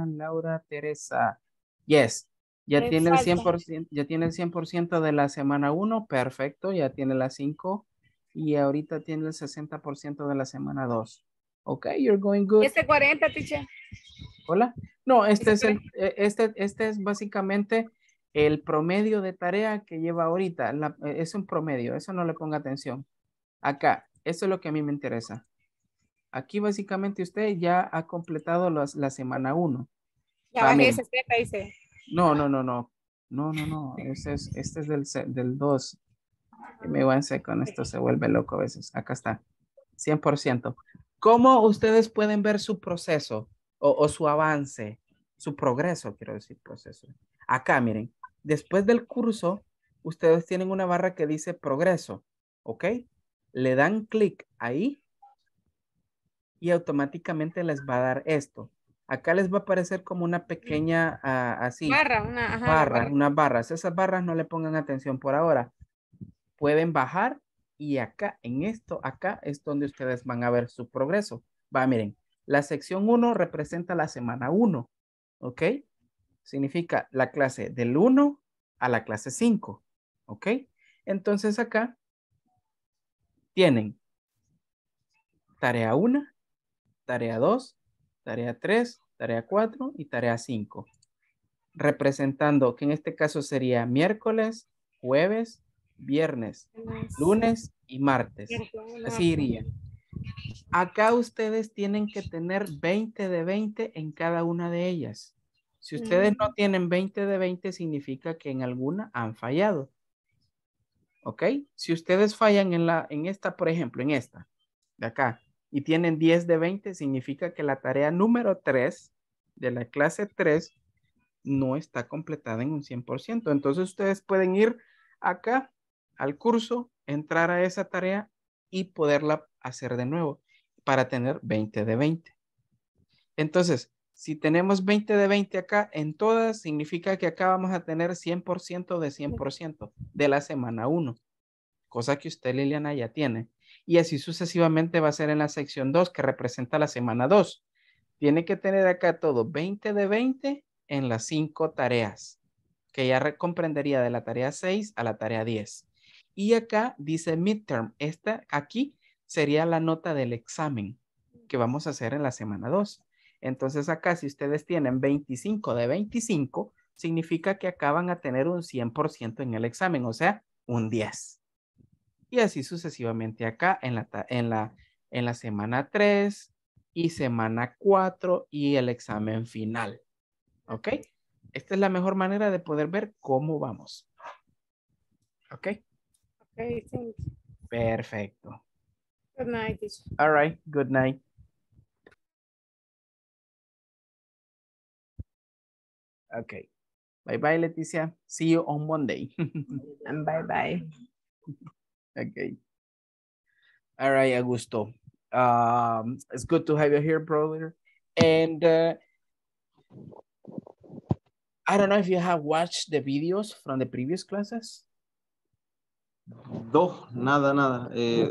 Laura Teresa. Yes. Ya Me tiene el falta. 100%, ya tiene el 100% de la semana 1, perfecto, ya tiene la 5 y ahorita tiene el 60% de la semana 2. Ok, you're going good. Este 40, teacher. Hola. No, este es el, eh, este, este es básicamente el promedio de tarea que lleva ahorita. La- eh, es un promedio, eso no le ponga atención. Acá, eso es lo que a mí me interesa. Aquí básicamente usted ya ha completado las- la semana 1. Ya bajé ese 70, dice. No, no, no, no. No, no, no. Este es, este es del, del 2. Me one second. Esto se vuelve loco a veces. Acá está. 100%. ¿Cómo ustedes pueden ver su proceso o, o su avance, su progreso, quiero decir proceso? Acá, miren. Después del curso, ustedes tienen una barra que dice progreso. ¿Ok? Le dan clic ahí y automáticamente les va a dar esto. Acá les va a aparecer como una pequeña, ah, así, Barra, una, ajá, barra, barra. unas barras. Esas barras no le pongan atención por ahora. Pueden bajar y acá, en esto, acá es donde ustedes van a ver su progreso. Va, miren, la sección 1 representa la semana 1, ¿ok? Significa la clase del 1 a la clase 5, ¿ok? Entonces acá tienen tarea 1, tarea 2, tarea 3, tarea 4 y tarea 5. Representando que en este caso sería miércoles, jueves, viernes, lunes y martes. Así iría. Acá ustedes tienen que tener 20 de 20 en cada una de ellas. Si ustedes no tienen 20 de 20, significa que en alguna han fallado. ¿Ok? Si ustedes fallan en, la, en esta, por ejemplo, en esta, de acá, y tienen 10 de 20, significa que la tarea número 3 de la clase 3 no está completada en un 100%. Entonces ustedes pueden ir acá al curso, entrar a esa tarea y poderla hacer de nuevo para tener 20 de 20. Entonces, si tenemos 20 de 20 acá en todas, significa que acá vamos a tener 100% de 100% de la semana 1, cosa que usted, Liliana, ya tiene. Y así sucesivamente va a ser en la sección 2, que representa la semana 2. Tiene que tener acá todo 20 de 20 en las 5 tareas, que ya re- comprendería de la tarea 6 a la tarea 10. Y acá dice midterm. Esta aquí sería la nota del examen que vamos a hacer en la semana 2. Entonces acá si ustedes tienen 25 de 25, significa que acá van a tener un 100% en el examen, o sea, un 10. Y así sucesivamente acá en la, en la, en la semana 3 y semana 4 y el examen final. ¿Ok? Esta es la mejor manera de poder ver cómo vamos. ¿Ok? Okay, thank you. Perfecto. Good night. All right. Good night. Okay. Bye bye, Leticia. See you on Monday. And bye bye. okay. All right, Augusto. Um, it's good to have you here, brother. And uh, I don't know if you have watched the videos from the previous classes. No, nada, nada. Eh,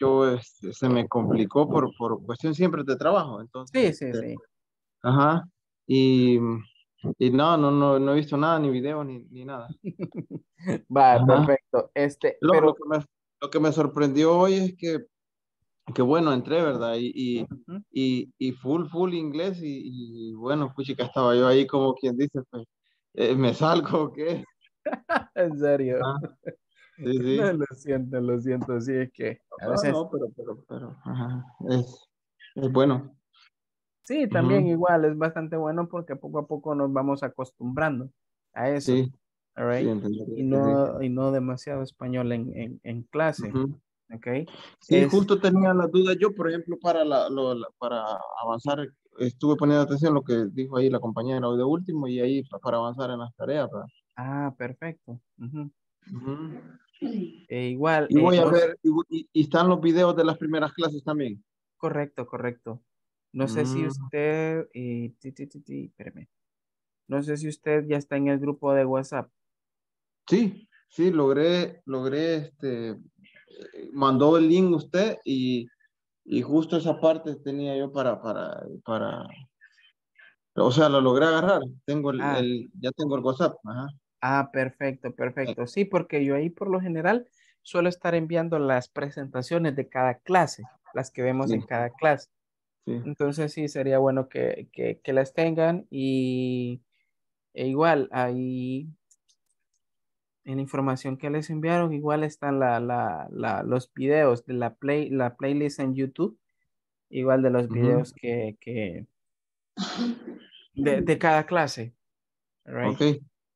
yo este, se me complicó por, por cuestión siempre de trabajo. Entonces, Sí, sí, este, sí. Ajá. Y, y no, no, no, no he visto nada, ni video, ni, ni nada. Va, Ajá. perfecto. Este, Lo, pero lo que me, lo que me sorprendió hoy es que, que bueno, entré, ¿verdad? Y, y, y, y full, full inglés y, y bueno, puchica, estaba yo ahí como quien dice, pues, eh, ¿me salgo o qué? en serio. Sí, sí. No, lo siento, lo siento. Sí, es que a No, veces. no, pero, pero, pero, ajá, es, es bueno. Sí, también Ujú. igual es bastante bueno porque poco a poco nos vamos acostumbrando a eso. Sí, all right? sí, y, no, y no demasiado español en, en, en clase. Ujú. ¿Ok? Sí, Es- justo tenía la duda yo, por ejemplo, para, la, lo- la- para avanzar, estuve poniendo atención a lo que dijo ahí la compañera hoy de último y ahí pa- para avanzar en las tareas, ¿verdad? Ah, perfecto. Ujú. Ujú. E igual. Y voy eh, a ver, y- y están los videos de las primeras clases también. Correcto, correcto. No sé si Mm. usted. eh, ti, ti, ti, ti, espérame. No sé si usted ya está en el grupo de WhatsApp. Sí, sí, logré, logré, este, eh, mandó el link usted y, y justo esa parte tenía yo para, para, para, o sea, lo logré agarrar. Tengo el, Ah. el- ya tengo el WhatsApp, ajá. Ah, perfecto, perfecto. Sí, porque yo ahí por lo general suelo estar enviando las presentaciones de cada clase, las que vemos en cada clase. Sí. Entonces sí, sería bueno que, que, que las tengan y e igual ahí en la información que les enviaron, igual están la, la, la, los videos de la, play, la playlist en YouTube, igual de los videos que, que de, de cada clase. right?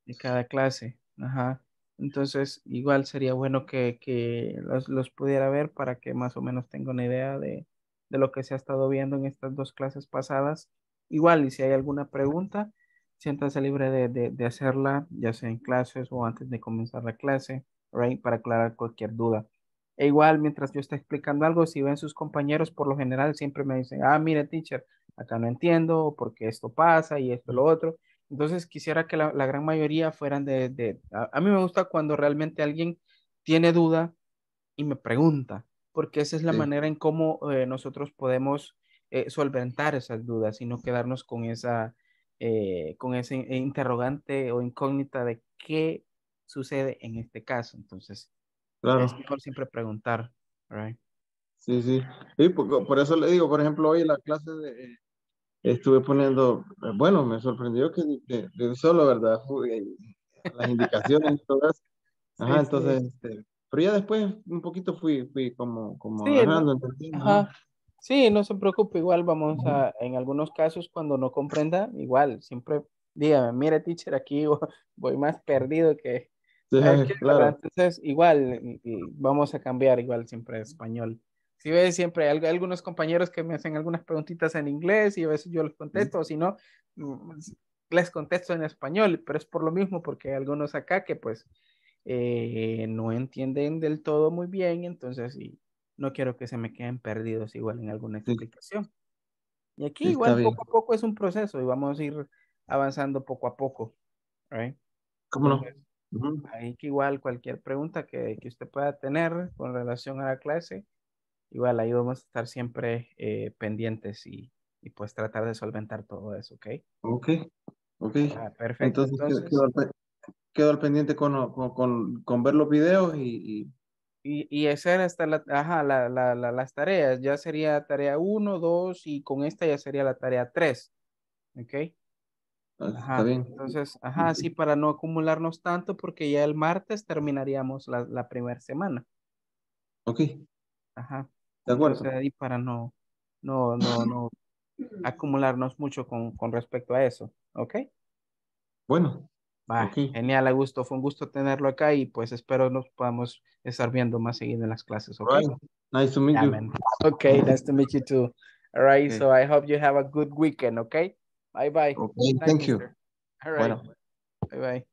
De cada clase. Ajá. Entonces, igual sería bueno que, que los, los pudiera ver para que más o menos tenga una idea de, de lo que se ha estado viendo en estas dos clases pasadas. Igual, y si hay alguna pregunta, siéntase libre de, de, hacerla, ya sea en clases o antes de comenzar la clase, right, para aclarar cualquier duda. E igual, mientras yo esté explicando algo, si ven sus compañeros, por lo general siempre me dicen, ah, mire, teacher, acá no entiendo, porque esto pasa y esto, lo otro. Entonces, quisiera que la, la gran mayoría fueran de, de a, a, mí me gusta cuando realmente alguien tiene duda y me pregunta, porque esa es la Sí. manera en cómo eh, nosotros podemos eh, solventar esas dudas y no quedarnos con esa, eh, con ese interrogante o incógnita de qué sucede en este caso. Entonces, Claro. es mejor siempre preguntar, right? Sí, sí. Sí, por, por eso le digo, por ejemplo, hoy en la clase de, eh, estuve poniendo, eh, bueno, me sorprendió que de, de solo, ¿verdad? Eh, las indicaciones y todo eso. Ajá, Sí, entonces, sí. este, pero ya después un poquito fui, fui como, como Sí, agarrando, entendiendo. ajá. Sí, no se preocupe, igual vamos a, en algunos casos cuando no comprenda, igual, siempre dígame, mire, teacher, aquí vo- voy más perdido que, Sí, claro. Entonces, igual, y- y vamos a cambiar igual siempre a español. Si ves, siempre hay alg- algunos compañeros que me hacen algunas preguntitas en inglés y a veces yo les contesto, o si no, mm, les contesto en español, pero es por lo mismo, porque hay algunos acá que pues eh, no entienden del todo muy bien, entonces y no quiero que se me queden perdidos igual en alguna explicación. Y aquí está igual bien. poco a poco es un proceso y vamos a ir avanzando poco a poco, right? ¿Cómo no? Entonces, Ujú. ahí que igual cualquier pregunta que, que usted pueda tener con relación a la clase, igual ahí vamos a estar siempre eh, pendientes y, y pues tratar de solventar todo eso, ¿ok? Ok, ok. Ah, perfecto, Entonces, entonces, quedo al, pendiente con, con, con, con ver los videos y, y y, y hacer hasta la, ajá, la, la, la- las tareas, ya sería tarea 1, 2 y con esta ya sería la tarea 3, ¿ok? ah, está Ajá, bien. entonces, ajá, sí, para no acumularnos tanto, porque ya el martes terminaríamos la, la primera semana. Ok, de Ajá. acuerdo. Entonces ahí para no, no, no, no acumularnos mucho con, con respecto a eso. ¿Ok? Bueno, Va, ok. genial, Augusto. Fue un gusto tenerlo acá y pues espero nos podamos estar viendo más seguido en las clases. ¿Ok? All right. Nice to meet Yeah, you. man. Okay, nice to meet you too. All right, Okay. so I hope you have a good weekend. Okay? Bye bye. Okay, night, thank you. All right. Bueno. Bye bye.